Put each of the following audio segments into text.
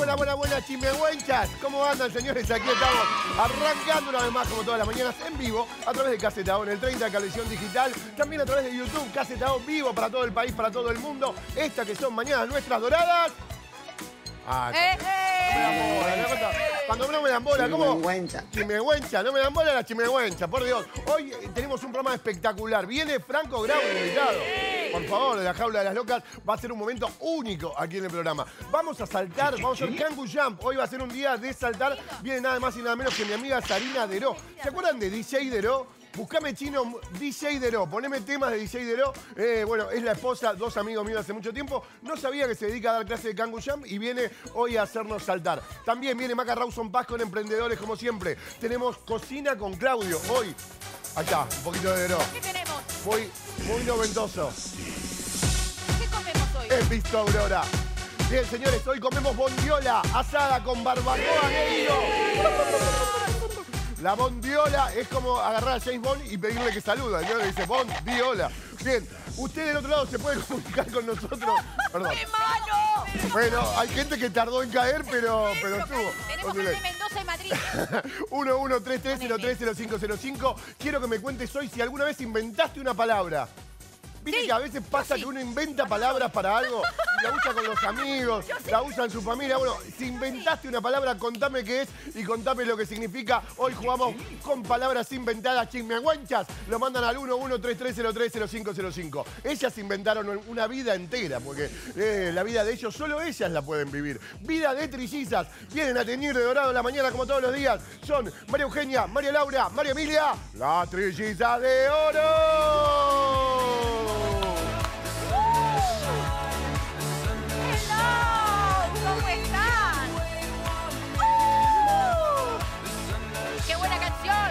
buenas, buenas, buenas chimehuenchas. ¿Cómo andan, señores? Aquí estamos arrancando una vez más, como todas las mañanas, en vivo, a través de Casetao en el 30, Calevisión Digital. También a través de YouTube, Casetao vivo para todo el país, para todo el mundo. Estas que son mañanas nuestras doradas. Ah, ¡Eh, eh! Cuando- no me dan bola, ¿cómo? Chimenguencha. Chimenguencha, no me dan bola la chimenguencha, por Dios. Hoy eh, tenemos un programa espectacular. Viene Franco Grau, invitado. Por favor, de la jaula de las locas. Va a ser un momento único aquí en el programa. Vamos a saltar, vamos a hacer Kangu Jump. Hoy va a ser un día de saltar. Viene nada más y nada menos que mi amiga Sarina Deró. ¿Se acuerdan de DJ Deró? Buscame chino DJ Deró, poneme temas de DJ Deró. Eh, bueno, es la esposa, dos amigos míos hace mucho tiempo. No sabía que se dedica a dar clase de Kangu Jump y viene hoy a hacernos saltar. También viene Maca Rawson Paz con emprendedores como siempre. Tenemos Cocina con Claudio. Hoy, acá, un poquito de Deró. ¿Qué tenemos? Muy, muy noventoso. He visto Aurora. Bien, señores, hoy comemos bondiola asada con barbacoa negro. La bondiola es como agarrar a James Bond y pedirle que saluda. ¿no? Le dice bondiola. Bien, usted del otro lado se puede comunicar con nosotros. Perdón. ¡Qué malo! Bueno, hay gente que tardó en caer, pero, pero estuvo. Tenemos que de Mendoza y Madrid. 1133030505. Quiero que me cuentes hoy si alguna vez inventaste una palabra. Viste Sí, que a veces pasa sí. que uno inventa palabras para algo y la usa con los amigos, la usa en su familia. Bueno, si inventaste una palabra, contame qué es y contame lo que significa. Hoy jugamos con palabras inventadas, chismeaguanchas. Lo mandan al 1133030505. Ellas inventaron una vida entera, porque eh, la vida de ellos solo ellas la pueden vivir. Vida de trillizas. Vienen a teñir de dorado en la mañana como todos los días. Son María Eugenia, María Laura, María Emilia, la trilliza de oro. ¿Cómo están? ¡Uh! ¡Qué buena canción!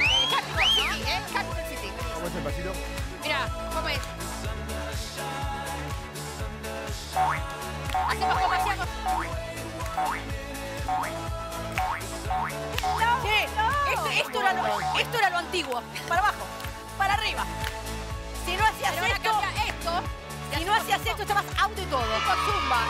Eh, Capital City, ¿eh? Capital City. ¿Cómo es el pasito? Mira, ¿cómo es? Hacemos como hacíamos. Che, esto, esto era lo, esto era lo antiguo. Para abajo, para arriba. Si no hacías Pero ahora esto, cambia esto. Si no hacías esto, estabas out de todo. Zumba.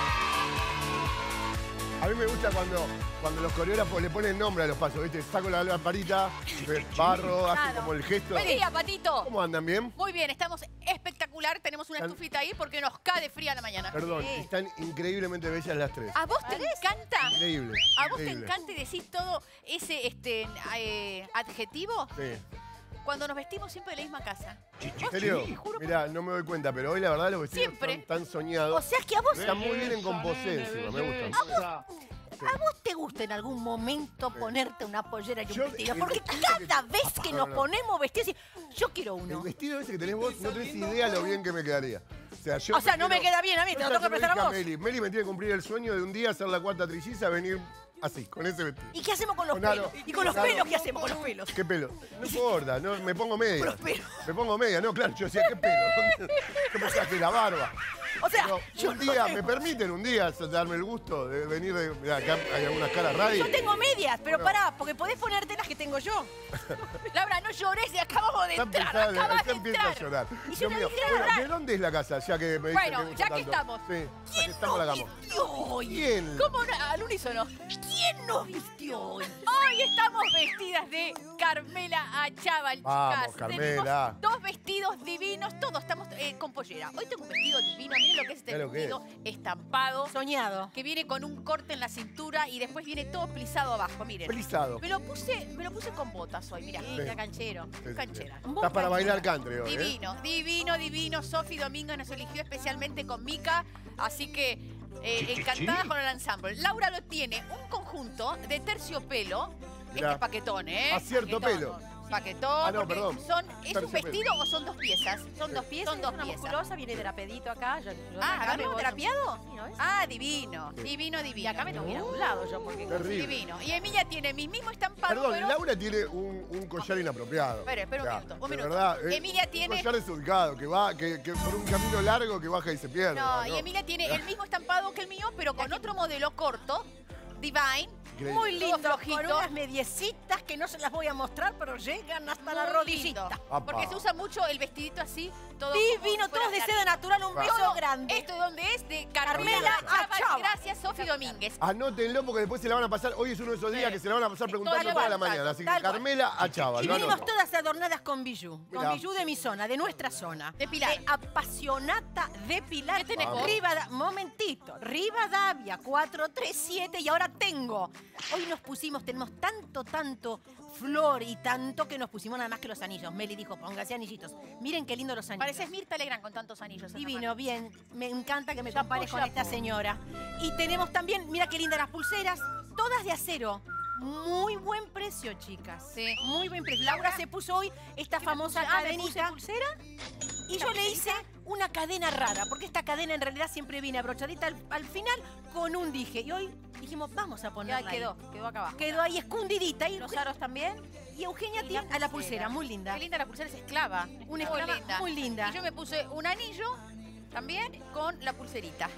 A mí me gusta cuando, cuando los coreógrafos le ponen nombre a los pasos, ¿viste? Saco la lamparita, barro, hace Claro. como el gesto. Buen día, Patito. ¿Cómo andan bien? Muy bien, estamos espectacular. Tenemos una estufita ahí porque nos cae de fría la mañana. Perdón, Sí. están increíblemente bellas las tres. ¿A vos te encanta? Increíble. ¿A vos te increíble. encanta y decís todo ese este, eh, adjetivo? Sí. Cuando nos vestimos siempre de la misma casa. ¿En serio? juro por- Mirá, no me doy cuenta, pero hoy la verdad los vestidos Siempre. son tan soñados. O sea que a vos, Están muy bien en composé encima, me gustan. a vos te gusta en algún momento ponerte una pollera y un Yo- vestido. el Porque que- cada vez que No, nos no. ponemos vestidos, yo quiero El uno. vestido ese que tenés vos, no tenés idea lo bien que me quedaría. O sea, yo O sea, no me queda bien a mí, te lo tengo que prestar a vos. Meli. Meli me tiene que cumplir el sueño de un día hacer la cuarta trilliza, venir así, con ese vestido. ¿Y qué hacemos con los Con aro. pelos? ¿Y con los Con aro. pelos qué hacemos con los pelos? ¿Qué pelo? No importa, no, me pongo media. Los pelos. Me pongo media, no, claro, yo decía, ¿qué pelo? ¿Qué pasaste la barba? O sea, Pero yo un no día, tengo- ¿me permiten un día darme el gusto de venir de. Mirá, acá hay algunas caras raras. Yo tengo medias, pero Bueno. pará, porque podés ponerte las que tengo yo. Laura, no llores, y acabamos de Ya entrar, acabas ya de empieza a entrar. llorar. Y Dios yo no mío. dije Bueno, nada. ¿de dónde es la casa? Ya que me dicen Bueno, ya que tanto. estamos. Sí, ya que ¿Quién estamos la nos hagamos. vistió hoy? ¿Quién? ¿Cómo no? Al unísono. ¿Quién nos vistió hoy? Hoy estamos vestidas de Carmela Achával, Vamos, chicas. Carmela. Tenemos dos vestidos divinos, todos estamos eh, con pollera. Hoy tengo un vestido divino, miren lo que es este Mirá lo que vestido estampado. Soñado. Que viene con un corte en la cintura y después viene todo plisado abajo, miren. Plisado. Me lo puse, me lo puse con botas hoy, mira, Sí. mira canchero, Sí, sí, canchera. sí. Estás para bailar country hoy, ¿eh? Divino, divino, divino. Sofi Domingo nos eligió especialmente con Mica, así que eh, encantada con el ensemble. Laura lo tiene un conjunto de terciopelo. Mirá. Este es paquetón, ¿eh? Acierto Paquetón. pelo. Paquetón. Ah, no, porque perdón. Son, ¿Es un vestido o son dos piezas? Son dos piezas. Son dos una piezas. musculosa, viene drapedito acá. Yo, yo Ah, acá me ¿agarró voy- drapeado? Sí, ¿no? Ah, divino, divino, divino. Y acá me tengo que ir a un lado yo porque... Terrible. Divino. Y Emilia tiene mi mismo estampado, Perdón, pero... Laura tiene un, un collar inapropiado. Espera, espera un minuto, un minuto. verdad, eh, Emilia tiene- Un collar desubicado, que va, que, que por un camino largo que baja y se pierde. No, y Emilia tiene el mismo estampado que el mío, pero con otro modelo corto, Divine, Increíble. Muy lindo, con unas mediecitas que no se las voy a mostrar, pero llegan hasta la Muy rodillita. lindo. Apa. Porque se usa mucho el vestidito así, todo Divino, todos de seda natural, un beso Todo grande. Esto de dónde es de Carmela Chávez. Gracias, Sofi Domínguez. Anótenlo porque después se la van a pasar. Hoy es uno de esos días que se la van a pasar preguntando toda la mañana. Así que. Carmela Achava. Y venimos todas adornadas con bijú. Con bijú de mi zona, de nuestra zona. De Pilar. apasionata de Pilar. ¿Qué tenés vos? Rivada- momentito. Rivadavia 437 y ahora tengo. Hoy nos pusimos, tenemos tanto, tanto flor y tanto que nos pusimos nada más que los anillos. Meli dijo, póngase anillitos. Miren qué lindo los anillos. Pareces Mirta Legrand con tantos anillos. Divino, bien. Me encanta que me Chapo, compares con esta señora. Y tenemos también, mira qué lindas las pulseras, todas de acero. Muy buen precio, chicas. Sí. Muy buen precio. Laura se puso hoy esta ¿Qué me famosa puse? Ah, ¿me puse cadenita. pulsera? Y yo le hice una cadena rara, porque esta cadena en realidad siempre viene abrochadita al, al final con un dije. Y hoy dijimos, vamos a Ya ponerla ahí. quedó, quedó acá abajo. Quedó ahí escondidita. Y, ¿Los aros también? y Eugenia Y tiene la a la pulsera. muy linda. Qué linda la pulsera, es esclava. Una Muy esclava muy linda. Y yo me puse un anillo también con la pulserita.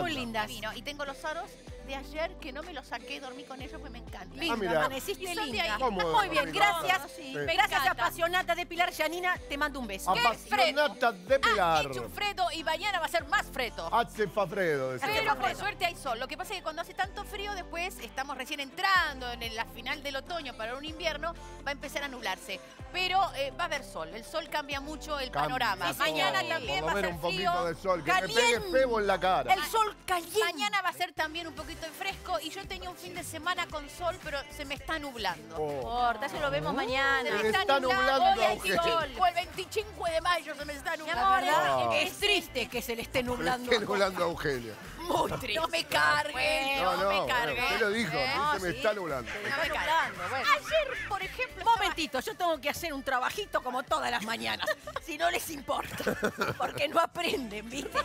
Muy lindas. Divino. Y tengo los aros de ayer que no me los saqué, dormí con ellos pues me encanta. Linda, Ah, mira. amaneciste Y son de linda. ahí. Cómodo, Muy bien, gracias. Sí. Me Gracias, encanta. apasionata de Pilar Yanina. Te mando un beso. Apasionata de Ah, Pilar. hecho un fredo y mañana va a ser más fredo. Hace Fafredo. decía. Pero por suerte hay sol. Lo que pasa es que cuando hace tanto frío, después estamos recién entrando en la final del otoño para un invierno, va a empezar a nublarse. Pero eh, va a haber sol. El sol cambia mucho el Cambia panorama. todo. Mañana Sí. también Por va a ser un frío. poquito de sol. Que me caliente. pegue febo en la cara. El sol caliente. Mañana va a ser también un poquito fresco y yo tenía un fin de semana con sol, pero se me está nublando. Oh. importa, eso lo vemos Se mañana. me Se está nublando, Hoy Eugenia. 25, el 25 de mayo se me está Mi nublando. amor, es triste que se le esté Me nublando. estoy nublando a Eugenia. Muy triste. No me cargue, No, no, no, me bueno, cargue. usted lo dijo. ¿eh? No, se me sí. está nublando. Se No está me nublando, bueno. Ayer, por ejemplo, estaba- Momentito, yo tengo que hacer un trabajito como todas las mañanas, si no les importa, porque no aprenden, ¿viste?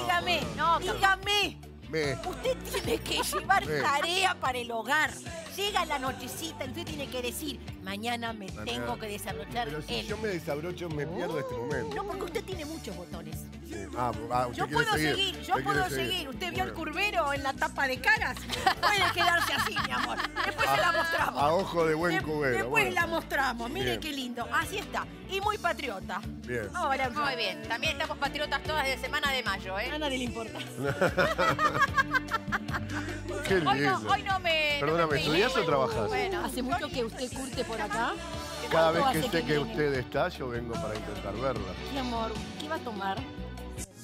dígame, no, dígame, Me. usted tiene que llevar tarea para el hogar. Llega la nochecita y usted tiene que decir, mañana me Mañana. tengo que desabrochar Pero si yo me desabrocho, me pierdo este momento. No, porque usted tiene muchos botones. Sí. Ah, ah, usted Yo quiere puedo seguir, yo puedo seguir. ¿Usted vio el curvero en la tapa de caras? Puede quedarse así, mi amor. Después se la mostramos. A ojo de buen De- cubero. Después bueno. la mostramos. Mire Bien. qué lindo. Así está. Y muy patriota. Bien. Ahora, Muy bien, también estamos patriotas todas de semana de mayo, ¿eh? A nadie le importa. Qué Hoy no, lindo. hoy no me. no Perdóname, me ¿estudiás pegué. o trabajas? Bueno, ¿Hace mucho que usted curte por acá? Cada vez ¿Cuánto que sé que viene? usted está, yo vengo para intentar verla. Mi amor, ¿qué va a tomar?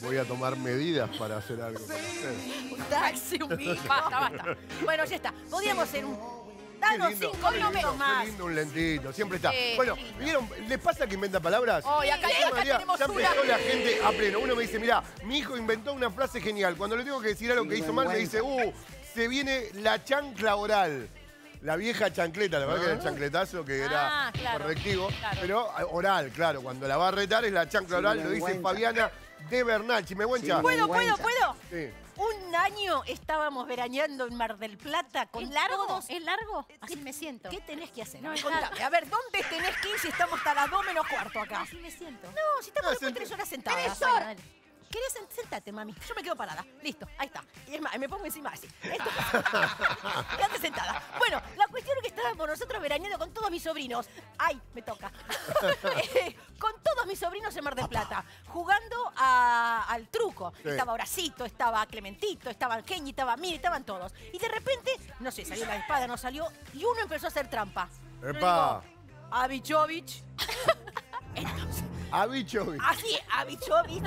Voy a tomar medidas para hacer algo con usted. Un taxi, un basta, basta. Bueno, ya está. Podríamos hacer un... Qué Danos lindo, cinco qué minutos lindo, más. Qué lindo un lentito, siempre está. Sí, bueno, lindo. ¿vieron? ¿Les pasa que inventa palabras? Oh, y acá- Sí, acá María, tenemos ya una. la gente a pleno. Uno me dice, mira, mi hijo inventó una frase genial. Cuando le tengo que decir algo que hizo mal, me dice, uh, se viene la chancla oral. La vieja chancleta, la verdad que era el chancletazo que era Ah, claro, correctivo, claro. pero eh, oral, claro. Cuando la va a retar es la chancla oral, lo dice Fabiana de Bernal, Chimehuencha. ¿Puedo, puedo, puedo? Sí. Un año estábamos veraneando en Mar del Plata con ¿Es largo? todos. ¿Es largo? Así me siento. ¿Qué tenés que hacer? No, A ver, es contame. A ver, ¿dónde tenés que ir si estamos hasta las 2 menos cuarto acá? Así me siento. No, si estamos Ah, después sent- tres horas sentadas. Tres horas. Dale. ¿Querés sent- sentate, mami? Yo me quedo parada. Listo, ahí está. Y es más, me pongo encima así. Esto. Quédate sentada. Bueno, la cuestión es que estábamos nosotros veraneando con todos mis sobrinos. ¡Ay, me toca! Eh, todos mis sobrinos en Mar del Plata, jugando a- al truco. Sí. Estaba Horacito, estaba Clementito, estaba Kenny, estaba Miri, estaban todos. Y de repente, no sé, salió la espada, no salió, y uno empezó a hacer trampa. Epa. Avichovich. Entonces, Abicho, Así, a Bichovich,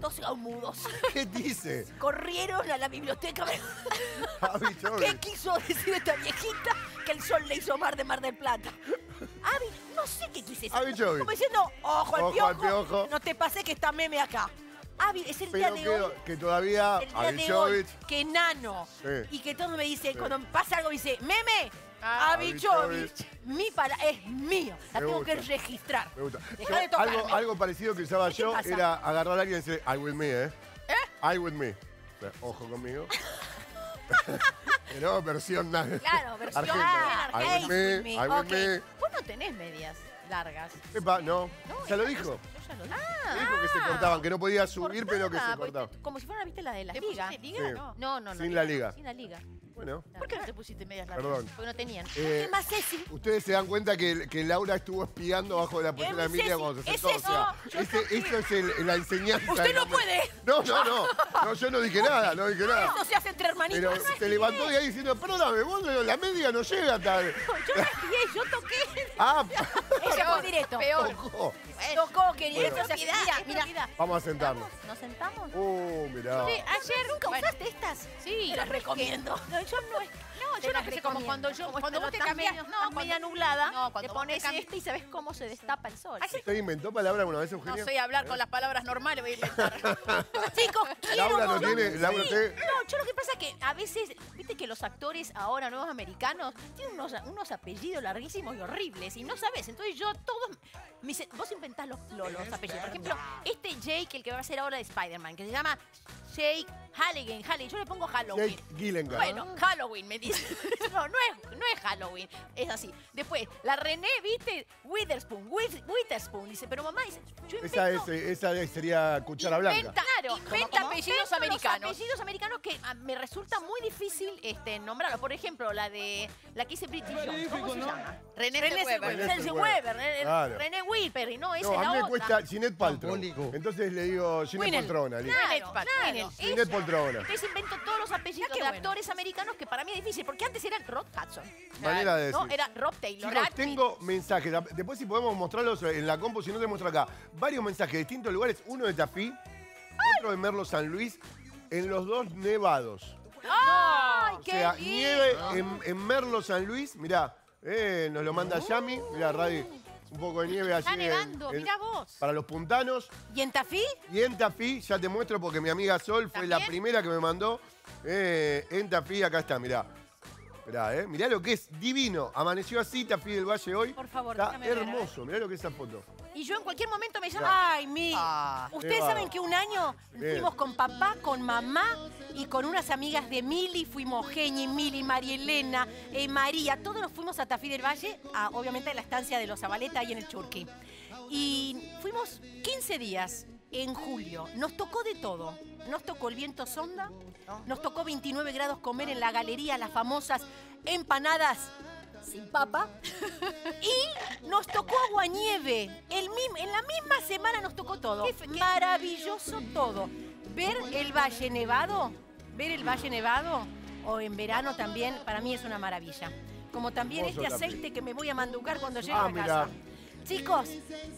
dos mudos. ¿qué dice? Corrieron a la biblioteca. Abicho. ¿Qué quiso decir esta viejita? Que el sol le hizo mar de Mar del Plata. Avi, no sé qué quise decir. Avichovich. Como diciendo, ojo al Ojo piojo. al piojo. No te pasé que está meme acá. Avi, es el Pero día de hoy. que, que todavía El día de Avichovich. hoy, que nano. Sí. Y que todos me dicen, cuando pasa algo, me dice, meme, Ah, Avichovich, mi para es mío. La Me tengo que gusta. registrar. Me gusta. Dejá Yo, de tocarme. algo, algo parecido que usaba ¿Qué te yo pasa? era agarrar a alguien y decir, I with me, ¿eh? I with me. O sea, ojo conmigo. Pero versión na- Claro, versión argentina. with me. Vos no tenés medias largas. Epa, no. ¿Ya lo dijo? Yo ya lo Me Dijo que se cortaban, que no podía subir, pero que se cortaba. Como si fuera, viste, la de la ¿Le liga. liga? Sí. No. No, no, no. Sin la liga. Sin la liga. Bueno, ¿Por qué no te pusiste medias largas? perdón. Porque no tenían. Eh, ¿Qué más Ceci? Ustedes se dan cuenta que, que Laura estuvo espiando bajo de la pollera de Eh, Emilia cuando se es sentó. eso. o sea, ese- eso es el- la enseñanza. Usted no puede. No, no, no. No, yo no dije nada, no dije nada. Eso se hace entre hermanitos. Pero No se levantó de ahí diciendo, perdóname, vos la media no llega tal. Yo no espié, yo toqué. Ah, Ese fue directo. Peor. tocó. Tocó, querido. Bueno. Esto se hace- Mira, mira. Vamos a sentarnos. ¿Nos sentamos? Uh, mirá. Ayer ¿Nunca usaste estas? Sí, Te las recomiendo. No, yo no es. No, Te yo no sé como cuando yo, cuando vos te cambias, media- no, cuando- media nublada, No, cuando te te pones cambias- este y sabes cómo se destapa el sol. ¿Usted inventó palabra alguna vez, no Eugenia? sé hablar con las palabras normales, voy a inventar. Chicos, quiero Laura no tiene, Laura usted- No, yo lo que pasa es que a veces, viste que los actores ahora nuevos americanos tienen unos, unos apellidos larguísimos y horribles y no sabes. Entonces yo todos, me vos inventás los, los, los apellidos. Por ejemplo, este Jake, el que va a ser ahora de Spider-Man, que se llama Jake Halligan, Halligan, yo le pongo Halloween. Jake Gillengan. Bueno, Halloween me dice. No, no es, no es Halloween, es así. Después, la René, ¿viste? Witherspoon, With- Witherspoon. Dice, pero mamá, dice, yo invento... Esa, es, esa es- sería cuchara blanca. Inventa, claro, Inventa apellidos los americanos. apellidos americanos que ah, me resulta muy difícil este, nombrarlos. Por ejemplo, la de la que dice British Jones. ¿Cómo se llama? René René Zellweger. René Claro. Wilper, no, esa No, es a la mí me cuesta Ginette Paltrow. Entonces le digo Ginette. Poltrona. Claro, Ginette Paltrow. claro, Ginette. Poltrona. Entonces invento todos los apellidos de bueno. actores americanos que para mí es difícil, porque antes era Rod Hudson. Manera de decir. No, era Rob Taylor. Chicos, tengo mensajes. Después si podemos mostrarlos en la compu, si no te muestro acá. Varios mensajes de distintos lugares. Uno de Tafí, otro de Merlo San Luis. En los dos nevados. ¡Ay, O qué sea, bien! nieve en, en Merlo San Luis. Mirá, eh, nos lo manda Yami. Mirá, Radi, un poco de nieve allí. Está nevando, en- mira vos. Para los puntanos. ¿Y en Tafí? Y en Tafí, ya te muestro porque mi amiga Sol fue la primera que me mandó. Eh, en Tafí, acá está, mirá. Mirá, eh. Mirá lo que es divino. Amaneció así Tafí del Valle hoy. Por favor, Está déjame ver, a ver. hermoso. Mirá lo que es esa foto. Y yo en cualquier momento me llamo. Ay, mi. Ah. Ustedes Qué saben que un año Bien. fuimos con papá, con mamá y con unas amigas de Mili. Fuimos Geni, Mili, María Elena, eh, María. Todos nos fuimos a Tafí del Valle, a, obviamente a la estancia de los Zabaleta ahí en el Churqui. Y fuimos 15 días en julio. Nos tocó de todo. Nos tocó el viento sonda. Nos tocó 29 grados comer en la galería las famosas empanadas sin papa. Y nos tocó aguanieve. El mim- en la misma semana nos tocó todo. Maravilloso todo. Ver el Valle Nevado, ver el Valle Nevado, o en verano también, para mí es una maravilla. Como también este también. aceite que me voy a manducar cuando llegue Ah, a mirá. casa. Chicos,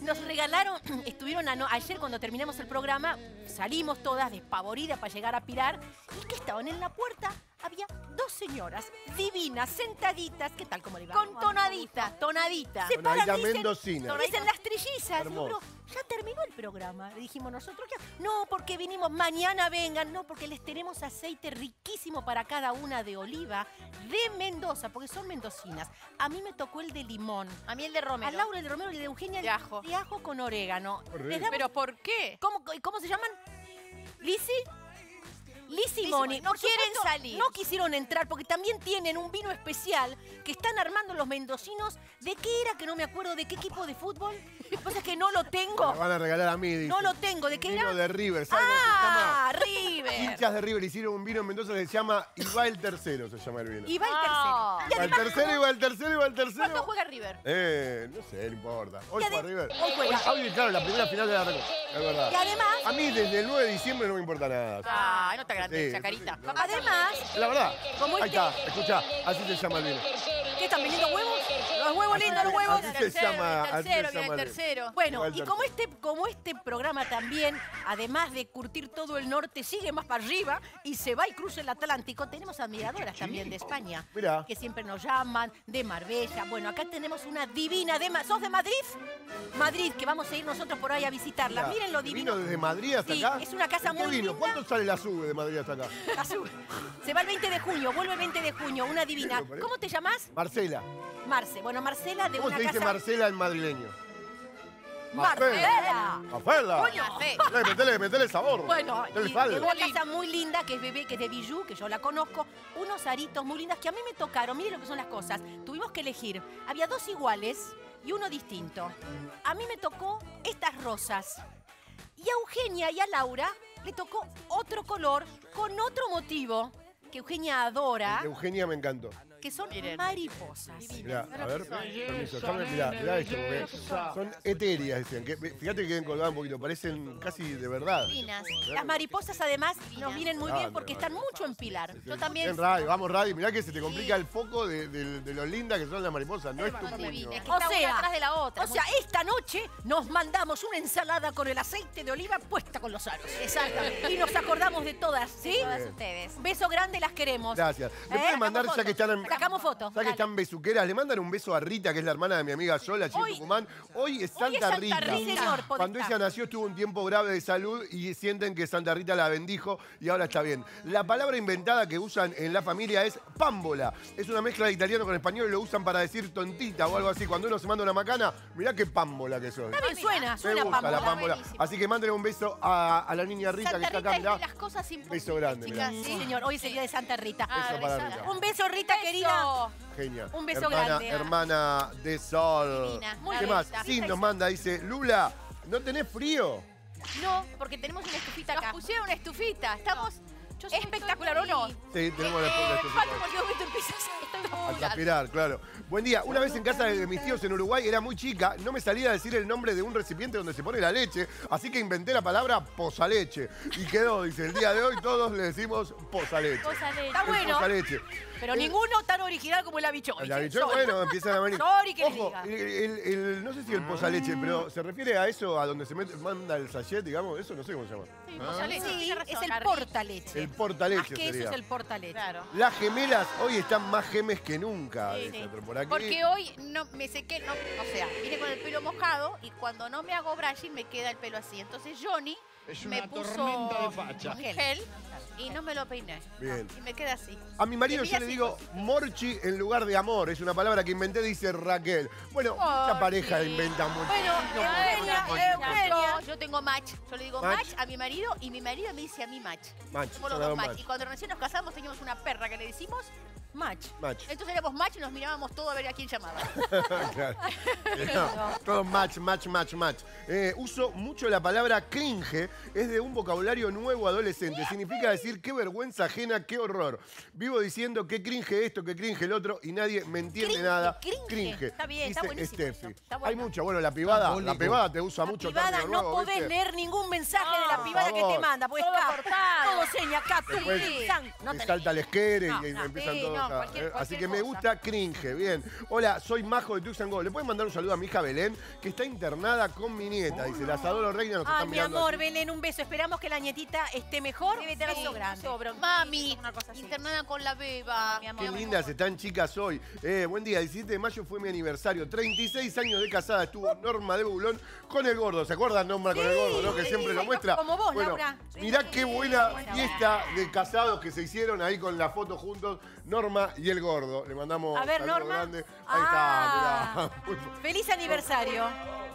nos regalaron, estuvieron ano- ayer cuando terminamos el programa, salimos todas despavoridas para llegar a Pilar y que estaban en la puerta había dos señoras divinas, sentaditas, ¿qué tal como le va? Con tonadita, tonadita. Se Tonadita paran, dicen, mendocina. dicen las trillizas. Hermoso. Digo, pero ya terminó el programa, le dijimos nosotros. ¿qué? No, porque vinimos, mañana vengan, no, porque les tenemos aceite riquísimo para cada una de oliva de Mendoza, porque son mendocinas. A mí me tocó el de limón. A mí el de A Romero. Laura el de Romero y el de Eugenia De ajo. De ajo con orégano. Horrible. Les damos- ¿Pero por qué? ¿Cómo, cómo se llaman? ¿Lisi? Lisi Lisi Moni. No quieren supuesto, salir. No quisieron entrar porque también tienen un vino especial que están armando los mendocinos. ¿De qué era? Que no me acuerdo. ¿De qué equipo de fútbol? Lo que pasa es que no lo tengo. Me van a regalar a mí, dice. No lo tengo. ¿De qué Vino era? de River. ¡Ah! River. Hinchas de River hicieron un vino en Mendoza que se llama Iba el Tercero, se llama el vino. Y va el Ah. tercero. Y Iba el además, tercero, iba el tercero, iba el tercero. ¿Cuánto juega River? Eh, no sé, no importa. Hoy juega River. hoy juega. Hoy, claro, la primera final de la Recopa. Es verdad. y además, A mí desde el 9 de diciembre no me importa nada. Ah, no te agrandes, Sí, chacarita. sí, no. además, La verdad. Como Ahí este- está, escucha, así se llama el vino. ¿qué están vendiendo huevos? Los huevos lindos, los se- huevos. así se Tercero, llama- el tercero, viene el- tercero. Bueno, y como este, como este programa también, además de curtir todo el norte, sigue más para arriba y se va y cruza el Atlántico, tenemos admiradoras también de España. Mirá. Que siempre nos llaman, de Marbella. Bueno, acá tenemos una divina de... Ma- ¿Sos de Madrid? Madrid, que vamos a ir nosotros por ahí a visitarla. Mirá, Miren lo divino. ¿Vino desde Madrid hasta Sí, acá? es una casa ¿Y qué muy linda. ¿Cuánto sale la sube de Madrid hasta acá? Azul. Se va el 20 de junio, vuelve el 20 de junio, una divina. Parece. ¿Cómo te llamas? Marcela. Marce. Bueno, Marcela de ¿Cómo una se dice casa... Marcela en madrileño? ¡Marcela! ¡Marcela! Coño. Eh, Metele, metele sabor. Bueno, Metele y sal. de una casa muy linda que es bebé, que es de Bijou, que yo la conozco, unos aritos muy lindas que a mí me tocaron. Miren lo que son las cosas. Tuvimos que elegir. Había dos iguales y uno distinto. A mí me tocó estas rosas. Y a Eugenia y a Laura le tocó otro color con otro motivo. que Eugenia adora, Eugenia me encantó. Que son Miren. mariposas. Mirá, a ver, permiso, déjame, mirá, mirá esto, porque son etéreas, decían. Que, fíjate que queden colgadas un poquito, parecen casi de verdad. Divinas. Las mariposas además nos vienen muy bien porque están mucho en pilar. Yo también. Bien, radio, vamos, radio. Mirá que se te complica el foco de, de- de lo lindas que son las mariposas. No es tu Son puño. divinas, que O está una sea, atrás de la otra. O sea, esta noche nos mandamos una ensalada con el aceite de oliva puesta con los aros. Exactamente. Y nos acordamos de todas, ¿sí? todas ustedes. Un beso grande, las queremos. Gracias. ¿Le ¿Eh? pueden mandar, ya que están en, Sacamos foto. ya que están besuqueras, le mandan un beso a Rita, que es la hermana de mi amiga Sol, allí Hoy- Tucumán. Hoy es Hoy es Santa Santa Rita. Rita. Sí, señor, Cuando ella nació estuvo un tiempo grave de salud y sienten que Santa Rita la bendijo y ahora está bien. La palabra inventada que usan en la familia es pámbola. Es una mezcla de italiano con español y lo usan para decir tontita o algo así. Cuando uno se manda una macana, mirá qué pámbola que sos. Está bien, suena, Me suena gusta la pámbola. pámbola. buenísimo. Así que mándenle un beso a, a la niña Rita Santa que está Rita acá, es mirá. de las cosas imposibles, Beso grande, chicas. Sí, señor, hoy es el día de Santa Rita. Ah, Beso para de Rita. Un beso, Rita, Beso. Querida. Genia. Un beso hermana, grande. Hermana de Sol. Divina, Muy ¿Qué bien. más? Sí, nos manda, dice, Lula, ¿no tenés frío? No, porque tenemos una estufita Nos acá. Nos pusieron una estufita. Estamos Yo soy espectacular, ¿o no? muy- Sí, tenemos la Eh, la- Pato, en cualquier momento empieza a A transpirar, claro. Buen día. Una vez en casa de mis tíos en Uruguay, era muy chica, no me salía a decir el nombre de un recipiente donde se pone la leche, así que inventé la palabra posaleche. Y quedó, dice, el día de hoy todos le decimos posaleche. Posaleche. Está Es bueno, posaleche. Pero Eh, ninguno tan original como el habichoy. El habichuelo, bueno, empiezan a venir. Sorry que les Ojo, diga. el, el- el- no sé si el posaleche, pero se refiere a eso, a donde se mete- manda el sachet, digamos, eso no sé cómo se llama. Sí, posaleche, Sí, tiene razón, es el Harry. portaleche. El portaleche que eso sería. es el portaleche. Claro. Las gemelas hoy están más gemes que nunca, Sí, dice sí. otro por aquí. Porque hoy no me sequé, no, o sea, vine con el pelo mojado y cuando no me hago brushing me queda el pelo así. Entonces Johnny Es me una puso tormenta de facha. gel, gel y no me lo peiné. Bien. Y me queda así. A mi marido yo le digo cosita. morchi en lugar de amor. Es una palabra que inventé, dice Raquel. Bueno, mucha pareja inventa morchi. Bueno, No, Eugenia, morchi, Eugenia. Yo, tengo match. Yo le digo Match. match. a mi marido y mi marido me dice a mí match. Match, Somos los dos match. Y cuando recién nos casamos teníamos una perra que le decimos Match. Match. Entonces éramos match y nos mirábamos todo a ver a quién llamaba. Claro. No, todo match, match, match, match. Eh, uso mucho la palabra cringe. Es de un vocabulario nuevo adolescente. Significa decir qué vergüenza ajena, qué horror. Vivo diciendo qué cringe esto, qué cringe el otro y nadie me entiende Cringe, nada. cringe. Está bien, está dice buenísimo Steffi. eso. Está Hay bueno. mucho. Bueno, la pibada, la pibada te usa La mucho privada término no nuevo, podés ¿viste? leer ningún mensaje de la No, privada que te favor. manda, pues Todo cortado. todo seña acá, tú, Después san, no te salta el esquere No, y no, empiezan sí, todos no, a- cualquier- eh, Así que me gusta cringe, bien. Hola, soy Majo de Tuxan Go. ¿Le pueden mandar un saludo a mi hija Belén, que está internada con mi nieta? Dice, la Adoro Reina, nos Ay, están mi mirando. amor, aquí. Belén, un beso. Esperamos que la nietita esté mejor. Debe tener grande. sobro. Mami, Una cosa así. internada con la beba. Mi amor. Qué lindas están chicas hoy. Eh, buen día, 17 de mayo fue mi aniversario. 36 años de casada estuvo Norma de Bulón con el gordo. ¿Se acuerdan Norma con el gordo, no? Que sí, siempre lo sí, muestra. como vos, bueno, Laura. Sí, Mirá sí, qué sí, buena fiesta de casados que se hicieron ahí con la foto juntos, Norma y el gordo. Le mandamos A ver, Norma. grande. Ahí Ah. está, mirá. Muy- Feliz aniversario.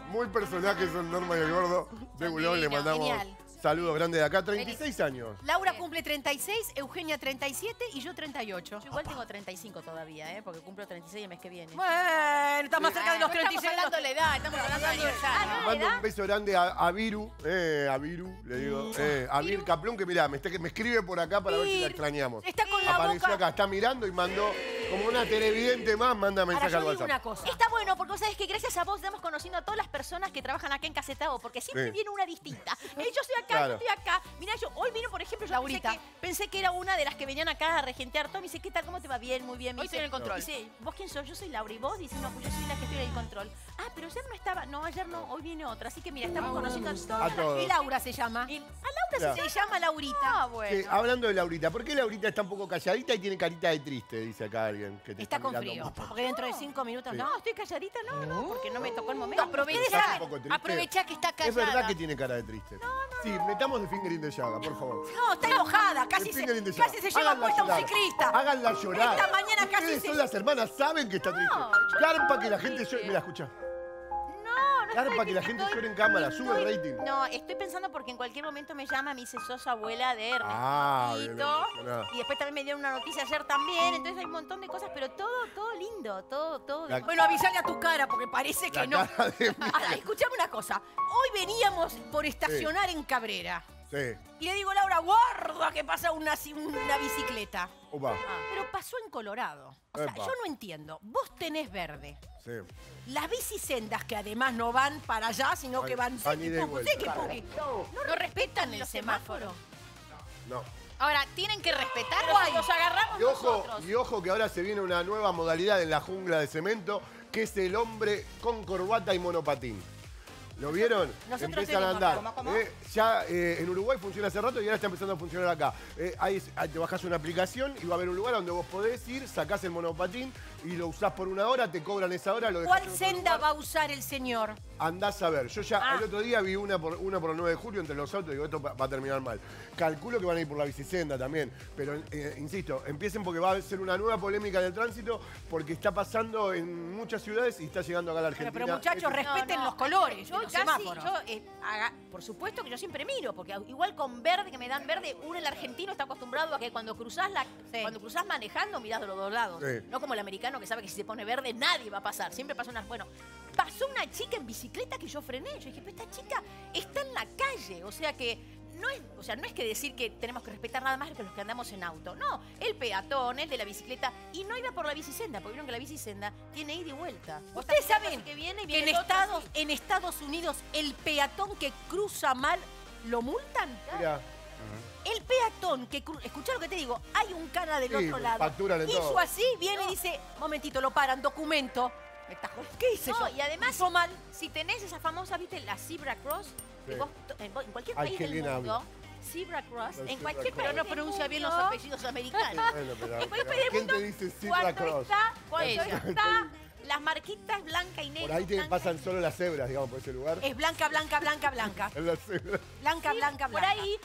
Muy personajes son Norma y el gordo de Bulón. Le mandamos genial. Saludos grandes de acá. 36 años. Laura cumple 36, Eugenia 37 y yo 38. Yo igual tengo 35 todavía, ¿eh? Porque cumplo 36 el mes que viene. Bueno, está más cerca de los Ah, no 36. Estamos hablando de la edad, estamos hablando de aniversario. Le Mando un beso grande a, a Viru, eh, a Viru, le digo, eh, a Vir Caplón, que mirá, me, está- me escribe por acá para ver si la extrañamos. está con la Apareció boca- acá, está mirando y mandó, como una televidente más, manda Ahora mensaje yo al digo WhatsApp. una cosa. Está bueno, porque sabes que gracias a vos estamos conociendo a todas las personas que trabajan acá en Casetado, porque siempre Sí. viene una distinta. Eh, yo estoy acá, Claro. yo estoy acá. Mira, yo hoy vino, por ejemplo, yo pensé que, pensé que era una de las que venían acá a regentear todo. Me dice, ¿qué tal? ¿Cómo te va? Bien, muy bien. Me Hoy dice, estoy en el control. Dice, ¿vos quién sos? Yo soy Laura. ¿Y vos? Dice, no, pues yo soy la que estoy en el control. Ah, pero ayer no estaba. No, ayer no, hoy viene otra. Así que mira, estamos conociendo a todas A todos. Y Laura se llama. Y- a Laura Claro. se Se llama Laurita. Ah, bueno. Sí, hablando de Laurita, ¿por qué Laurita está un poco calladita y tiene carita de triste? Dice acá alguien que te está, Está con mirando frío. mucho. Porque dentro de cinco minutos, Sí. ¿no? No, estoy calladita, no, no, porque no me tocó el momento. Triste. aprovecha que está Es callada. verdad que tiene cara de triste. Sí, metamos de finger in the llaga, por favor. No, está enojada. Casi El se, casi se lleva Háganla puesta un llorar. ciclista. Háganla llorar. Esta mañana casi Ustedes se- son las hermanas, saben que está triste. Carpa que la gente llore. Mira, escucha. No, no Carpa estoy- que la gente llore en cámara, sube el rating. No, estoy pensando porque en cualquier momento me llama, me dice, sos abuela de Ernest. Ah, bien Tito". emocionada. y después también me dieron una noticia ayer también, entonces hay un montón de cosas, pero todo, todo lindo, todo, todo. La- Bueno, avisale a tu cara porque parece que La no. cara de mi- Ahora, escuchame una cosa. Hoy veníamos por estacionar en Cabrera. Sí. Y le digo, Laura, guarda que pasa una, ci- una bicicleta. Upa. Pero pasó en Colorado. O sea, Epa. yo no entiendo. Vos tenés verde. Sí. Las bicisendas que además no van para allá, sino que van Van y vuelta. No, respetan el semáforo. No. Ahora, tienen que respetarlo. Guay. Los agarramos Y ojo, nosotros. y ojo que ahora se viene una nueva modalidad en la jungla de cemento, que es el hombre con corbata y monopatín. ¿Lo vieron? Nosotros Empiezan a andar. ¿cómo, cómo? Eh, ya eh, en Uruguay funciona hace rato y ahora está empezando a funcionar acá. Eh, ahí, ahí te bajás una aplicación y va a haber un lugar donde vos podés ir, sacás el monopatín y lo usás por una hora, te cobran esa hora, lo dejás ¿Cuál en otro senda lugar. va a usar el señor? Andás a ver. Yo ya Ah. el otro día vi una por, una por el 9 de julio entre los autos y digo, esto va va a terminar mal. Calculo que van a ir por la bicicenda también. Pero, eh, insisto, empiecen porque va a ser una nueva polémica en el tránsito porque está pasando en muchas ciudades y está llegando acá a la Argentina. pero muchachos, Este- respeten No, no, los colores Yo de los casi, semáforos. yo, eh, haga- por supuesto que yo siempre miro, porque igual con verde que me dan verde, uno el argentino está acostumbrado a que cuando cruzás la, cuando cruzás manejando mirás de los dos lados. Sí. No como el americano que sabe que si se pone verde nadie va a pasar. Siempre pasa una. Bueno, pasó una chica en bicicleta que yo frené. Yo dije, pero esta chica está en la calle. O sea que. No es, o sea, no es que decir que tenemos que respetar nada más que los que andamos en auto. No, el peatón, el de la bicicleta. Y no iba por la bicisenda, porque vieron que la bicisenda tiene ida y vuelta. Ustedes saben que viene y que en viene otro Estados, en Estados Unidos el peatón que cruza mal lo multan. El peatón que escucha lo que te digo, hay un cana del Sí, otro lado. facturan en Hizo todo. así, viene y dice, momentito, lo paran, documento. Me ¿Qué hice No, yo? y además, Hizo mal. si tenés esa famosa, viste, la Zebra Cross, que vos en, cualquier Ay, país del mundo, Zebra Cross, La en Zebra cualquier Cross. país no pronuncia bien los apellidos americanos. pero- En cualquier pero país del ¿Quién mundo, te dice Zebra cuando Cross? está, cuando Ella. está las marquitas blanca y negra. Por ahí te pasan solo las cebras, digamos, por ese lugar. Es blanca, blanca, blanca, blanca. En las cebras. Blanca, blanca, Por blanca. ahí,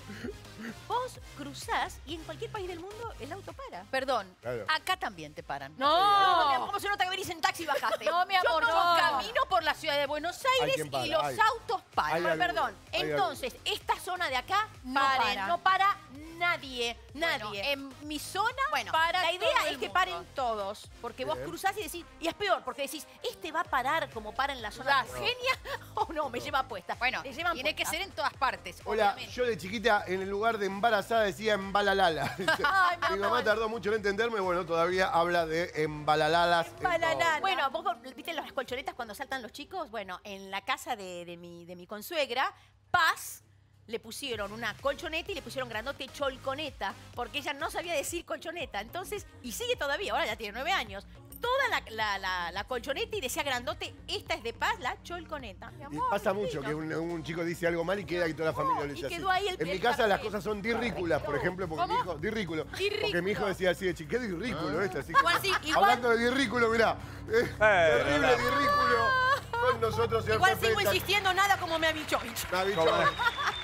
vos cruzás y en cualquier país del mundo el auto para. Perdón, Claro. acá también te paran. No, mi amor, ¿cómo se nota que venís en taxi y bajaste? No, mi amor, yo yo no. camino por la ciudad de Buenos Aires para, y los hay. autos paran. Perdón. hay Entonces, esta zona de acá No paren, para. no para nadie, nadie. Bueno, en mi zona Bueno, para la idea todo es que mundo. paren todos, porque vos cruzás y decís, y es peor, porque decís, este va a parar como para en la zona de Eugenia, o no, me lleva puesta. Bueno, llevan tiene que ser en todas partes. Hola, obviamente. yo de chiquita en el lugar de embarazada decía embalalala. Ay, Mi mamá mamá. tardó mucho en entenderme, bueno, todavía habla de embalalalas. Embalalala. Bueno, vos viste las colchonetas cuando saltan los chicos. Bueno, en la casa de, de mi, de mi consuegra, Paz le pusieron una colchoneta y le pusieron grandote cholconeta, porque ella no sabía decir colchoneta. Entonces, y sigue todavía, ahora ya tiene nueve años. Toda la, la- la- la colchoneta y decía grandote, esta es de Paz, la cholconeta. Mi amor, pasa mucho que un, un chico dice algo mal y queda y toda la familia le dice así. quedó ahí el- en mi casa las cosas son dirrículas, por ejemplo, porque mi hijo. Dirrículo. Porque mi hijo decía así de chico. ¿Qué dirrículo esto? Así que- Igual sí, igual- Hablando de dirrículo, mirá. eh, terrible dirrículo con nosotros, señor Igual sigo Prensa. insistiendo, nada como me ha dicho. Me ha dicho-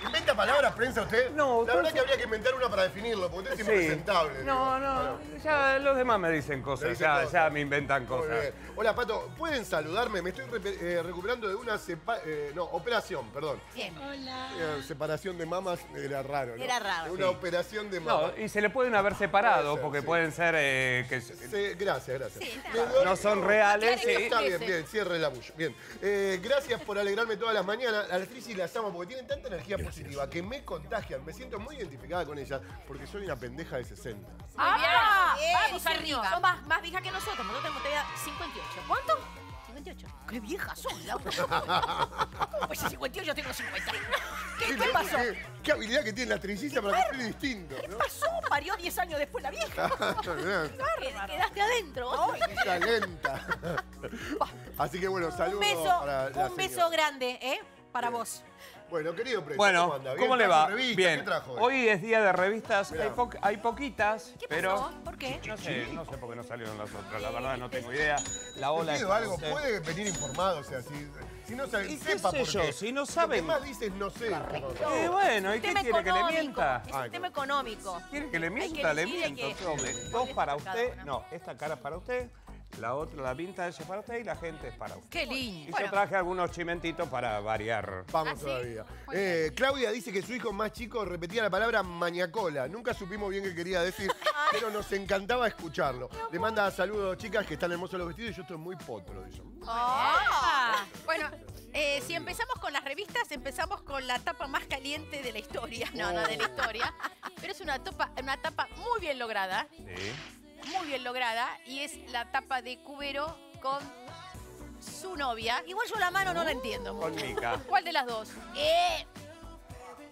¿Inventa palabras, prensa, usted? No, La verdad que habría que inventar una para definirlo, porque usted es Sí. impresentable. No, no, ya los demás me dicen cosas, dicen ya, cosas. ya me inventan Muy cosas. bien. Hola, Pato, ¿pueden saludarme? Me estoy eh, recuperando de una sepa- eh, no, operación, perdón. Bien. Eh, separación de mamas era raro, ¿no? Era raro, Una sí. operación de mamas. No, y se le pueden haber separado, Puede ser, porque sí. pueden ser eh, que Sí, gracias, gracias. Sí, Le doy- no son reales. Aclare sí. Está bien, bien, cierre la bulla. Bien. Eh, gracias por alegrarme todas las mañanas. A las Tris las amo porque tienen tanta energía positiva que me contagian. Me siento muy identificada con ellas porque soy una pendeja de 60. Ah, bien, vamos arriba. Son más, más viejas que nosotros. Nosotros tenemos todavía 58. ¿Cuánto? 58. Qué viejas son, Laura. ¿Cómo pues 58 yo tengo 50? ¿Qué, qué Qué- pasó? Qué, qué habilidad que tiene la tricisa para cumplir distinto, ¿Qué ¿no? pasó? Parió 10 años después la vieja. Qued- Quedaste adentro. Está lenta. Así que bueno, Un saludos beso, para la un beso grande, ¿eh? Para vos. Bueno, querido Prensa, Bueno, ¿cómo anda? ¿cómo, Bien, le va? revista, Bien. ¿Qué trajo? Hoy es día de revistas, hay, po- hay poquitas, ¿Qué pero pasó? ¿Por qué? no sé, no sé por qué no salieron las otras, la verdad no tengo idea. La Te ola pido es- algo, puede venir informado, o sea, si, si no sabe, ¿Y qué sepa sé por yo? qué. Si no saben. más dices no sé. Eh, bueno, ¿y qué quiere que le mienta? Es un tema económico. ¿Quiere que le mienta? que le miento. que- Tome, ¿Cuál Dos para usted. No, esta cara es para usted, la otra, la pinta esa es para usted y la gente es para usted. Qué Y lindo. yo traje algunos chimentitos para variar. Vamos ¿Ah, sí? todavía. Eh, Claudia dice que su hijo más chico repetía la palabra mañacola. Nunca supimos bien qué quería decir, pero nos encantaba escucharlo. Le manda saludos, chicas, que están hermosos los vestidos y yo estoy muy potro, dice. Ah. Bueno, eh, si empezamos con las revistas empezamos con la tapa más caliente de la historia. No, no de la historia. Pero es una tapa, una tapa muy bien lograda. Sí. Muy bien lograda. Y es la tapa de Cubero con su novia. Igual yo la mano no la entiendo. Con mucho. Mica. ¿Cuál de las dos? Eh,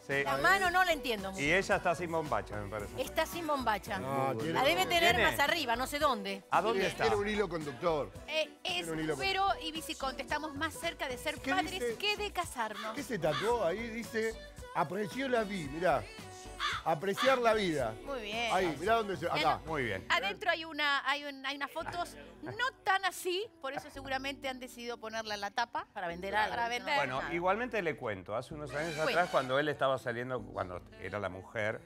Sí. la mano no la entiendo. mucho. Y ella está sin bombacha, me parece. Está sin bombacha. No, tiene, La debe tener ¿Tiene? más arriba, no sé dónde. ¿A dónde está? tiene un hilo conductor. Eh, es Tiene un hilo- Cubero y Viciconte. Estamos más cerca de ser ¿Qué padres dice? que de casarnos. ¿Qué se tatuó ahí? Dice, apreció la vida, mirá. Apreciar la vida. Muy bien. Ahí, mirá dónde se... Acá. Muy bien. Adentro hay una, hay, un- hay unas fotos no tan así, por eso seguramente han decidido ponerla en la tapa. Para vender algo. Para vender. Bueno, Nada. igualmente le cuento, hace unos años atrás, cuando él estaba saliendo, cuando era la mujer,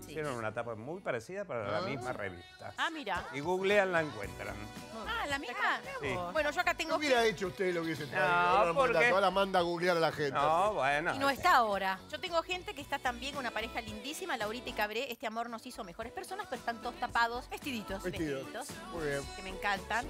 Hicieron una tapa muy parecida para la misma revista. Ah, mira. Y googlean, la encuentran. Ah, la misma. Sí. Bueno, yo acá ¿Qué tengo hubiera hecho usted lo hubiese traído? No, Ahora, porque- Ahora manda a googlear a la gente. No, bueno. Y no está ahora. Yo tengo gente que está también, una pareja lindísima, Laurita y Cabré. Este amor nos hizo mejores personas, pero están todos tapados, Vestiditos. Vestidos. vestiditos, Muy bien. que me encantan.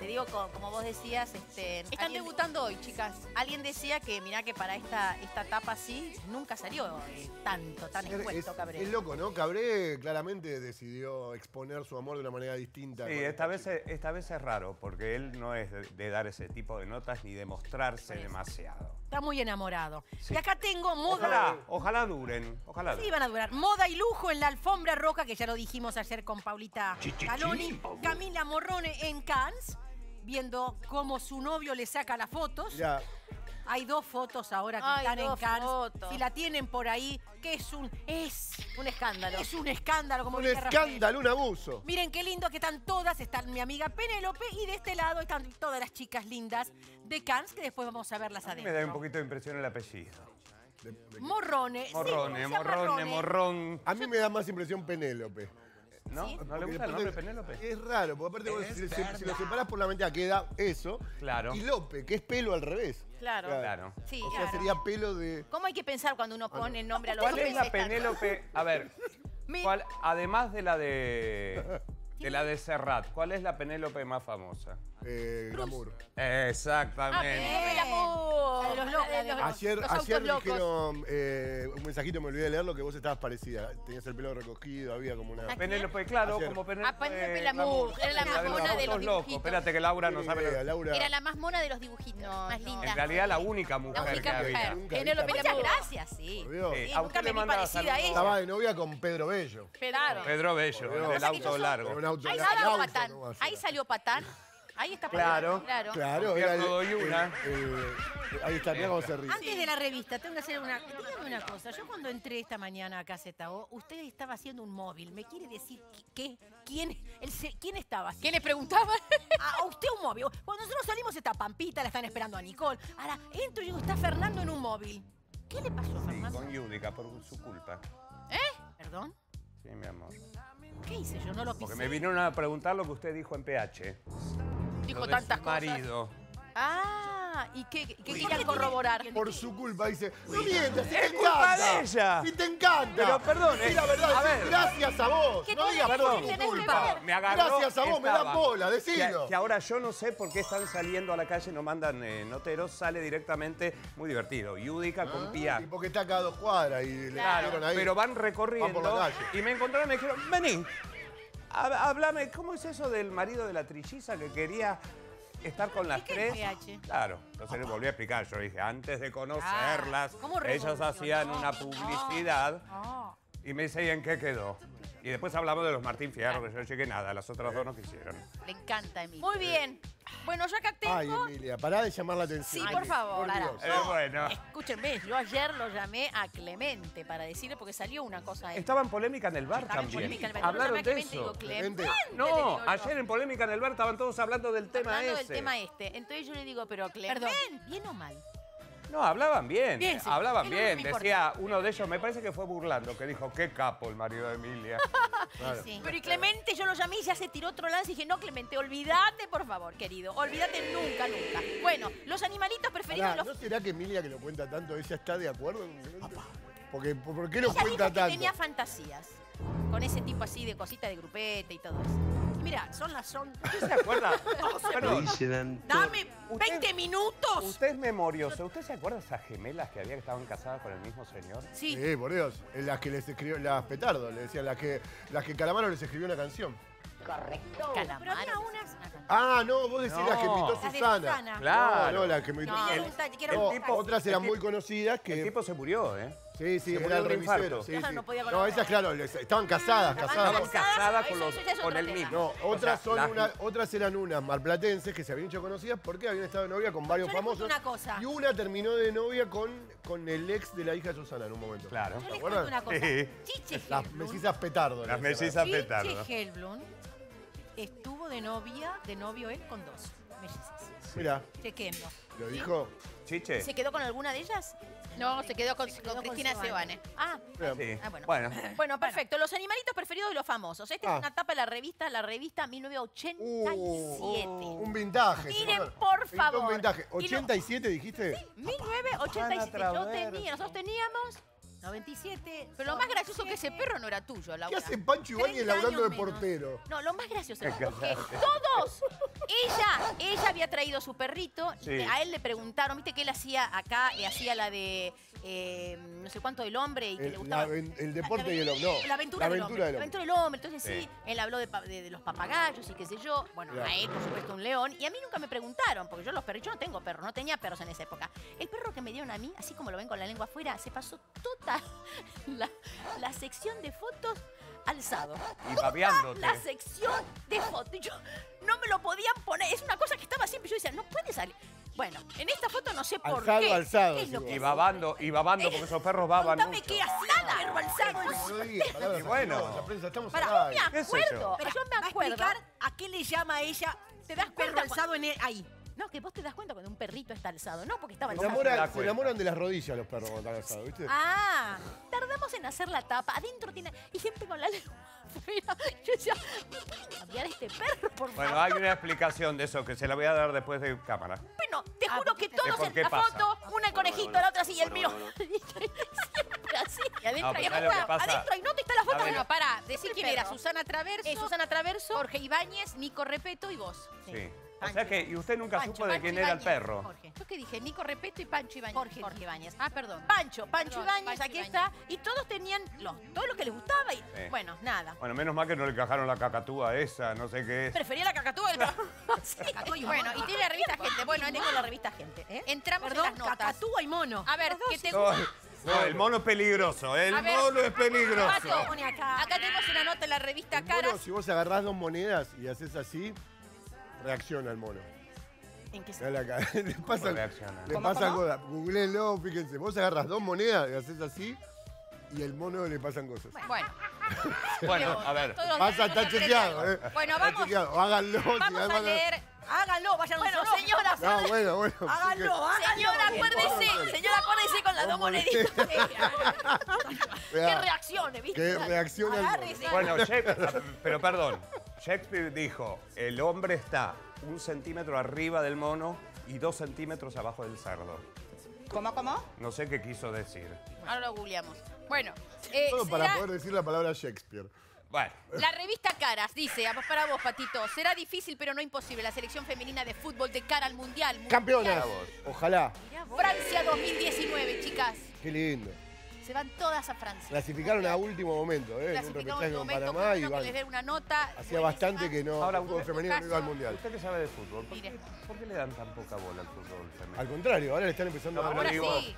Te digo, co- como vos decías, este, Están alguien, debutando hoy, chicas. alguien decía que, mirá, que para esta, esta tapa así nunca salió eh, tanto, tan Es, expuesto es- Cabré. es loco, ¿no? Cabré claramente decidió exponer su amor de una manera distinta. Sí, esta vez, es- esta vez es raro, porque él no es de, de dar ese tipo de notas ni de mostrarse demasiado. Está muy enamorado. Sí. Y acá tengo moda. Ojalá, ojalá duren, ojalá Sí, duren. van a durar. Moda y lujo en la alfombra roja, que ya lo dijimos ayer con Paulita Caloni. Camila Morrone en Cannes, viendo cómo su novio le saca las fotos. Mirá, Hay dos fotos ahora que Ay, están en dos Cannes. fotos. Si la tienen por ahí, que es un. Es. Un escándalo. Es un escándalo, como un dice Rafael. escándalo, un abuso. Miren qué lindo que están todas. Está mi amiga Penélope y de este lado están todas las chicas lindas de Cannes, que después vamos a verlas Me da un poquito de impresión el apellido. De- de- Morrone. sí, Morrone, se llama morrone, morrón. A mí me da más impresión Penélope. ¿No? Sí. ¿No le gusta el nombre Penélope? Es raro, porque aparte vos, si, si- si lo separás por la mitad queda eso. Claro. Y Lope, que es pelo al revés. Claro. Claro. Sí, O sea, claro. sería pelo de... ¿Cómo hay que pensar cuando uno pone el nombre a los ¿Cuál hombres? es la. Penélope? A ver, ¿cuál- además de la de, de la de Serrat, ¿cuál es la Penélope más famosa? Eh, glamour. Exactamente. Penélope Lamour. La de los locos, La de los- Ayer, los ayer locos. dijeron eh, un mensajito, me olvidé de leerlo, que vos estabas parecida. Tenías el pelo recogido, había como una... Penélope, claro, Ayer. como Penélope. Ah, Penélope Lamour, era la más de los mona de autos los locos. dibujitos. Espérate que Laura no sabe. lo- idea, Laura. Era la más mona de los dibujitos, más linda. En realidad la única mujer única que había. mujer. Nunca Penélope vi Muchas Lamour. gracias, sí. Por Dios. Sí, Sí, a nunca usted me le vi manda parecida a saludos. ella. Estaba de novia con Pedro Bello. Pedro Bello, Por Dios. del Pasa que yo auto soy- largo. Era auto, Ahí salió auto Patán. nomás Ahí era. salió Patán. Ahí está Claro. Patán. Claro. Claro, era el, y una. el- ahí está, mirá cómo se ríe. Antes de la revista, tengo que hacer una. Dígame una cosa. Yo cuando entré esta mañana a KZO, usted estaba haciendo un móvil. ¿Me quiere decir qué? ¿Quién, el se- ¿quién estaba haciendo? ¿Qué le preguntaba? A, a usted un móvil. Cuando nosotros salimos está Pampita, la están esperando a Nicole. Ahora entro y digo, está Fernando en un móvil. ¿Qué le pasó, Sí, Fernando? con Yudica, por su culpa. ¿Perdón? Sí, mi amor. ¿Qué hice yo? No lo pisé. Porque me vinieron a preguntar lo que usted dijo en PH. Dijo Lo de tantas su cosas. marido. Ah, ¿y qué, qué ¿Por querían corroborar? Por su culpa, dice. No mientas, si te Es culpa encanta. de ella. Si te encanta. Pero, perdón, Sí, es- la verdad, a ver. gracias a vos. ¿Qué No tiene- digas por tu que culpa. ver? Me agarró, Gracias a vos, me estaba. das bola, Que, decilo. que ahora yo no sé por qué están saliendo a la calle, no mandan eh, noteros, sale directamente muy divertido. Yudica con Y Pia. porque está cada dos cuadras y le Claro, ahí. pero van recorriendo Van por la calle. y me encontraron y me dijeron, vení, hab- háblame, ¿cómo es eso del marido de la trilliza que quería estar con las ¿Y qué tres? es? Claro, entonces le volví a explicar, yo dije, antes de conocerlas, Ah, ¿cómo ellos hacían una publicidad y me dice, ¿y en qué quedó? Y después hablamos de los Martín Fierro, que yo llegué nada, las otras dos no quisieron. Le encanta, Emi. Muy bien. Bueno, yo acá Ay, tengo... Emilia, pará de llamar la atención. Sí, por favor, Por Lara. Dios. Eh, bueno, Escúchenme, yo ayer lo llamé a Clemente para decirle, porque salió una cosa ahí. estaba en polémica en el bar Estaba en también. polémica en el bar. Yo lo Hablaron llamé a de Clemente y digo, eso. Clemente. Clemente. ¿qué te No, ayer en polémica en el bar estaban todos hablando del tema Hablando ese. del tema este. Entonces yo le digo, pero Clemente... Perdón, ¿bien o mal? No, hablaban bien. Bien, sí. Hablaban no bien. Decía uno de ellos, me parece que fue burlando, que dijo, qué capo el marido de Emilia. Claro. Sí. Pero y Clemente, yo lo llamé y ya se tiró otro lance y dije, no, Clemente, olvídate, por favor, querido. Olvídate nunca, nunca. Bueno, los animalitos preferidos... Pará, los... ¿No será que Emilia, que lo cuenta tanto, ella está de acuerdo? Clemente? Porque, ¿Por por qué lo Ella dijo cuenta que tanto? tenía fantasías con ese tipo así de cosita de grupete y todo eso. Mira, son las son. ¿Usted se acuerda? Bueno, Dame Usted- 20 minutos. usted es memorioso. ¿Usted se acuerda de esas gemelas que había que estaban casadas con el mismo señor? Sí. Sí, por Dios. En Las que les escribió, las petardo, le decían, las que, las que Calamaro les escribió una canción. Pero había unas. Ah, no, vos decís las que No. pintó Las de Susana. Susana. Claro. No, no, las que me No, El- quiero No, buscar. otras eran el muy conocidas que. El tipo se murió, ¿eh? Sí, sí, se era murió el remisero. Sí, no podía No, esas, claro, estaban casadas, casadas. Estaban casadas, con, los- con el mismo. No, O otras, sea, son las- una- otras eran unas marplatenses que se habían hecho conocidas porque habían estado de novia con varios Yo famosos. una cosa. Y una terminó de novia con, con el ex de la hija de Susana en un momento. Claro. Yo les cuento una cosa. Sí. Chiche Las mellizas petardo. Las mellizas petardo. Chiche Helblum estuvo de novia, de novio él con dos mellizas. Mira, Chequenlo. lo dijo. Chiche. ¿Se quedó con alguna de ellas? No, se quedó con, Se con quedó con Cristina Giovanni. Sebane. Ah, Sí. Ah, bueno. Bueno. bueno, perfecto. Los animalitos preferidos de los famosos. Esta Ah. es una tapa de la revista, la revista 1987. Uh, un vintaje. Miren, por favor. Un vintaje. Y lo- ¿87 dijiste? 1987. Yo tenía, nosotros teníamos 97. Pero lo más gracioso que ese perro no era tuyo, ¿Qué Laura. hace Pancho Ibáñez 30 laburando de portero? No, lo más gracioso es que todos, ella, ella había traído su perrito, Sí. a él le preguntaron, viste que él hacía acá, le hacía la de eh, no sé cuánto del hombre y que El, le gustaba. la- el deporte y el hombre. No, La aventura, del, hombre. del La aventura del hombre. Entonces sí, él habló de, de- de los papagayos y qué sé yo. Bueno, Claro. a él, por supuesto, un león. Y a mí nunca me preguntaron, porque yo los perros, yo no tengo perros, no tenía perros en esa época. El perro que me dieron a mí, así como lo ven con la lengua afuera, se pasó toda la, la sección de fotos alzado. Y babeándote. La sección de fotos. Y Yo no me lo podían poner. Es una cosa que estaba siempre. Yo decía, no puede salir. Bueno, en esta foto no sé por Alzado, qué. alzado, ¿Qué es lo sí, que Y babando, y babando, porque esos perros baban Contame mucho. qué el perro alzado. No Y bueno. no, Para, al yo me acuerdo. Pero yo me acuerdo. a qué le llama a ella ¿Te das perro cuenta? alzado en el- ahí. No, que vos te das cuenta cuando un perrito está alzado. No, porque estaba Se alzado. se enamoran, se cuenta. enamoran de las rodillas los perros cuando están alzados, ¿viste? Ah, tardamos en hacer la tapa. Adentro tiene. Y siempre con la lengua afuera. Yo decía, ¿me pueden cambiar este perro, por Bueno, favor? hay una explicación de eso que se la voy a dar después de cámara. Bueno, te Ah, juro que ¿por todos ¿Por en la pasa? foto, una el conejito, la otra así y el mío. Siempre así. Y adentro No, hay pero ¿sabes lo que nota, pasa? adentro hay nota y está la foto. Bueno, pará, decí Siempre quién era. Susana Traverso, Eh, Susana Traverso. Jorge Ibáñez, Nico Repeto y vos. Sí. O sea que, y usted nunca Pancho, supo de Pancho quién era el perro. Jorge. ¿Yo qué dije? Nico Repeto y Pancho Ibáñez. Jorge. Jorge Ibáñez. Ah, perdón. Pancho, Pancho Perdón, Ibáñez, Pancho aquí está. Y todos tenían los, todo lo que les gustaba. Y, Bueno, nada. Bueno, menos mal que no le encajaron la cacatúa esa, no sé qué es. Prefería la cacatúa del Sí. Bueno, y tiene la revista Gente. Bueno, tengo la revista Gente. ¿eh? Entramos Perdón, en las notas. cacatúa y mono. A ver, ¿qué te gusta? no, el mono es peligroso, el ver, mono es peligroso. Pato, acá. acá tenemos una nota en la revista El mono, Caras. si vos agarrás dos monedas y haces así, reacciona el mono. ¿En qué se- Dale acá. Le pasan, reacciona? le ¿Cómo, pasan cómo? cosas. Googleenlo, fíjense. Vos agarras dos monedas y haces así y el mono le pasan cosas. Bueno, Bueno, a ver. Pasa, está chequeado, ¿eh? Bueno, vamos, chequeado. Háganlo. si vamos a leer. Háganlo, vayan Bueno, solo. señora, No, bueno, bueno. Háganlo, háganlo. señora, acuérdese. Señora, acuérdese con las dos moneditas. Qué Vea, reacciones, ¿viste? Que reacciona el mono. Agárrese. Bueno, Shakespeare, pero perdón, Shakespeare dijo, el hombre está un centímetro arriba del mono y dos centímetros abajo del cerdo. ¿Cómo, cómo? No sé qué quiso decir. Ahora lo googleamos. Bueno, eh, Todo para será- poder decir la palabra Shakespeare. Bueno, La revista Caras dice, vamos para vos, Patito, será difícil pero no imposible la selección femenina de fútbol de cara al Mundial. Campeonas. vos. Ojalá. Francia 2019, chicas. Qué lindo. Se van todas a Francia. Clasificaron a último momento, ¿eh? En un repechaje en un con momento, Panamá y van. les dé una nota. Hacía buenísima. bastante que no Ahora, el fútbol femenino no iba al mundial. usted que sabe de fútbol, ¿por Mire. qué, por qué le dan tan poca bola al fútbol femenino? Al contrario, ahora le están empezando No, a Ahora digo- sí.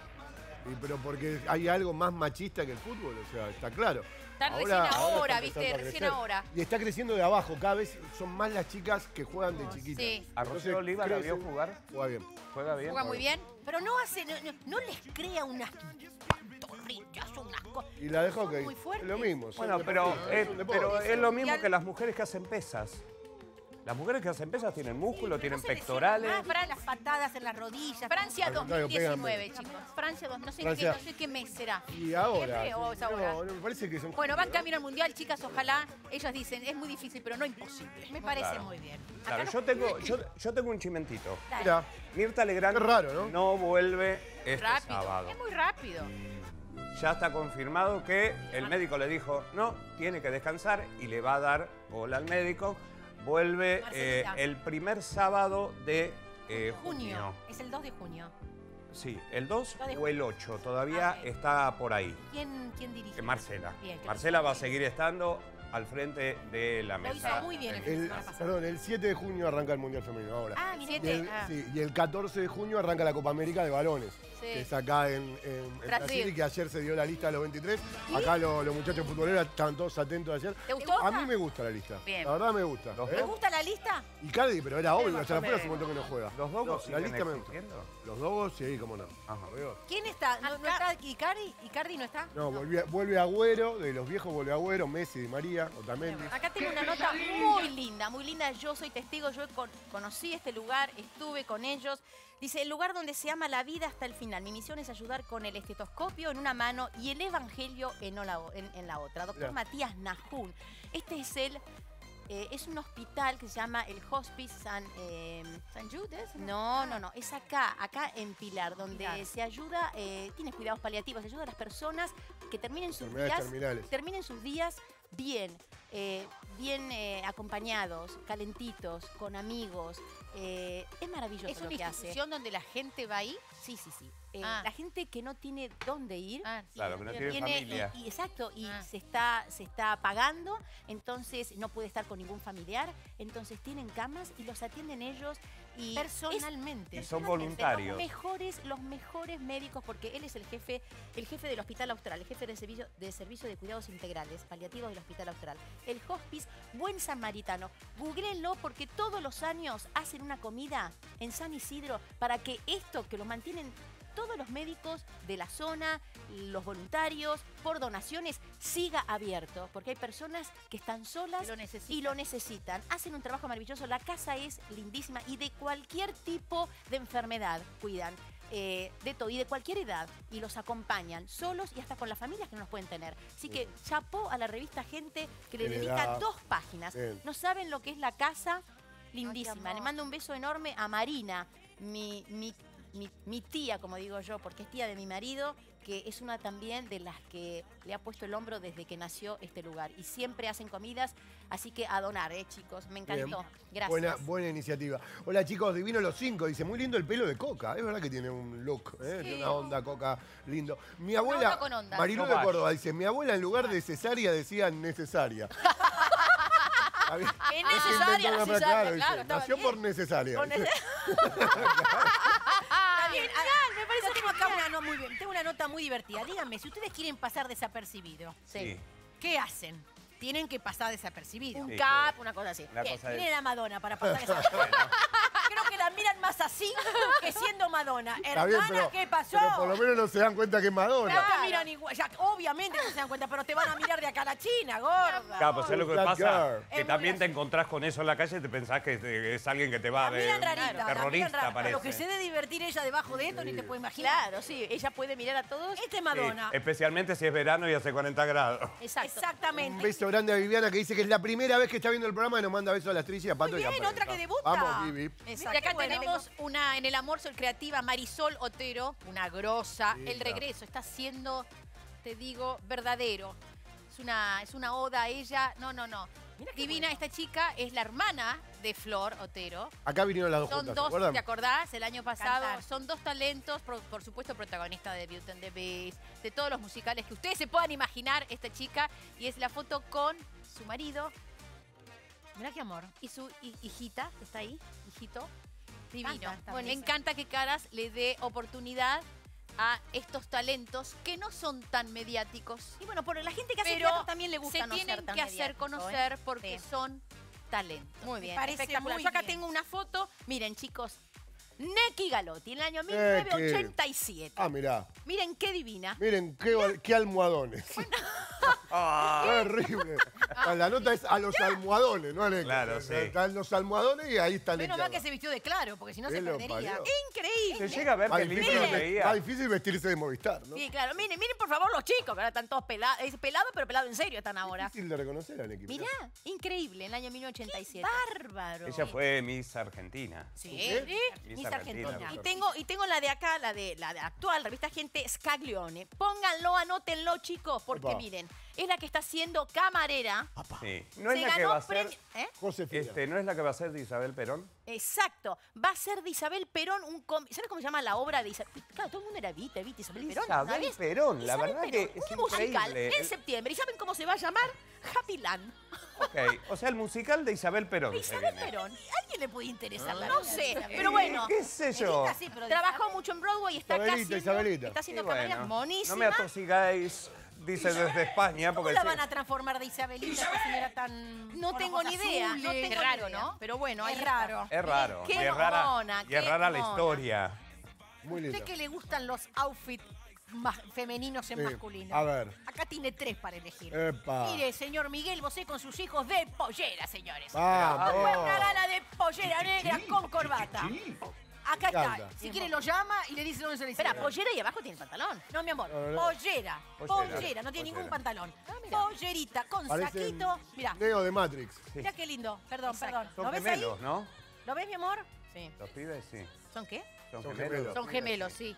Y pero porque hay algo más machista que el fútbol, o sea, está claro. Están recién ahora, ¿viste? Recién ahora. Y está creciendo de abajo, cada vez son más las chicas que juegan de chiquitas. Sí. ¿A Rocío Oliva la vio jugar? Juega bien. ¿Juega bien? Juega muy bien. Pero no hace, no, no- no les crea unas pantorrillas, unas cosas. Y la de hockey, muy es fuertes. lo mismo. Bueno, pero, eh, es pero es lo mismo que las mujeres que hacen pesas. Las mujeres que hacen pesas tienen músculo, tienen No pectorales. más, las patadas en las rodillas. Francia Al contrario, 2019, chicos. Francia, dos- no sé, Francia. Qué, no sé qué mes será. Y ahora. ¿Siempre o es ahora? No, no, me parece que son. Bueno, van camino al mundial, chicas, ojalá. Ellas dicen, es muy difícil, pero no imposible. Me parece Claro. muy bien. Claro, yo tengo, yo, yo tengo un chimentito. Mira, Mirta Legrand raro, ¿no? vuelve este rápido. sábado. Es muy rápido. Ya está confirmado que el médico le dijo, no, tiene que descansar y le va a dar bola al médico. Vuelve eh, el primer sábado de eh, Junio. junio. Es el 2 de junio. Sí, el 2 Lo de o el 8. Todavía Ah, está por ahí. ¿Quién, quién dirige? Marcela. Bien, Marcela va a seguir estando al frente de la Lo mesa. hizo muy bien el perdón, el 7 de junio arranca el Mundial Femenino ahora. Ah, Y mire. el, Ah. sí, y el 14 de junio arranca la Copa América de Varones, Sí. que es acá en, en- en Brasil. Brasil y que ayer se dio la lista de los 23. Acá lo- los muchachos futboleros estaban todos atentos ayer. ¿Te gustó? A mí me gusta la lista. Bien. La verdad me gusta. Los ¿eh? ¿Te gusta la lista? Icardi, pero era obvio, hasta la o fuera hace un montón que no juega. ¿Los dogos No, la lista me gusta. Los dogos, sí, cómo no. Ajá. ¿Quién está? ¿No, no está Icardi? ¿Icardi no está? No, volví- vuelve Agüero, de los viejos vuelve Agüero, Messi, Di María, Otamendi. Acá tengo una nota muy linda, muy linda. Yo soy testigo, yo con- conocí este lugar, estuve con ellos. Dice, el lugar donde se ama la vida hasta el final. Mi misión es ayudar con el estetoscopio en una mano y el evangelio en, la o- en- en la otra. Doctor. Matías Najún. Este es el... eh, es un hospital que se llama el Hospice San... eh, ¿San Judas? no, no, no, es acá, acá en Pilar, donde Pilar. se ayuda, eh, tiene cuidados paliativos, se ayuda a las personas que terminen sus días, terminales. terminen sus días bien, eh, bien eh, acompañados, calentitos, con amigos. eh, es maravilloso ¿Es lo una que hace. institución donde la gente va ahí? Sí, sí, sí. Eh, Ah. La gente que no tiene dónde ir. Ah, y Claro, que no tiene viene familia. y- y- exacto, y Ah. se está se está pagando, entonces no puede estar con ningún familiar, entonces tienen camas y los atienden ellos y es- Personalmente. Y son voluntarios. Los mejores, los mejores médicos, porque él es el jefe, el jefe del Hospital Austral, el jefe del servicio de servicio de cuidados integrales, paliativos del Hospital Austral. El hospice Buen Samaritano. Googleenlo porque todos los años hacen una comida en San Isidro para que esto que lo mantienen todos los médicos de la zona, los voluntarios, por donaciones, siga abierto. Porque hay personas que están solas lo y lo necesitan. Hacen un trabajo maravilloso. La casa es lindísima y de cualquier tipo de enfermedad cuidan. eh, de todo y de cualquier edad y los acompañan solos y hasta con las familias que no los pueden tener. Así que chapó a la revista Gente que le dedica dos páginas. Bien. No saben lo que es la casa lindísima. Le mando un beso enorme a Marina, mi, mi, mi- mi tía, como digo yo, porque es tía de mi marido, que es una también de las que le ha puesto el hombro desde que nació este lugar. Y siempre hacen comidas, así que a donar, ¿eh, chicos? Me encantó. Bien. Gracias. Buena, buena iniciativa. Hola chicos, divino los cinco. Dice, muy lindo el pelo de Coca. Es verdad que tiene un look, ¿eh? Una onda Coca lindo. Mi abuela, onda con onda. Marilú No de. Córdoba, dice, mi abuela en lugar de cesárea decía necesaria. Es necesaria dice, claro, Nació bien. por necesaria. Con dice. no, muy bien, tengo una nota muy divertida. Díganme, si ustedes quieren pasar desapercibido, Sí. ¿qué hacen? Tienen que pasar desapercibido. Un Sí, cap, una cosa así. Una Bien, cosa de- Madonna para pasar desapercibido. Que la miran más así que siendo Madonna. Está bien, Hermana, pero, ¿qué pasó? pero por lo menos no se dan cuenta que es Madonna. No te miran igual. Ya, obviamente no se dan cuenta, pero te van a mirar de acá a la China, gorda. Claro, pues ¿sabes lo que That pasa? girl. Que Es también te así. encontrás con eso en la calle y te pensás que es, es alguien que te va La a ver. miran rarita, la miran terrorista, rara. parece. Lo que se debe divertir ella debajo de esto ni te puedo imaginar. Claro, sí, ella puede mirar a todos. Este es Sí, Madonna. especialmente si es verano y hace 40 grados. Exacto. Un Exactamente. beso grande a Viviana que dice que es la primera vez que está viendo el programa y nos manda besos a la actriz y a Pato Muy y a bien, otra que debuta. Vamos, Vivi. Y acá bueno. tenemos una en el amor soy creativa, Marisol Otero, una grosa. Linda. El regreso está siendo, te digo, verdadero. Es una, es una oda a ella. No, no, no. Divina, bueno. esta chica es la hermana de Flor Otero. Acá vinieron las dos Son juntas, ¿se dos? ¿te acordás? El año pasado. Cantar. Son dos talentos, por, por supuesto, protagonista de Beauty and the Beast, de todos los musicales que ustedes se puedan imaginar, esta chica. Y es la foto con su marido Mira qué amor. y su hi- hijita, que está ahí, Divino. Está Bueno, me encanta que Caras le dé oportunidad a estos talentos que no son tan mediáticos. Y bueno, por la gente que hace teatro también le gusta se no tienen ser tan que hacer ¿eh? conocer porque Sí. son talentos. Muy bien, parece espectacular. muy Yo acá bien. tengo una foto. Miren, chicos. Neki Galotti, en el año Neki. 1987. Ah, mirá. Miren qué divina. Miren qué, qué almohadones. Ah, Terrible. La nota es a los almohadones, ¿no, Alex? Claro, sí. Están los almohadones y ahí está Menos mal que se vistió de claro, porque si no ¿Qué se perdería. Increíble. se llega a ver qué lindo difícil, vestirse de Movistar, ¿no? Sí, claro. Miren, miren por favor los chicos, que ahora están todos pelados. Es pelado, pero pelado en serio están ahora. Difícil de reconocer al equipo. Mirá, increíble, en el año 1987. Bárbaro. Ella fue Miss Argentina. Sí, ¿Qué? sí. Miss Miss Argentina, Argentina. Y tengo, y tengo la de acá, la de la de actual, revista Gente Scaglione. Pónganlo, anótenlo, chicos, porque Opa. miren, es la que está siendo camarera. Sí. ¿No es Se la que ganó va a ser, premio- ¿Eh? Josefina. este, ¿no es la que va a ser de Isabel Perón? Exacto. Va a ser de Isabel Perón un com- ¿Sabes cómo se llama la obra de Isabel? Claro, todo el mundo era Evita, Evita, Isabel Perón. Isabel ¿sabes? Perón, la Isabel verdad Perón, que es un musical increíble. en septiembre. ¿Y saben cómo se va a llamar? Happy Land. Ok, o sea, el musical de Isabel Perón. Se Isabel viene. Perón. ¿A alguien le puede interesar la No vida de sé, pero bueno. ¿Qué sé yo? Trabajó mucho en Broadway, está acá Isabelita, haciendo, Isabelita. está Y haciendo bueno, campañas monísimas. no me atosigáis, dice desde España, ¿Cómo porque la sí. van a transformar de Isabelita, esta señora tan... No tengo ni idea, no tengo ni raro, idea. ¿no? Pero bueno, Es raro. Es raro, Qué y es rara, mona, y qué es rara la historia. Muy lindo. ¿Usted que le gustan los outfits más femeninos en Sí, masculino? a ver. Acá tiene tres para elegir. Epa. Mire, señor Miguel Bosé con sus hijos de pollera, señores. Vamos. Fue una gala de pollera negra con corbata. Acá está. Si quiere lo llama y le dice dónde se le Espera, pollera y abajo tiene pantalón. No, mi amor. Pollera. Pollera. Pollera. No tiene ningún pantalón. Ah. Pollerita con Parecen saquito. Mira, Neo de Matrix. mira qué lindo. Perdón, Exacto. perdón. Son ¿Lo ves gemelos, ahí? ¿no? ¿Lo ves, mi amor? Sí. Los pibes, sí. ¿Son qué? Son, Son gemelos. gemelos. Son gemelos, sí.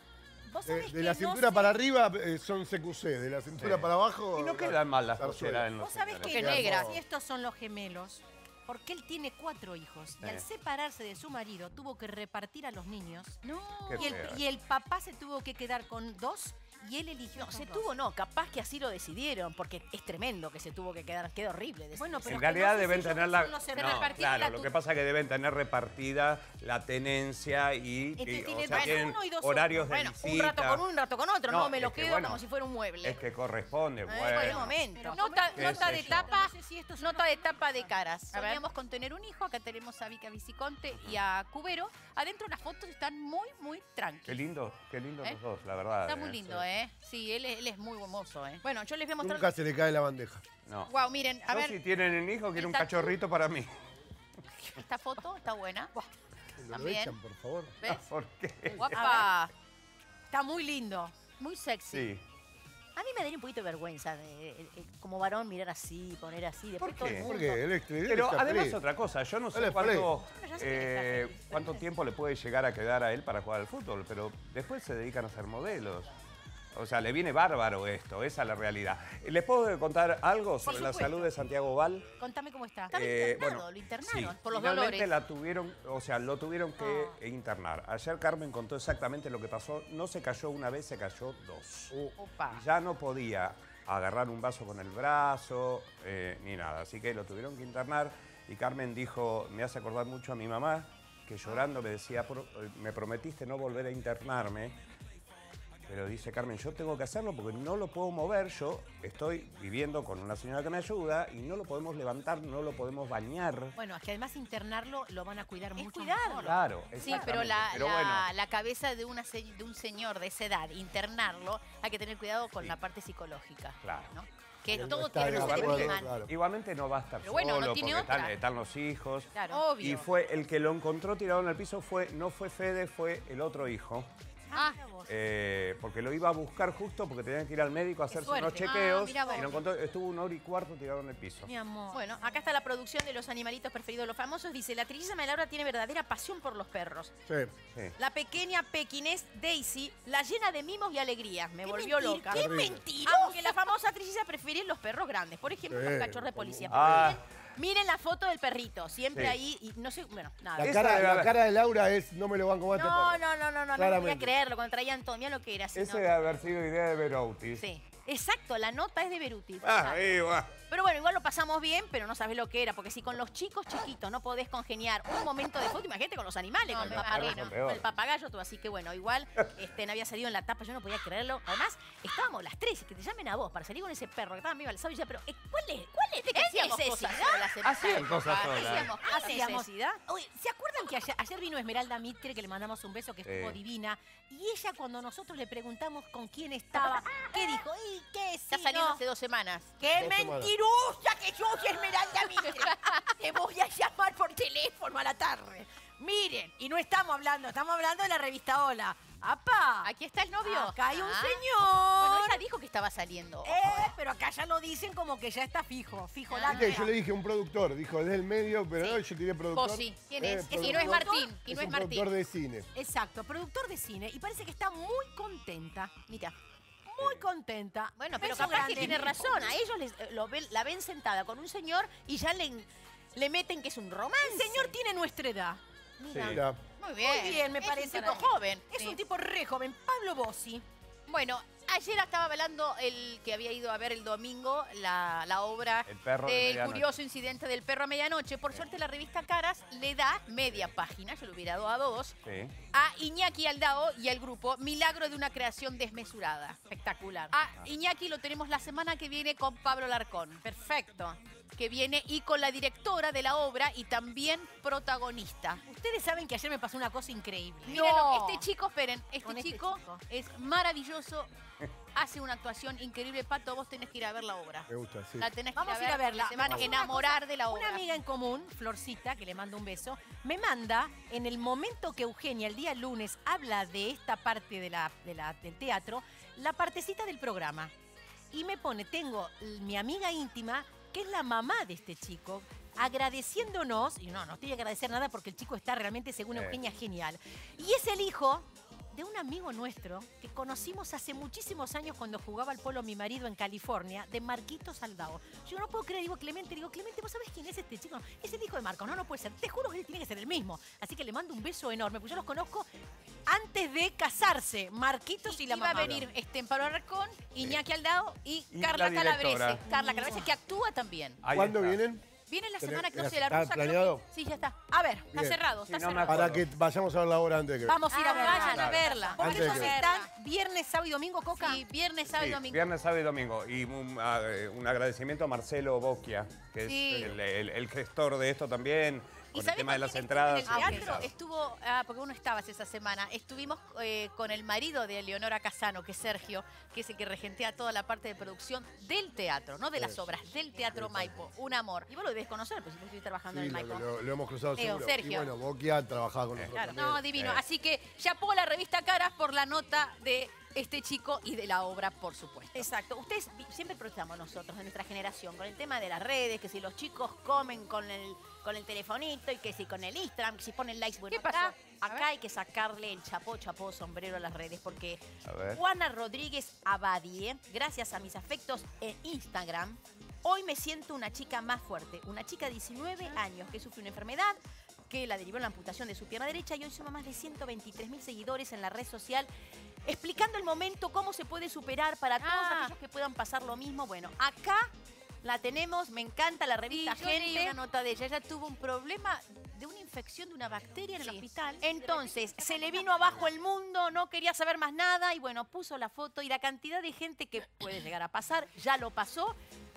Vos De, sabés de que la no cintura sé- para arriba eh, son CQC, de la cintura Sí. para abajo. Y no quedan mal las polleras en los Vos sabés que Qué negra. Si estos son los gemelos, porque él tiene cuatro hijos y al separarse de su marido tuvo que repartir a los niños. No. El, y el papá se tuvo que quedar con dos y él eligió. No, se tuvo, no, capaz que así lo decidieron, porque es tremendo que se tuvo que quedar, queda horrible. Bueno, pero en realidad no deben si tener la... No, claro, la lo que pasa es que deben tener repartida la tenencia y, Entonces y, o tiene sea, tienen uno y dos horarios de Bueno, un visita. rato con uno, un rato con otro, no, No, me lo que, quedo bueno, como si fuera un mueble. Es que corresponde, Eh, bueno. el momento. Nota, ¿Qué nota de tapa, No sé si estos nota de tapa de caras. Soñamos con tener un hijo, acá tenemos a Vika Viciconte y a Cubero. Adentro las fotos están muy, muy Qué tranquilas. lindo, qué lindo ¿Eh? los dos, la verdad. Está eh, muy lindo, sí. ¿Eh? Sí, él es, él es muy hermoso, ¿eh? Bueno, yo les voy a mostrar. Nunca se le cae la bandeja. No. Wow, miren, a Yo ver, si tienen un hijo, quiero un Está- cachorrito para mí. esta foto está buena. Lo También. echan, por favor. ¿Ves? ¿Por qué? Guapa. Está muy lindo. Muy sexy. Sí. A mí me daría un poquito de vergüenza de, eh, eh, como varón mirar así, poner así. Después ¿Por todo el qué? mundo- Porque él es Pero está además feliz. otra cosa, yo no Él sé es cuánto, Pero ya que eh, feliz, cuánto tiempo le puede llegar a quedar a él para jugar al fútbol, pero después se dedican a ser modelos. O sea, le viene bárbaro esto, esa es la realidad. ¿Les puedo contar algo sobre la salud de Santiago Val? Contame cómo está. Estaba Eh, internado, lo internaron sí, por los dolores. la tuvieron, o sea, lo tuvieron que internar. Ayer Carmen contó exactamente lo que pasó. No se cayó una vez, se cayó dos. Opa. Ya no podía agarrar un vaso con el brazo, eh, ni nada. Así que lo tuvieron que internar. Y Carmen dijo, me hace acordar mucho a mi mamá, que llorando me decía, "Pro- eh, me prometiste no volver a internarme. Pero dice Carmen, yo tengo que hacerlo porque no lo puedo mover. Yo estoy viviendo con una señora que me ayuda y no lo podemos levantar, no lo podemos bañar. Bueno, es que además internarlo lo van a cuidar Es mucho cuidarlo. mejor. Claro, Sí, pero la. Pero la- bueno, la cabeza de, una, de un señor de esa edad, internarlo, hay que tener cuidado con Sí. la parte psicológica. Claro. ¿no? Que Él no todo tiene depriman. claro. igualmente no va a estar Pero bueno, no solo tiene porque están, están los hijos. Claro. Obvio. Y fue el que lo encontró tirado en el piso fue no fue Fede, fue el otro hijo. Ah. Eh, porque lo iba a buscar justo porque tenían que ir al médico a hacerse unos chequeos. Ah, vos. y lo encontró, estuvo una hora y cuarto tirado en el piso. Mi amor. Bueno, acá está la producción de los animalitos preferidos de los famosos. Dice, la trillizama de Laura tiene verdadera pasión por los perros. Sí. Sí. La pequeña pequinés Daisy la llena de mimos y alegrías. Me volvió mentir- loca. ¡Qué mentirosa! Aunque la famosa trilliza prefiere los perros grandes. Por ejemplo, Sí, los cachorros de policía. Ah. Miren, la foto del perrito. Siempre Sí. ahí. Y no sé, bueno, nada. La Esa cara, debe la haber- cara de Laura es no me lo van a comer este No, no, no, no, no, no podía Claramente. creerlo. Cuando traían todo, mira lo que era. así, Ese ¿no? debe haber sido idea de Verouti. Sí. Exacto, la nota es de Beruti. Ah, ahí va. Pero bueno, igual lo pasamos bien, pero no sabes lo que era, porque si con los chicos chiquitos no podés congeniar un momento de foto, imagínate con los animales, No, con el paparino, con el papagayo, todo. Así que bueno, igual este, había salido en la tapa, yo no podía creerlo. Además, estábamos las tres y que te llamen a vos para salir con ese perro que estaba medio alzado y yo, pero eh, ¿cuál es? ¿Cuál es? ¿Qué hacíamos necesidad? Hacían cosas solas. Hacíamos. Oye, ¿se acuerdan que ayer, ayer vino Esmeralda Mitre, que le mandamos un beso, que Sí. estuvo divina? Y ella, cuando nosotros le preguntamos con quién estaba, ¿qué dijo? ¿Y Está sí, saliendo no? hace dos semanas. ¡Qué Dos semanas. mentirosa que sos, Esmeralda Mitre! Te voy a llamar por teléfono a la tarde. Miren, y no estamos hablando, estamos hablando de la revista Hola. ¡Apa! Aquí está el novio. Acá hay un Ah. señor. Bueno, ella dijo que estaba saliendo. Eh, pero acá ya lo dicen como que ya está fijo, fijo la Viste, yo le dije a un productor, dijo, es del medio, pero Sí. no, yo tiré productor. Vos sí. ¿Quién Eh, es? Y no es. Martín. Y Es no es un Martín. productor de cine. Exacto, productor de cine y parece que está muy contenta. Mira, muy contenta. Bueno, pero Beso capaz que tiene razón. A ellos les, eh, lo ven- la ven sentada con un señor y ya le, le meten que es un romance. El señor tiene nuestra edad. Mira. Muy bien. Muy bien, me Es parece. un tipo joven. Es Sí. un tipo re joven. Pablo Bossi. Bueno, ayer estaba hablando el que había ido a ver el domingo la, la obra El perro del curioso incidente del perro a medianoche. Por suerte la revista Caras le da media página, yo lo hubiera dado a dos, Sí. a Iñaki Aldao y al grupo Milagro de una creación desmesurada. Espectacular. A Iñaki lo tenemos la semana que viene con Pablo Larcón. Perfecto. Que viene y con la directora de la obra y también protagonista. Ustedes saben que ayer me pasó una cosa increíble. Mírenlo, este chico, esperen, este, este chico. es maravilloso, hace una actuación increíble. Pato, vos tenés que ir a ver la obra. me gusta, sí. La tenés Vamos que a ir a verla. Se van a enamorar cosa, de la obra. Una amiga en común, Florcita, que le mando un beso, me manda en el momento que Eugenia el día lunes habla de esta parte de la, de la- del teatro, la partecita del programa. Y me pone, tengo mi amiga íntima, que es la mamá de este chico, agradeciéndonos, y no, no tiene que agradecer nada porque el chico está realmente, según Eh. Eugenia, genial. Y es el hijo de un amigo nuestro que conocimos hace muchísimos años cuando jugaba al polo mi marido en California, de Marquito Saldao. Yo no puedo creer, digo Clemente, digo Clemente, ¿vos sabés quién es este chico? Es el hijo de Marcos, no, no puede ser. Te juro que él tiene que ser el mismo. Así que le mando un beso enorme, porque yo los conozco antes de casarse, Marquitos y la Iba a mamá. venir este, Pablo Arcón, Iñaki Aldao y, Y Carla. Calabrese. Carla Calabrese, que actúa también. Ahí ¿Cuándo está. vienen? Viene la semana que no ¿ya sé, la está rusa. creo que- planeado? Sí, ya está. A ver, Está Bien. cerrado, Sí, está no me cerrado. Para que vayamos a ver la hora antes de que vamos a ir a Ah, verla. vayan a Claro. verla. Porque Antes ellos que- están viernes, sábado y domingo, Coca. Sí, viernes, sábado y Sí, domingo. viernes, sábado y domingo. Y un, ah, eh, un agradecimiento a Marcelo Bocchia, que Sí. es el, el- el gestor de esto también, ¿Y con el tema de las entradas. estuvo en el teatro? Estuvo, ah, porque uno estabas esa semana, estuvimos eh, con el marido de Leonora Casano, que es Sergio, que es el que regentea toda la parte de producción del teatro, no de las obras, del teatro Maipo. Un amor. Y vos lo debes conocer, pues si vos estuviste trabajando Sí, en el Maipo. lo- lo hemos cruzado Leo, seguro. Sergio. Y bueno, Boquia trabajaba con nosotros Claro, también. no, divino. Eh. Así que chapó la revista Caras por la nota de este chico y de la obra, por supuesto. Exacto. Ustedes siempre protestamos nosotros de nuestra generación con el tema de las redes, que si los chicos comen con el, con el telefonito y que si con el Instagram, que si ponen likes, bueno, ¿Qué pasó? acá, acá hay que sacarle el chapó, chapó, sombrero a las redes, porque. Juana Rodríguez Abadie, gracias a mis afectos en Instagram, hoy me siento una chica más fuerte, una chica de 19 años que sufre una enfermedad que la derivó en la amputación de su pierna derecha y hoy suma más de 123 mil seguidores en la red social explicando el momento, cómo se puede superar para todos Ah. aquellos que puedan pasar lo mismo. Bueno, acá la tenemos, me encanta la Sí, revista leí Gente. una nota de ella. Ella tuvo un problema de una infección de una bacteria en el Sí. hospital. Entonces, se le vino abajo el mundo, no quería saber más nada y bueno, puso la foto y la cantidad de gente que puede llegar a pasar, ya lo pasó.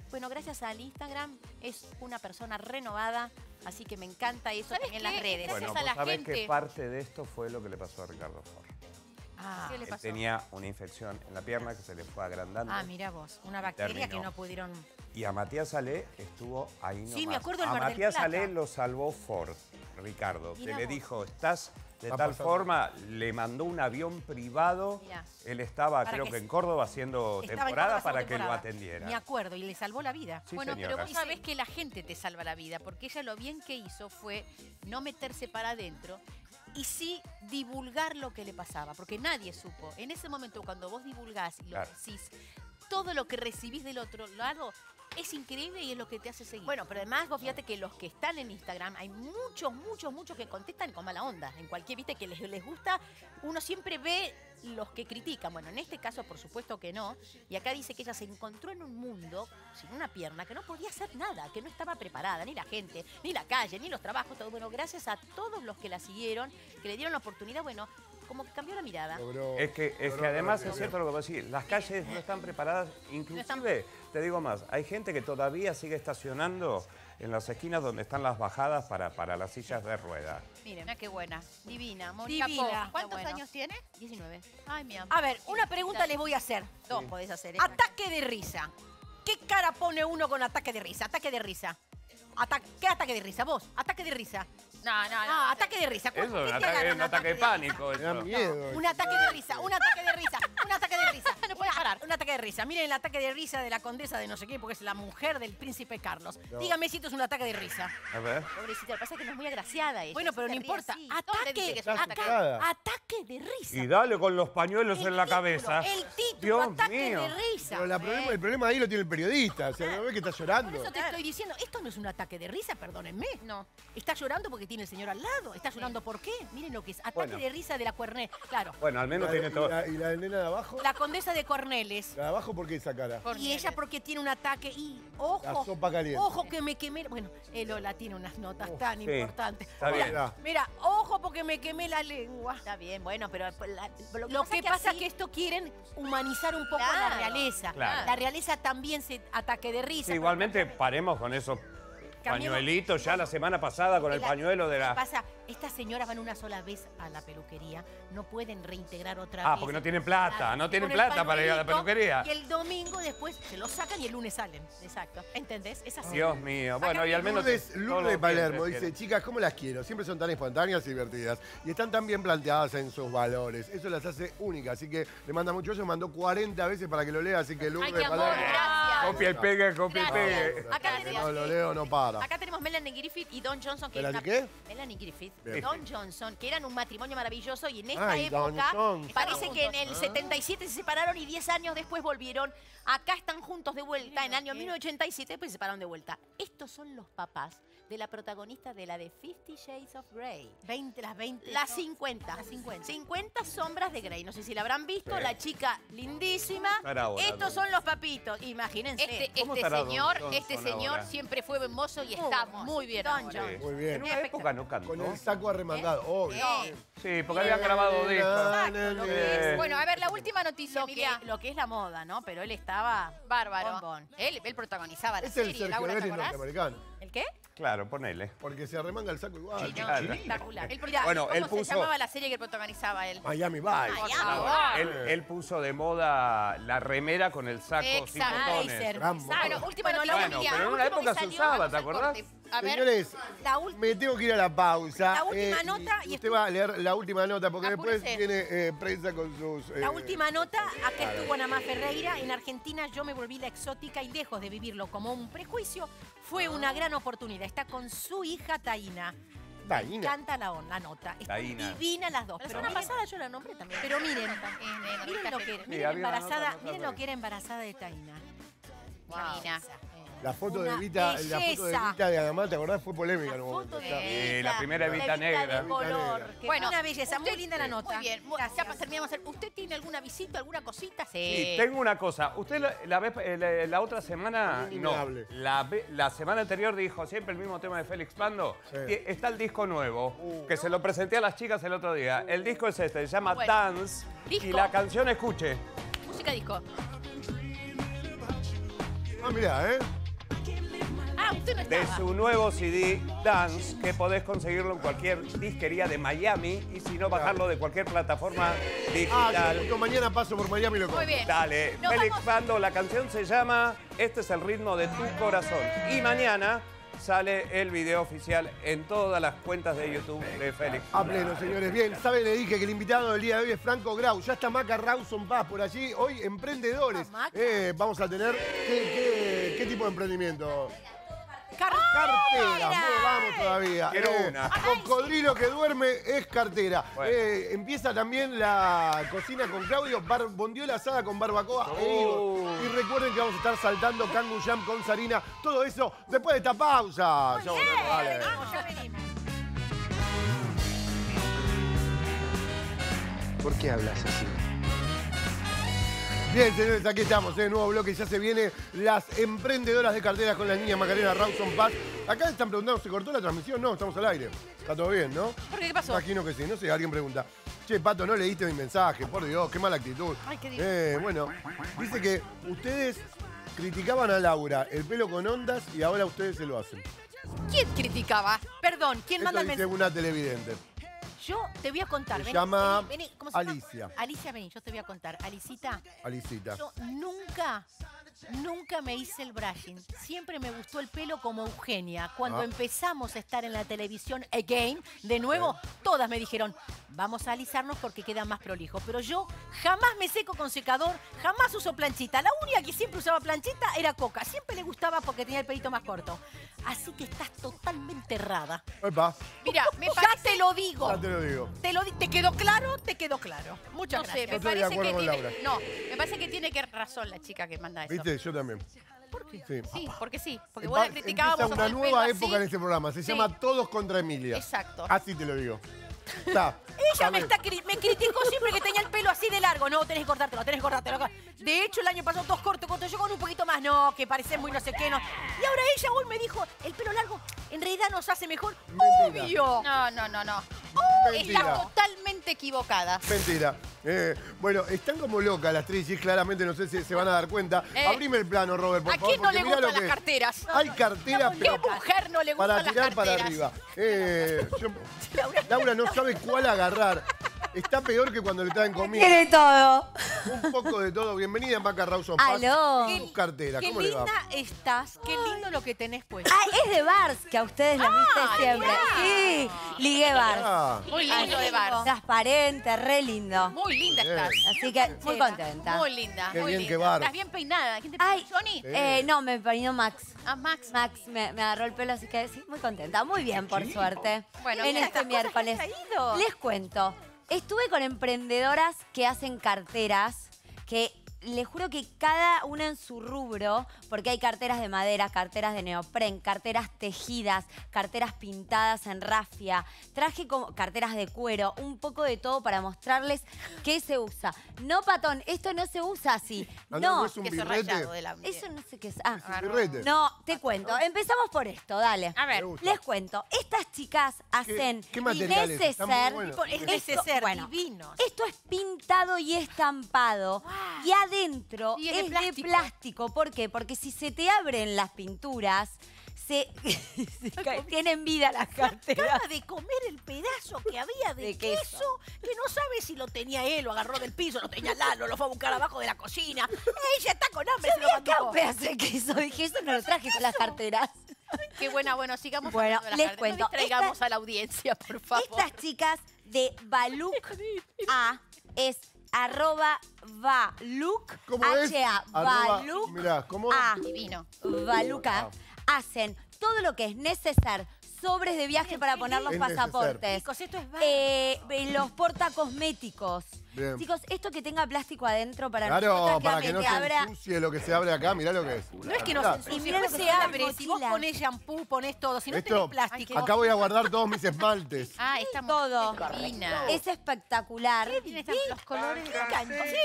Bueno, gracias al Instagram es una persona renovada, así que me encanta eso ¿Sabes también en las redes. Gracias Bueno, a la vos sabés gente. que parte de esto fue lo que le pasó a Ricardo Ford. Ah, ¿Qué le Él pasó? tenía una infección en la pierna que se le fue agrandando. ah, mira vos, una bacteria Terminó. que no pudieron... Y a Matías Salé estuvo ahí nomás. Sí, me acuerdo del A Mar del Matías Plata. Salé lo salvó Ford, Ricardo. Mirá que le dijo, estás de Va tal pasando. forma, le mandó un avión privado. Mirá. Él estaba, Para creo que en Córdoba haciendo temporada Córdoba para que lo atendiera. Me acuerdo, y le salvó la vida. Sí, bueno, pero vos sabés que la gente te salva la vida, porque ella lo bien que hizo fue no meterse para adentro y sí divulgar lo que le pasaba, porque nadie supo. En ese momento, cuando vos divulgás y lo Claro. decís, todo lo que recibís del otro lado es increíble y es lo que te hace seguir. Bueno, pero además vos fíjate que los que están en Instagram, hay muchos, muchos, muchos que contestan con mala onda. En cualquier, viste, que les, les gusta, uno siempre ve los que critican. Bueno, en este caso, por supuesto que no. Y acá dice que ella se encontró en un mundo sin una pierna, que no podía hacer nada, que no estaba preparada, ni la gente, ni la calle, ni los trabajos, todo. Bueno, gracias a todos los que la siguieron, que le dieron la oportunidad, bueno, como que cambió la mirada. Logró- Es que, es logró que además es cierto lo que vos decís, las calles no están preparadas, inclusive, te digo más, hay gente que todavía sigue estacionando en las esquinas donde están las bajadas para, para las sillas de ruedas. Miren, mira qué buena, divina, Mónica Divina. Po. ¿Cuántos bueno. años tiene? 19. Ay, mi amor. A ver, una pregunta les voy a hacer. Dos podés hacer. ¿eh? Ataque de risa. ¿Qué cara pone uno con ataque de risa? Ataque de risa. Ata- ¿Qué ataque de risa? Vos, ataque de risa. No, no, no. Ah, ataque de risa. Eso es ¿Qué un te ataque, agarra un ataque de pánico. Me da eso. miedo. Un ataque de risa, un ataque de risa, un ataque de risa. No puede parar. Un ataque de risa. Miren el ataque de risa de la condesa de no sé qué, porque es la mujer del príncipe Carlos. No. Dígame si esto es un ataque de risa. A ver. Pobrecita, lo que pasa es que no es muy agraciada ella. Bueno, pero no importa. así. Ataque, que ataque, ataque. ataque de risa. Y dale con los pañuelos El en la título, cabeza. El tuvo Dios ataques mío. de risa. Pero la problema- el problema ahí lo tiene el periodista. O sea, ¿no ves que está Por llorando? eso te estoy diciendo, esto no es un ataque de risa, perdónenme. No. Está llorando porque tiene el señor al lado. Está llorando ¿por qué? Miren lo que es. Ataque Bueno. de risa de la Cuernet. Claro. Bueno, al ¿Y menos la, tiene y todo. la- y la nena de abajo? La condesa de Corneles. ¿La de abajo por qué esa cara? Y ella porque tiene un ataque y ojo, La sopa caliente. ojo que me quemé. Bueno, eh, Lola tiene unas notas tan sí, importantes. está mira, bien. mira, ojo porque me quemé la lengua. Está bien, bueno, pero la- lo que Lo pasa que es que pasa es así- que esto quieren humanizar un poco a la realeza. claro. La realeza también se ataque de risa. Sí, igualmente paremos con esos Cambiemos- pañuelitos ya la semana pasada con el La- pañuelo de ¿Qué la... pasa? Estas señoras van una sola vez a la peluquería, no pueden reintegrar otra Ah, vez. porque no tienen plata, Claro, no tienen plata para ir a la pañuelito, peluquería. Y el domingo después se lo sacan y el lunes salen. Exacto. ¿Entendés? Es así. Dios mío. Bueno, y al menos... Lourdes, Lourdes de Palermo dice, chicas, ¿cómo las quiero? Siempre son tan espontáneas y divertidas. Y están tan bien planteadas en sus valores. Eso las hace únicas. Así que le manda mucho eso. Mandó 40 veces para que lo lea. Así que Lourdes amor, Palermo. Copia y pegue, copia y pegue. Acá tenemos- no lo leo, no para. Acá tenemos Melanie Griffith y Don Johnson. Que ¿Melanie era- qué? Melanie Griffith. Bien. Don Johnson, que eran un matrimonio maravilloso y en esta Ay, época parece que en el 77 se separaron y 10 años después volvieron. Acá están juntos de vuelta en el año 1987, después se separaron de vuelta. Estos son los papás de la protagonista de la de Fifty Shades of Grey. 20, las 20. Las son- 50. Las 50. 50 sombras de Grey. No sé si la habrán visto. Sí. La chica lindísima. Ahora, Estos son los papitos. Imagínense. Este, ¿Cómo este Don señor, este señor ahora? siempre fue hermoso y está hermoso. muy bien Don. Muy En bien. una época no cantó. Con el saco arremangado. Obvio. Sí, porque habían grabado discos. Exacto, lo que es. Bueno, a ver, la última noticia, Lo que, lo que es la moda, ¿no? Pero él estaba Bárbaro. bombón. Él, él protagonizaba la Es el serie, Sergio Laura, ¿te Vélez acordás? norteamericano. ¿El qué? Claro, ponele. Porque se arremanga el saco igual. Claro. Espectacular. Él, Bueno, ¿Cómo él se puso- llamaba la serie que protagonizaba él? Miami Vice. Miami. favor. Él, él puso de moda la remera con el saco sin Exacto. botones. Blazer. Rambo. Bueno, noticia, la Bueno, pero en una Último época se usaba, ¿te acordás? corte. A ver, Señores, La ul- me tengo que ir a la pausa. La última eh, nota y usted va a leer la última nota porque después viene eh, prensa con sus... La eh, última nota, acá estuvo Namá Ferreira. En Argentina yo me volví la exótica y lejos de vivirlo como un prejuicio, fue una gran oportunidad. Está con su hija Taina. Me Taína. encanta la, on- la nota. Están Taína. divinas las dos. La Pero semana miren, pasada yo la nombré también. pero miren, en miren lo que, Sí, miren había una embarazada, nota, miren lo que era embarazada de Taina. Wow. Taina. La foto de Evita, la foto de. Evita de ¿te acordás? Fue polémica en La un foto momento. de Está- Sí, la primera Evita negra. de color. negra. que- Bueno, una belleza, muy linda la nota. Muy bien, Gracias. ya terminamos. ¿Usted tiene alguna visita, alguna cosita? Sí. Sí, tengo una cosa. Usted la, la vez- eh, la, la otra semana, no, la, semana anterior dijo siempre el mismo tema de Félix Pando. Sí. Y está el disco nuevo, Uh. que se lo presenté a las chicas el otro día. El disco es este, se llama Bueno. Dance. Y Disco. la canción, escuche. Música disco. Ah, mirá, ¿eh? Ah, usted no De estaba. su nuevo CD, Dance, que podés conseguirlo en cualquier disquería de Miami y si no, bajarlo de cualquier plataforma Ah, digital. yo justo mañana paso por Miami y lo Muy bien. Dale, Nos Félix vamos. Pando, la canción se llama Este es el ritmo de tu corazón. Y mañana sale el video oficial en todas las cuentas de YouTube de Félix. A pleno, señores. Bien, saben, le dije que el invitado del día de hoy es Franco Grau. Ya está Maca Rawson Paz por allí. Hoy, emprendedores. Ah, Maca. Eh, vamos a tener. ¿qué, qué, qué tipo de emprendimiento? Cartera. Cartera, muy vamos todavía. Quiero una. Cocodrilo que duerme es cartera. Bueno. Eh, empieza también la cocina con Claudio, bar, bondiola asada con barbacoa e Oh. higos. Y recuerden que vamos a estar saltando Kangu Jam con Sarina. Todo eso después de esta pausa. Ya volvemos, dale. Vamos, ya venimos. ¿Por qué hablas así? Bien, señores, aquí estamos, en nuevo bloque. Ya se viene las emprendedoras de carteras con la niña Macarena Rawson Paz. Acá están preguntando, ¿se cortó la transmisión? No, estamos al aire. Está todo bien, ¿no? ¿Por qué? ¿Qué pasó? Imagino que sí, no sé, alguien pregunta. Che, Pato, no leíste mi mensaje, por Dios, qué mala actitud. Ay, qué eh, bueno, dice que ustedes criticaban a Laura el pelo con ondas y ahora ustedes se lo hacen. ¿Quién criticaba? Perdón, ¿quién Esto manda el mensaje? una televidente. Yo te voy a contar. Se vení, llama vení, vení, ¿cómo se llama? Alicia. Alicia, vení, yo te voy a contar. Alicita, Alicita. yo nunca, nunca me hice el brushing. Siempre me gustó el pelo como Eugenia. Cuando Ah. empezamos a estar en la televisión again, de nuevo, todas me dijeron, vamos a alisarnos porque queda más prolijo. Pero yo jamás me seco con secador, jamás uso planchita. La única que siempre usaba planchita era Coca. Siempre le gustaba porque tenía el pelito más corto. Así que estás totalmente errada. Epa, Mira, me Ya te lo digo. ya te lo digo. Te, lo, di- ¿Te quedó claro? Te quedó claro. Muchas No sé, gracias. me estoy de parece que tiene... No, me parece que tiene que razón la chica que manda eso. ¿Viste? Yo también. ¿Por qué? Sí. Sí, porque sí. Porque vos la criticábamos Empieza una nueva época en este programa. Se Sí. llama Todos contra Emilia. Exacto. Así te lo digo. Está. Ella me, está, cri- me criticó siempre que tenía el pelo así de largo. No, tenés que cortártelo, tenés que cortártelo. De hecho, el año pasado todos cortos, cortos. Yo con un poquito más. No, que parece muy no sé qué. No. Y ahora ella hoy me dijo, el pelo largo en realidad nos hace mejor. Mentira. Obvio. No, no, no, no. Mentira. Está totalmente equivocada. Mentira. Eh, bueno, están como locas las trichis, claramente no sé si se van a dar cuenta. Eh, Abrime el plano, Robert, por ¿A favor. quién no le gustan las carteras? Hay carteras, ¿Qué pero mujer no le gustan para las tirar para carteras? arriba. Eh, yo- Laura no sabe cuál agarrar. Está peor que cuando le traen comida. Tiene todo. Un poco de todo. Bienvenida en Vaca Rawson Paz. Aló. Sus carteras, Qué ¿cómo le va? linda estás. Qué lindo lo que tenés puesto. Ah, es de Bars, que a ustedes las viste siempre. Sí, ligué Bars. Ah, Muy lindo de bar. Transparente, re lindo. Muy linda Bien. estás. Así que muy contenta. Muy linda. Qué muy bien linda. que bar. Estás bien peinada. ¿Quién te Ay, peinó, Johnny? eh, no, me peinó Max. Ah, Max. Max me, me agarró el pelo, así que sí, muy contenta. Muy bien, por suerte. Bueno, en mira este miércoles. Les cuento. Estuve con emprendedoras que hacen carteras, que les juro que cada una en su rubro, porque hay carteras de madera, carteras de neopren, carteras tejidas, carteras pintadas en rafia, traje como carteras de cuero, un poco de todo para mostrarles qué se usa. No, patón, esto no se usa así. No, no, no es un Queso birrete. rallado de la eso no sé qué es. Ah, Ah, Birrete. no, te cuento. Empezamos por esto, dale. A ver. Les cuento. Estas chicas hacen qué muy neceser. Es neceser, bueno, divinos. Esto es pintado y estampado. Y adentro es, es de de plástico. ¿Por qué? Porque si se te abren las pinturas, se, se cae- tienen vida las carteras. Acaba de comer el pedazo que había de, De queso, queso. que no sabe si lo tenía él, lo agarró del piso, lo tenía Lalo, lo fue a buscar abajo de la cocina. Ella está con hambre, se lo mandó. pedazo de queso. Dije, eso no lo traje con las carteras. Qué buena, bueno, sigamos Bueno, de las les cuento. No distraigamos Esta- a la audiencia, por favor. Estas chicas de Baluk A es arroba Baluk ¿Cómo es? H-A Arroba- Baluk mirá, ¿cómo? A Divino. Baluca hacen todo lo que es necesario. Sobres de viaje para poner los Es pasaportes. Chicos, esto es Eh, los portacosméticos. Bien. Chicos, esto que tenga plástico adentro para Claro, para que no se abra. ensucie lo que se abre acá. Mirá lo que es. No es que no se ensucie, Y mirá después lo que se abre. Si vos ponés shampoo, ponés todo. Si no Esto, tenés plástico. acá voy a guardar todos mis esmaltes. Ah, está muy Todo. divina. Es espectacular. Tiene estas- los colores de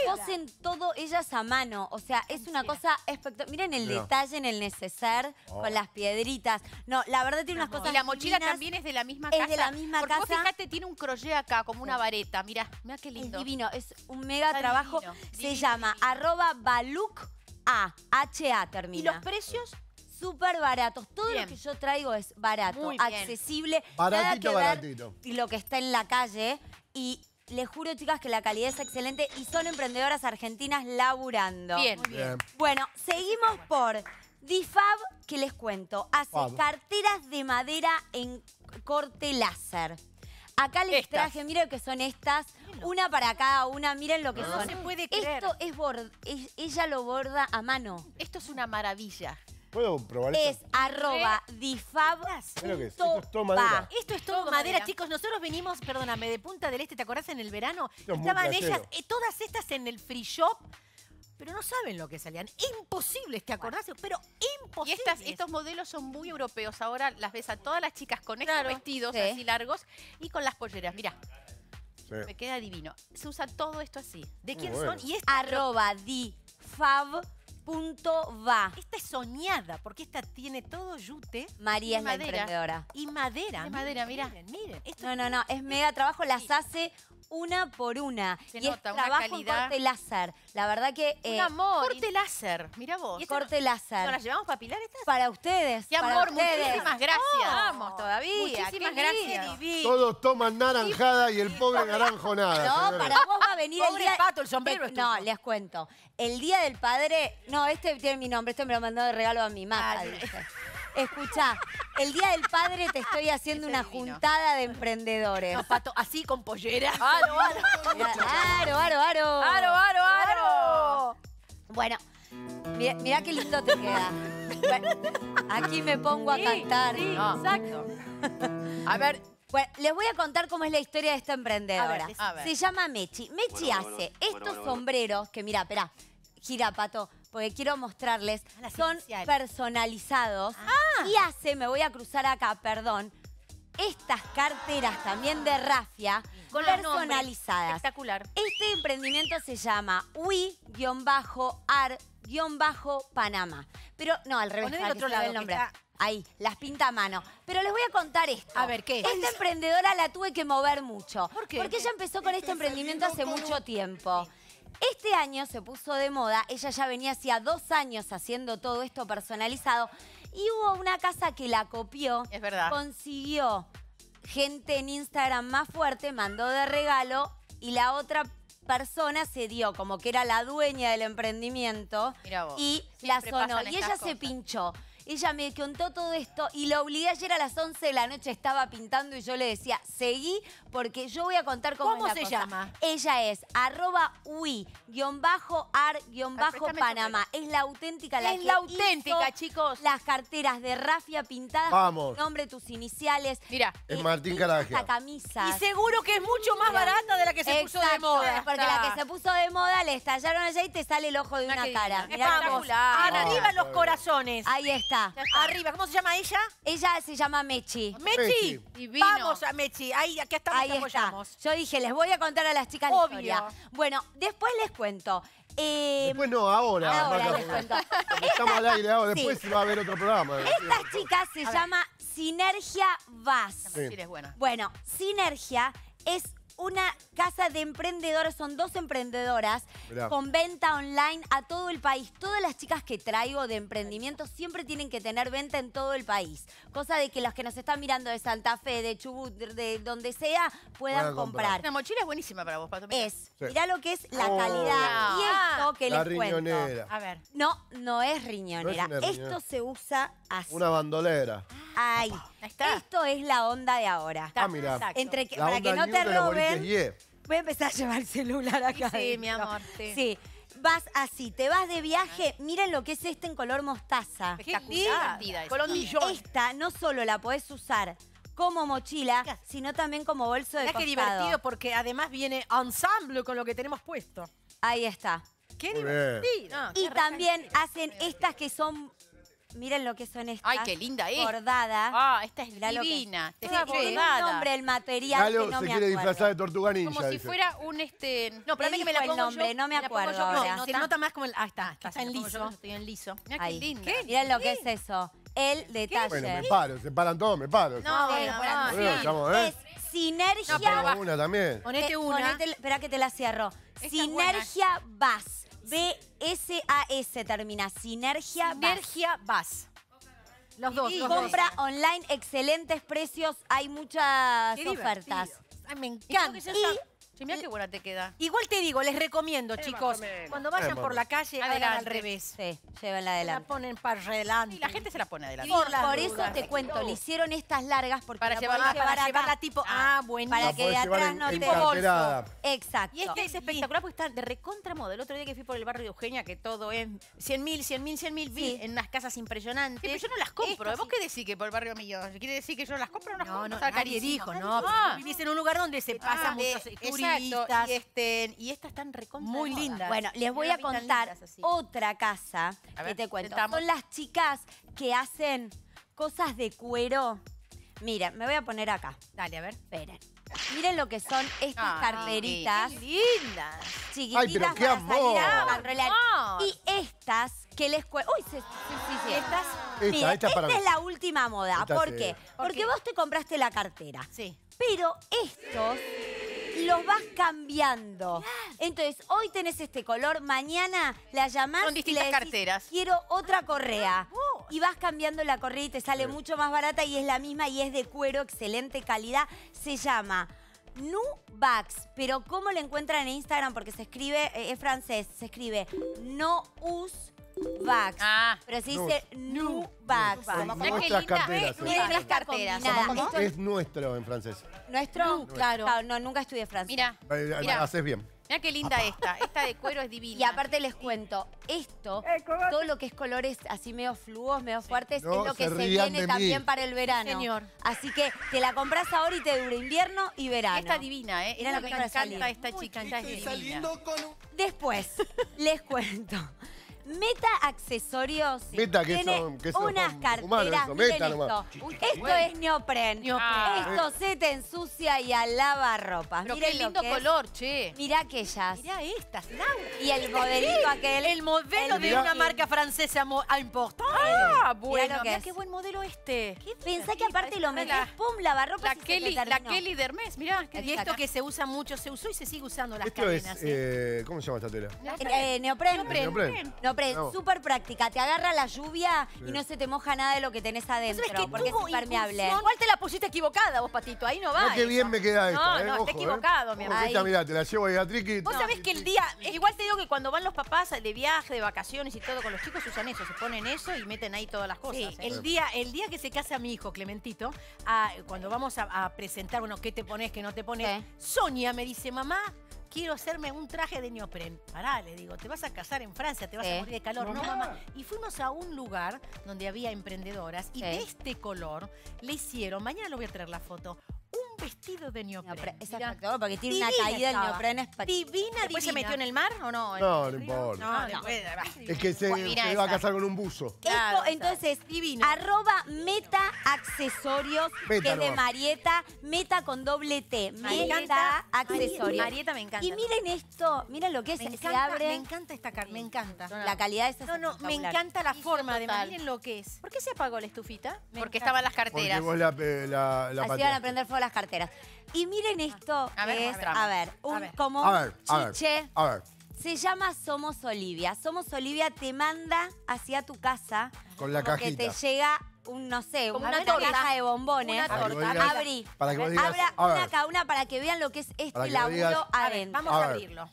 Cosen todo ellas a mano. O sea, es una cosa espectacular. Miren el detalle en el neceser con las piedritas. No, la verdad tiene unas cosas Y la mochila divinas. también es de la misma Es casa. de la misma Porque vos casa. fíjate, tiene un crochet acá, como una vareta. Mirá, mirá qué Es lindo. Divino, es un mega Está trabajo. divino, Se divino, llama divino. arroba baluk A, H-A ¿Y termina. los precios? Súper baratos. Todo Bien. lo que yo traigo es barato, Muy bien. accesible. Baratito, nada que ver baratito. lo que está en la calle. Y les juro, chicas, que la calidad es excelente y son emprendedoras argentinas laburando. Bien. Bien. Bueno, seguimos por Difab, que les cuento. Hace Fab. carteras de madera en corte láser. Acá les Estas. traje, miren que son estas, una para cada una, miren lo que No son. se puede creer. Esto es bord, es- ella lo borda a mano. Esto es una maravilla. ¿Puedo probar Es esto? arroba difab. Lo que es. Esto es todo madera. Esto es todo, Todo madera, madera. chicos. Nosotros venimos, perdóname, de Punta del Este, ¿te acordás en el verano? Esto es Estaban ellas, eh, todas estas en el free shop, pero no saben lo que salían. Imposibles, ¿te acordás? Pero Y imposibles. estas, estos modelos son muy europeos. Ahora las ves a todas las chicas con estos Claro, vestidos sí. así largos y con las polleras. Mirá, Sí. me queda divino. Se usa todo esto así. ¿De quién bueno. son? Y esta, Arroba difab.va. esta es soñada, porque esta tiene todo yute María es la emprendedora. y madera. De madera, mirá. Miren, miren. Esto No, no, no, es mega trabajo, las hace una por una. Se y es nota una trabajo en calidad. corte láser. La verdad que Un eh, amor. Corte láser. Mirá vos. ¿Y corte ¿No láser. las llevamos para pilar estas? Para ustedes. Qué para amor, ustedes. muchísimas gracias. Vamos todavía. Muchísimas gracias. divino. Todos toman naranjada y el pobre naranjo nada. No, para vos va a venir el día... pato, el sombrero es No, les cuento. El día del padre... No, este tiene mi nombre, este me lo mandó de regalo a mi maca, Escuchá, el día del padre te estoy haciendo una divino. juntada de emprendedores. No, pato, así con pollera. Aro, aro. Aro, aro, aro. ¡Aro, aro, aro! Bueno, mira, mira qué lindo te queda. Aquí me pongo a Sí, cantar. sí, No. exacto. A ver, Bueno, les voy a contar cómo es la historia de esta emprendedora. A ver, a ver. Se llama Mechi. Mechi hace estos sombreros que, mira, espera, gira, Pato, porque quiero mostrarles. Ah, las Son iniciales. personalizados. Y hace, me voy a cruzar acá, perdón, estas carteras también de rafia con nombres. personalizadas. Espectacular. Este emprendimiento se llama Ui-Ar-Panamá. Pero, no, al revés, para otro lado, el nombre. está- Ahí, las pinta a mano. Pero les voy a contar esto. A ver, ¿qué? Esta emprendedora la tuve que mover mucho. ¿Por qué? Porque ella empezó con este emprendimiento hace mucho tiempo. Este año se puso de moda, ella ya venía hacía dos años haciendo todo esto personalizado y hubo una casa que la copió, Es verdad. consiguió gente en Instagram más fuerte, mandó de regalo y la otra persona se dio como que era la dueña del emprendimiento Mira vos. y Siempre la sonó. pasan Y estas ella se cosas. pinchó. Ella me contó todo esto y la obligué ayer a las 11 de la noche, estaba pintando y yo le decía, seguí porque yo voy a contar cómo, ¿Cómo es la se cosa". llama? Ella es arroba ui-ar-panamá. Es la auténtica, la Es que la auténtica, hizo chicos. Las carteras de rafia pintadas Vamos. con tu nombre, tus iniciales. Mira. Es Eh, Martín hizo Caragia. hasta camisas. Y seguro que es mucho más barata de la que se puso de moda. Porque la que se puso de moda le estallaron allá y te sale el ojo de una cara. Mirá Vamos, Espectacular. arriba los corazones. Ahí está. Arriba, ¿cómo se llama ella? Ella se llama Mechi. Mechi. Divino. Vamos a Mechi. Ahí, acá estamos, Ahí te está. apoyamos. Yo dije, les voy a contar a las chicas Obvio. la historia. Bueno, después les cuento. Eh, Después no, ahora. Ahora Maca, les cuento. Estamos al aire ahora, Sí. después va a haber otro programa. Esta chica se llama Sinergia Vaz. Sí. Sí. Bueno, Sinergia es una casa de emprendedores, son dos emprendedoras Mirá. con venta online a todo el país. Todas las chicas que traigo de emprendimiento siempre tienen que tener venta en todo el país. Cosa de que los que nos están mirando de Santa Fe, de Chubut, de donde sea, puedan comprar. comprar. Una mochila es buenísima para vos, Pato. Mira. Es, Sí. mirá lo que es la Oh. calidad. Y esto que La les cuento. riñonera. A ver. No, no es riñonera. No es una riñonera. Esto se usa así. Una bandolera. Ay, Ahí está. esto es la onda de ahora. Ah, mira. Exacto. Entre que, La para onda que no new te de los boliches roben, voy a empezar a llevar el celular acá. Sí, sí, mi amor, sí. Sí. Vas así, te vas de viaje, miren lo que es este en color mostaza. Qué Espectacular. divertida esa. Colón Y millón. esta no solo la podés usar como mochila, sino también como bolso de Mirá qué costado. divertido porque además viene ensemble con lo que tenemos puesto. Ahí está. Qué Muy bien. divertido. No, Y qué también hacen estas que son, miren lo que son estas. Ay, qué linda es. Bordadas. Ah, esta es Mirá lo que- divina. Sí, Toda bordada. nombre el material Galo que no se me quiere acuerdo. disfrazar de tortuga ninja. Como si dice. fuera un este. No, mí que me la dijo el pongo nombre, yo, no me pongo acuerdo yo, ahora. no, se nota más como el... Ah, está, está, Está en liso. Estoy en liso. Mira qué linda. Miren lo que es eso. El detalle. Bueno, me paro, se paran todos, me paro. No, bueno, bueno, ¿eh? Es sinergia. Pongo una también. Ponete Eh, una. ponete- espera que te la cierro. es Sinergia Vas. B-S-A-S termina. Sinergia. Sinergia Vas. Los dos, los dos. Compra online, excelentes precios. Hay muchas Qué ofertas. divertido. Ay, me ¿Y encanta. que Sí, mira qué buena te queda. Igual te digo, les recomiendo, chicos, cuando vayan por la calle, hagan Adelante. al revés. Sí, llévenla La adelante. ponen para adelante. Y la gente se la pone adelante. Por eso dudas. te cuento, le hicieron estas largas porque Para la llevarla- Ah, para llevarla acá. tipo, ah, buenísimo. Para La que de atrás en- no en te... carterada. Exacto. Y este es espectacular porque está de recontra moda. El otro día que fui por el barrio de Eugenia, que todo es 100 mil, 100 mil, 100 mil, vi Sí. en unas casas impresionantes. pero yo no las compro. Esto ¿Vos qué decís que por el barrio mío? ¿Quiere decir que yo no las compro o no las No, compro? no, Está nadie dijo, no. Ah. Vivís en un lugar donde se pasan Ah, Y, este, y estas están recontra Muy lindas. Bueno, les voy a contar lindas otra casa que te cuento. sentamos. Son las chicas que hacen cosas de cuero. Miren, me voy a poner acá. Dale, a ver. Esperen. Miren lo que son estas Ah, carteritas Qué lindas. chiquititas Ay, pero qué para amor. salir a controlar. amor. Y estas que les cuento. Uy, sí, sí, sí. Estas, Esta, Miren, esta es esta la última moda. Esta ¿Por qué? ¿Por Porque qué? vos te compraste la cartera. sí. Pero estos los vas cambiando. Entonces, hoy tenés este color, mañana la llamás Son y distintas le decís, carteras. Quiero otra correa. Y vas cambiando la correa y te sale mucho más barata y es la misma y es de cuero, excelente calidad. Se llama Nubax. Pero ¿cómo lo encuentran en Instagram? Porque se escribe, eh, es francés, se escribe No Us Vax. Ah. Pero se Nu- dice Mirá qué nuestras linda. carteras. Eh, ¿eh? Las carteras. Esto es Es nuestro en francés. nuestro. claro. No, nunca estudié francés. Mira. Eh, Mirá. Haces bien. Mira qué linda esta. Esta de cuero es divina. Y aparte les cuento, esto, todo lo que es colores así medio fluos, medio fuertes, No es lo que se viene mí. también para el verano. señor. Así que te la compras ahora y te dura invierno y verano. Esta divina, ¿eh? Esta lo que me encanta salir. esta chiquita, es divina. Después, les cuento. Meta Accesorios Meta, que tiene son- que son unas humanos carteras. eso, meta esto. nomás. Esto es neopren. Neopren. Esto se te ensucia y alava ropa. Pero Miren qué lo lindo es. color, che. Mirá aquellas. Mirá estas. Y el modelito aquel. El modelo el de mirá- una marca francesa ah, importante. Ah, Mirá bueno. lo que Mirá es. qué buen modelo este. Pensá que aparte lo metés, la- pum, lavarropa La y se te Kelly, la terminó. Kelly de Hermes, mirá. qué Y esto que se usa mucho, se usó y se sigue usando las Esto es, cadenas. ¿eh? eh, ¿cómo se llama esta tela? Eh, neopren. Neopren. Neopren, Bravo. súper práctica. Te agarra la lluvia y no se te moja nada de lo que tenés adentro. ¿Sabes que porque es impermeable. Igual te la pusiste equivocada vos, Patito. Ahí no va. No, qué bien me queda esta, No, eh. no, Ojo, está equivocado, mi eh. amor. Esta, Ahí. mirá, te la llevo ahí a Triqui. Vos sabés que el día, igual te digo que cuando van los papás de viaje, de vacaciones y todo con los chicos usan eso, se ponen eso y meten ahí todas las cosas. Sí, ¿eh? el día, el día que se casa mi hijo Clementito, ah, cuando vamos a, a presentar, bueno, qué te pones, qué no te pones, Sí. Sonia me dice, mamá, quiero hacerme un traje de neopren. Pará, le digo, te vas a casar en Francia, te vas a morir de calor. No, mamá. Y fuimos a un lugar donde había emprendedoras y Sí. de este color le hicieron, mañana lo voy a traer la foto, vestido de neopren. Neopren, Es Mirá. espectacular porque tiene una Divina caída el estaba. neopren espectacular. Divina, ¿Después se divina. metió en el mar o no? No, no importa. No, después- Es que se, se va a esa. casar con un buzo. Claro, Esto, entonces, Divino. arroba meta accesorios, Meta que es de nomás. Marieta, meta con doble T, Me meta encanta. accesorios. Marieta me encanta. Y miren esto, miren lo que es, me se encanta, abre, me encanta esta carne, me encanta. la calidad de esta No, no, me espectacular. encanta la forma de total. miren lo que es. ¿Por qué se apagó la estufita? Me Porque encanta. estaban las Porque carteras. vos la, eh, la, la Así van pateaste. a prender fuego las Y miren esto, A ver, que es, a ver, un, A ver. como A ver, a ver. chiche. A ver, Se llama Somos Olivia. Somos Olivia te manda hacia tu casa con la como que cajita. te llega un, no sé, Como una, caja de bombones. Una torta. digas- Abrí. Para que digas, Abra a una cada una para que vean lo que es este que laburo digas- A ver, adentro. vamos A a, ver. abrirlo.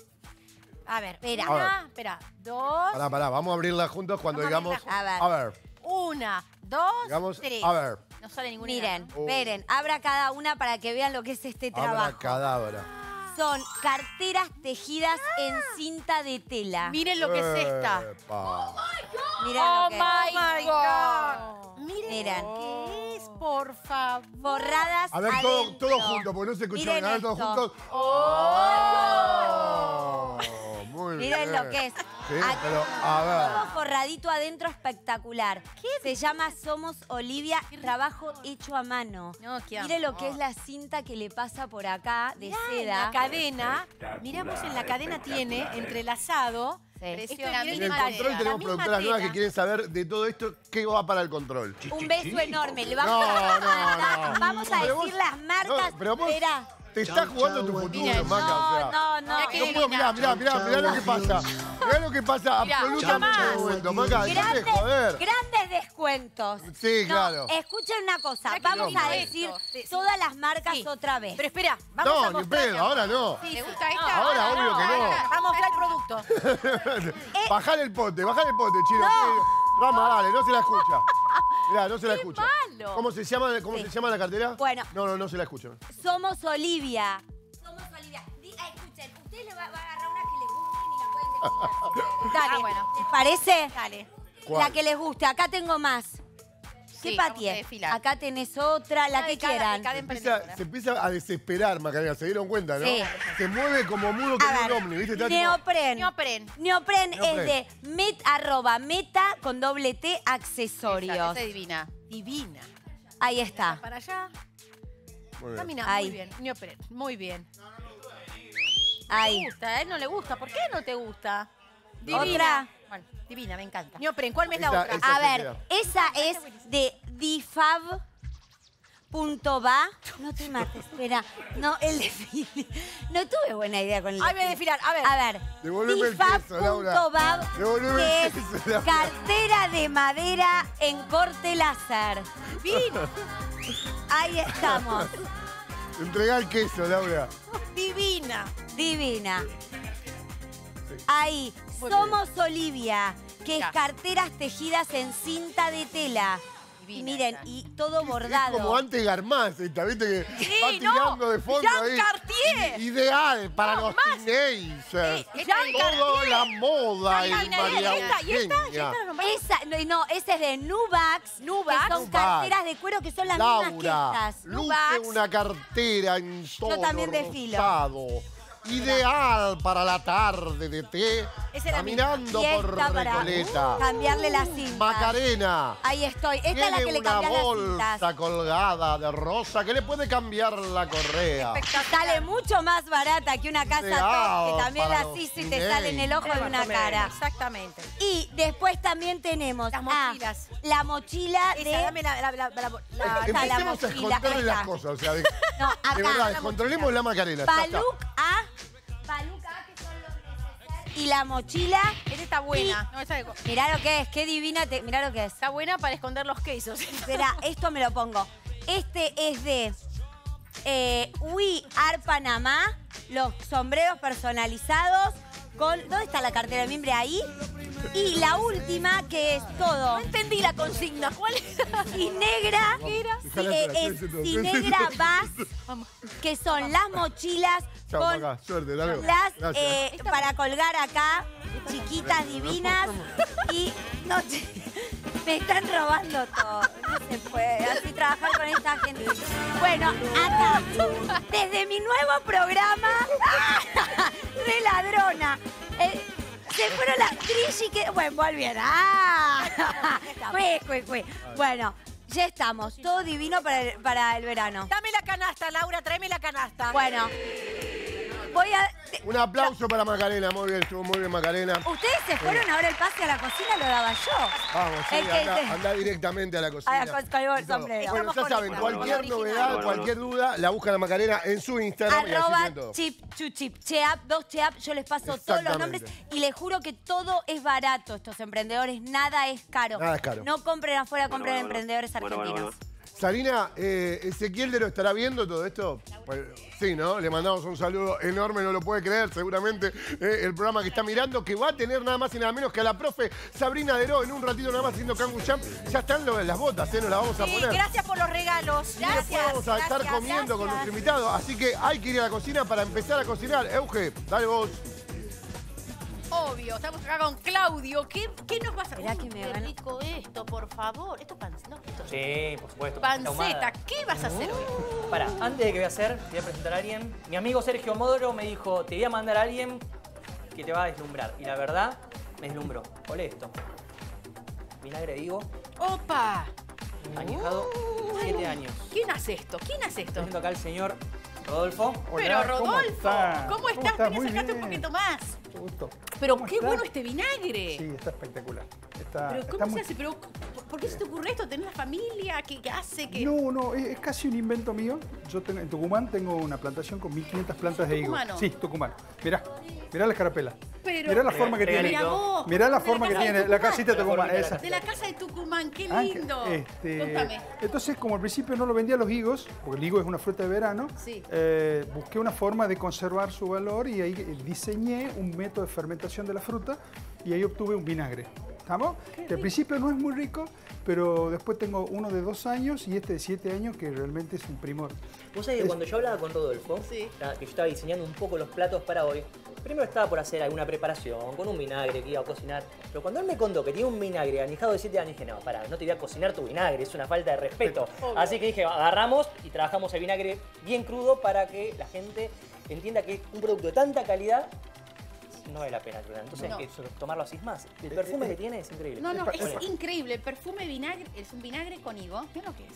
A ver, Espera. Una, espera, dos, Pará, pará, vamos a abrirla juntos cuando Vamos a digamos. A ver, una, dos, digamos. tres. A ver, No sale ninguna. Miren, Oh. esperen, abra cada una para que vean lo que es este abra trabajo. cadabra. Son carteras tejidas en cinta de tela. Miren lo que es esta. Epa. Miren Oh lo que es. my God. Miren, Miren. qué es, por favor. Forradas A ver, todo, adentro. todo junto, porque no se escuchó Miren bien. A ver, todos juntos. Oh, muy Miren bien. lo que es. Sí, Aquí pero a ver. Todo forradito adentro espectacular. Se llama Somos Olivia, trabajo hecho a mano. No, qué Mire lo que es la cinta que le pasa por acá de Mirá, seda. La cadena, miramos en la cadena tiene entrelazado. Sí. Esto En el de control la tenemos misma productoras nuevas que quieren saber de todo esto qué va para el control. Un beso enorme. Le vamos, No, a, no, no. vamos a Pero decir vos- las marcas. No, pero vos Esperá. Te estás jugando tu futuro, Maca. No, no, no. No puedo, mirá, mirá, mirá, mirá lo que pasa. Mirá lo que pasa absolutamente en mucho este Maca. Grandes, joder. grandes descuentos. Sí, No, claro. escuchen una cosa. Vamos a decir todas las marcas Sí. otra vez. Pero espera, vamos a No, ni mostrar. pedo, ahora no. ¿Te gusta esta? Ahora, obvio que no. Vamos a mostrar el producto. Bajar el pote, bajar el pote, chino. Rama, dale, no se la escucha. Mirá, no se la escucha. malo. ¿Cómo se llama, cómo Sí. se llama la cartera? Bueno. No, no, no se la escucha. Somos Olivia. Somos Olivia. Di- ah, escuchen, ustedes le va, va a agarrar una que les guste y la pueden desfilar. Dale, Ah, bueno. ¿les parece? Dale. ¿Cuál? La que les guste. Acá tengo más. ¿Qué Sí, patie? Acá tenés otra, la que cada- quieran. cada Se empieza, emprendedora. se empieza a desesperar, Macarena, se dieron cuenta, ¿no? Sí. Se mueve como mudo que A un ovni, ¿viste? Está tipo- neopren. Neopren. Neopren es de met, arroba meta con doble T accesorios. esa es divina. Divina. Ahí está. Para allá. Muy bien. Camina, Ahí. muy bien. Neopren, muy bien. Ahí. Le gusta, él no le gusta. ¿Por qué no te gusta? Otra. Bueno, divina, me encanta. Neopren, ¿cuál es la Esa- otra? esa- A ver, esa es de difab.va. No te mates, espera. No, el desfile. No tuve buena idea con el Ahí voy a desfilar, a ver. A ver, Devolveme el queso, Laura. difab.va, Devolveme que el es queso, Laura. cartera de madera en corte láser. Divina. Ahí estamos. Entregá el queso, Laura. Divina. Divina. Ahí, somos Olivia, que es carteras tejidas en cinta de tela. Y miren, esa. y todo bordado. Es como antes Garmaz, esta, ¿viste? Que va no. tirando de fondo Jean ahí. Cartier. Ideal para los teenagers. Eh, Jean Todo la moda Divina, María ¿y esta? ¿Y esta? ¿Y esta? Esa, no, no, ese es de Nubax. Nubax. Que son Nubax. carteras de cuero que son las mismas que Laura, estas. luce Nubax. una cartera en tono también desfilo. rosado. Ideal para la tarde de té, Esa la caminando por para Recoleta. cambiarle las cintas. Macarena. Ahí estoy. Esta es la que le una cambias las bolsa cintas. colgada de rosa que le puede cambiar la correa. Sale mucho más barata que una casa top que también los hizo y te sale en el ojo de una cara. Exactamente. Y después también tenemos Las ah, mochilas. la mochila de... Esa, dame la, la, la, la, la- la a mochila, esconderle ahí las está. cosas. O sea, de, No, de acá. verdad, descontrolemos la Macarena. ya está. Paluk A. Y la mochila. Esta está buena. No, esa de- Mirá lo que es, qué divina. Te, mirá lo que es. está buena para esconder los quesos. Espera, esto me lo pongo. Este es de eh, We Are Panamá, los sombreros personalizados con... ¿Dónde está la cartera de mimbre? Ahí. Y la última, que es todo. No entendí la consigna. ¿Cuál era? Y negra, sí, eh, es negra vas, que son las mochilas Chao, con Maca, suerte, dale. las eh, para colgar acá, chiquitas divinas y no me están robando todo, no se puede así trabajar con esta gente. Bueno, acá desde mi nuevo programa de ladrona. eh, se fueron las Trishi que. Bueno, volvieron. ¡Ah! Cue, cue, cue. Bueno, ya estamos. Todo divino para el, para el verano. Dame la canasta, Laura, tráeme la canasta. Bueno, voy a. Un aplauso para Macarena. Muy bien, estuvo muy bien Macarena. Ustedes se fueron ahora el pase a la cocina, lo daba yo. Vamos, sí, anda, directamente a la cocina. A la co- colgó el Y todo. sombrero. Bueno, ya saben, cualquier novedad, cualquier duda, la buscan a Macarena en su Instagram Arroba chip, chu chip, cheap, dos cheap, yo les paso todos los nombres y les juro que todo es barato, estos emprendedores, nada es caro. Nada es caro. No compren afuera, compren bueno, bueno. emprendedores Bueno, bueno, argentinos. Sarina, eh, Ezequiel de lo estará viendo todo esto. Pues, sí, ¿no? Le mandamos un saludo enorme, no lo puede creer, seguramente eh, el programa que está mirando, que va a tener nada más y nada menos que a la profe Sabrina Deró en un ratito nada más haciendo Kangu Jump. Ya están lo- las botas, ¿eh? Nos las vamos a Sí, poner. gracias por los regalos. Y después vamos a estar gracias, comiendo con gracias. nuestro invitado. Así que hay que ir a la cocina para empezar a cocinar. Euge, dale vos. Obvio, estamos acá con Claudio. ¿Qué, qué nos vas a Uy, que me qué van a- rico esto, por favor. Esto es pan, no, esto es Sí, por supuesto. panceta. ¿Qué vas a hacer hoy? Pará, antes de que voy a hacer, te voy a presentar a alguien. Mi amigo Sergio Modoro me dijo, te voy a mandar a alguien que te va a deslumbrar. Y la verdad, me deslumbró. Olé esto. Vinagre de higo, ¡Opa! añejado, 7 años. ¿Quién hace esto? ¿Quién hace esto? Presento acá al señor Rodolfo. Pero Rodolfo, ¿cómo está? ¿cómo ¿Cómo estás? acércate un poquito más. Gusto. Pero ¿Cómo qué está? bueno este vinagre. Sí, está espectacular. Está, Pero está ¿cómo muy- se hace? Pero, ¿por- ¿Por qué se te ocurre esto? ¿Tenés la familia? ¿Qué, qué hace? ¿Qué? No, no, es, es casi un invento mío. Yo tengo- en Tucumán tengo una plantación con 1500 plantas de higo. tucumano? Sí, tucumano. Mirá, mirá la escarapela. Pero- mirá la forma que tiene. Mira vos, Mirá la forma que tiene, la Tucumán. casita de Tucumán, de la esa. De la casa de Tucumán, qué Ah, lindo. este, Contame. entonces, como al principio no lo vendía los higos, porque el higo es una fruta de verano, Sí. eh, busqué una forma de conservar su valor y ahí diseñé un método de fermentación de la fruta y ahí obtuve un vinagre. ¿Estamos? Que al principio no es muy rico, pero después tengo uno de dos años y este de siete años que realmente es un primor. Vos sabés que Es- cuando yo hablaba con Rodolfo, Sí. que yo estaba diseñando un poco los platos para hoy, primero estaba por hacer alguna preparación con un vinagre que iba a cocinar. Pero cuando él me contó que tiene un vinagre añejado de 7 años, dije, no, pará, no te voy a cocinar tu vinagre, es una falta de respeto. Así que dije, agarramos y trabajamos el vinagre bien crudo para que la gente entienda que un producto de tanta calidad no vale la pena. Entonces No. hay que tomarlo así es más. El perfume que tiene es increíble. No, no, es increíble. El perfume vinagre es un vinagre con higo. ¿Qué es lo que es?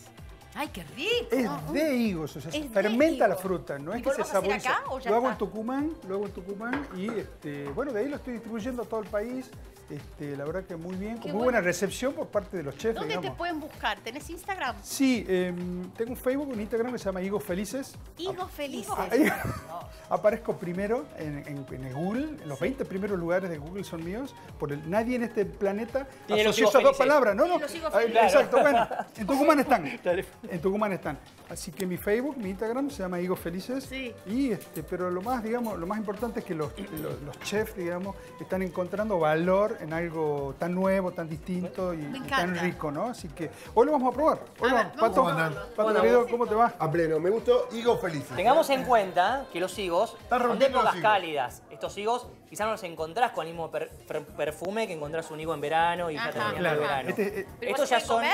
¡Ay, qué rico! Es ¿no? de higos, o sea, se fermenta la fruta, no ¿Y es que se saboriza. acá o ya lo hago en? Tucumán, lo hago en Tucumán y este, bueno, de ahí lo estoy distribuyendo a todo el país. Este, la verdad que muy bien, con Qué muy bueno. buena recepción por parte de los chefs, ¿Dónde te pueden buscar? ¿Tenés Instagram? Sí, em, tengo un Facebook, un Instagram que se llama Higos Felices. Higos felices. Ahí aparezco primero en, en- en el Google, en los 20 primeros lugares de Google son míos. Por el, nadie en este planeta asoció esas dos palabras, ¿no? no Tiene los higos Ahí, felices. Exacto, bueno, en Tucumán están. En Tucumán están. Así que mi Facebook, mi Instagram se llama Higos Felices. Sí. Y este, pero lo más, digamos, lo más importante es que los, los- los chefs, digamos, están encontrando valor en algo tan nuevo, tan distinto y, tan rico, ¿no? Así que hoy lo vamos a probar. Hoy A lo ver, vamos- vamos Pato, a. Pato Bueno, querido, ¿cómo te va? A pleno, me gustó Higo Feliz. Tengamos en cuenta que los higos son de épocas higos. cálidas. Estos higos quizás no los encontrás con el mismo per- per- perfume que encontrás un higo en verano y ya Ajá. terminando Claro, el verano. este, eh, ¿Pero Estos ya son. puede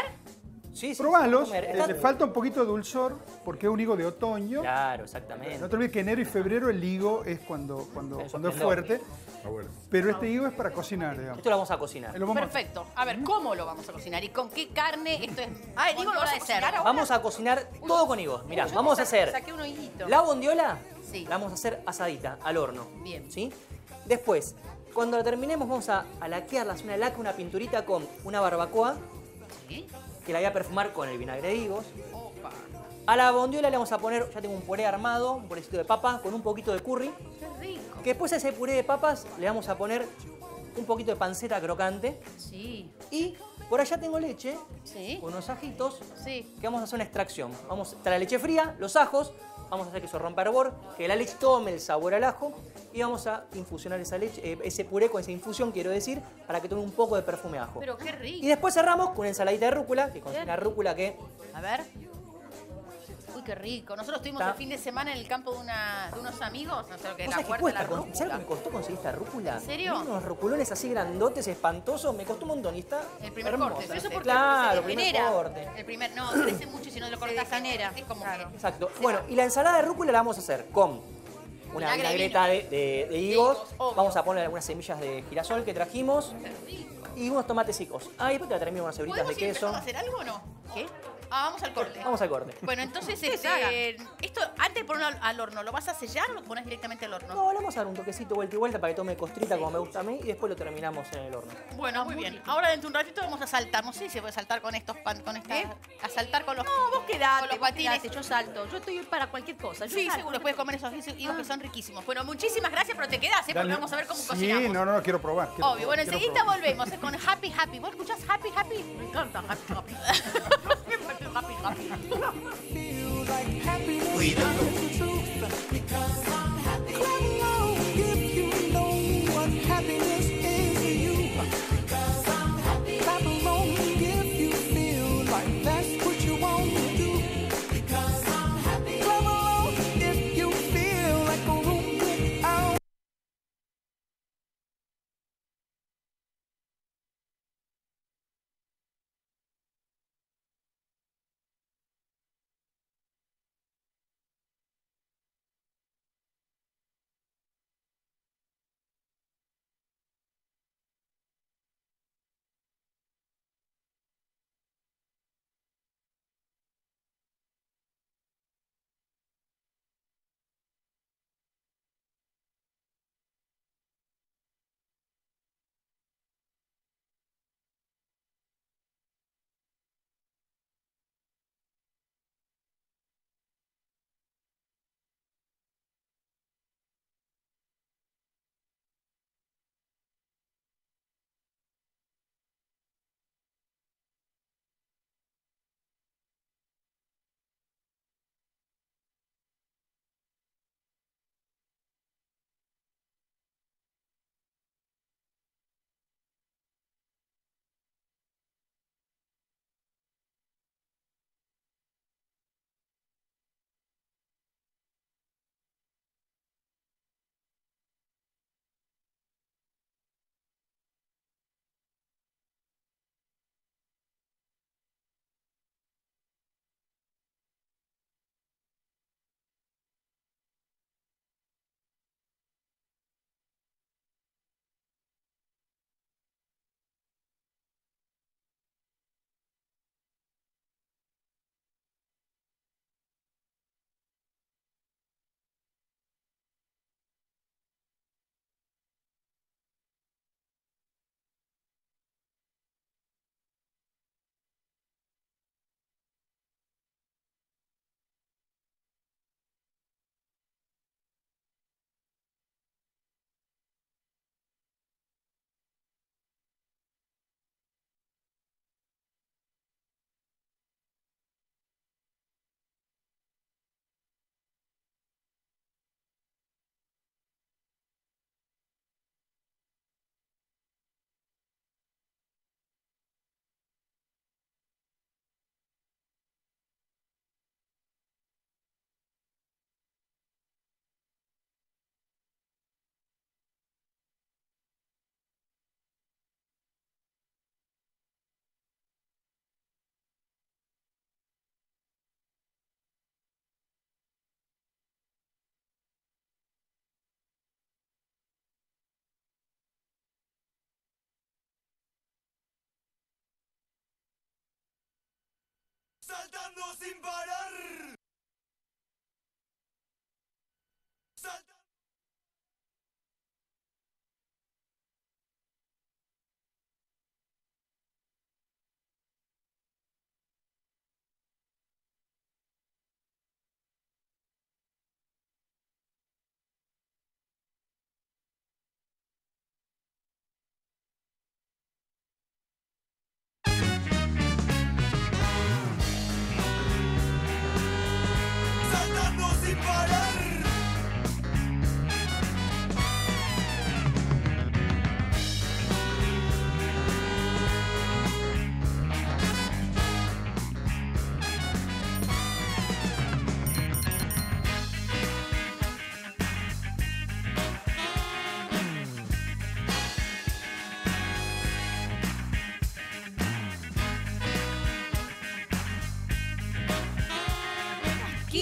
Sí, sí, probalos, sí, eh, le falta un poquito de dulzor porque es un higo de otoño. Claro, exactamente. No te olvides que enero y febrero el higo es cuando, cuando, Es cuando es fuerte, Ah, bueno. pero este higo es para cocinar, digamos. Esto lo vamos a cocinar. Vamos Perfecto. A ver, ¿cómo lo vamos a cocinar? ¿Y con qué carne? Esto es. Ay, digo, ¿lo vas a ahora? Vamos a cocinar todo con higos. Mirá, Yo vamos a hacer Saqué un higuito. la bondiola, Sí. la vamos a hacer asadita, al horno. Bien. ¿Sí? Después, cuando la terminemos, vamos a, a laquearla, hacer una laca, una pinturita con una barbacoa, Sí. Que la voy a perfumar con el vinagre de higos. Opa. A la bondiola le vamos a poner, ya tengo un puré armado, un purecito de papa con un poquito de curry. Qué rico. Que después a ese puré de papas le vamos a poner un poquito de panceta crocante. Sí. Y por allá tengo leche Sí. con unos ajitos Sí. que vamos a hacer una extracción. Vamos, está la leche fría, los ajos, vamos a hacer que eso rompa hervor, que la leche tome el sabor al ajo y vamos a infusionar esa leche, eh, ese puré con esa infusión, quiero decir, para que tome un poco de perfume ajo. Pero qué Y rico. después cerramos con una ensaladita de rúcula, que contiene rúcula que A ver. Uy, qué rico. Nosotros estuvimos el fin de semana en el campo de, una, de unos amigos, no sé lo que es ¿Vos la puerta de la con- ¿Sabés lo que me rúcula. costó conseguir esta rúcula? ¿En serio? Unos ruculones así grandotes, espantosos, me costó un montón y está El primer hermosa. corte. Pero eso porque Claro, se primer genera. corte. El primer, no, crece mucho y si no lo cortas genera. Es como que. Exacto. Bueno, y la ensalada de rúcula la vamos a hacer con una vinagreta de, de- de higos. vamos a poner algunas semillas de girasol que trajimos. Y unos tomates secos. Ah, y después te la termino con unas hebritas de ¿Podemos ir queso. a hacer algo o no? ¿Qué? Ah, vamos al corte. Vamos al corte. Bueno, entonces, este, esto, antes de ponerlo al, al horno, ¿lo vas a sellar o lo pones directamente al horno? No, le vamos a dar un toquecito vuelta y vuelta para que tome costrita como me gusta a mí y después lo terminamos en el horno. Bueno, muy bien. Ahora dentro de un ratito vamos a saltar. No sé si se puede saltar con estos pan, con esta, a saltar con los No, vos con quedate, los vos patines. quedate, yo salto. Yo estoy para cualquier cosa. Yo Sí, salto. seguro puedes comer esos higos que son riquísimos. Bueno, muchísimas gracias, pero te quedas, ¿eh? porque vamos a ver cómo Sí, cocinamos. no, no, no, quiero probar. quiero Obvio. Bueno, probar, enseguida volvemos ¿eh? con Happy Happy. ¿Vos escuchás Happy Happy? Me encanta, happy, happy. happy Happy. Cuidado Saltando sin parar.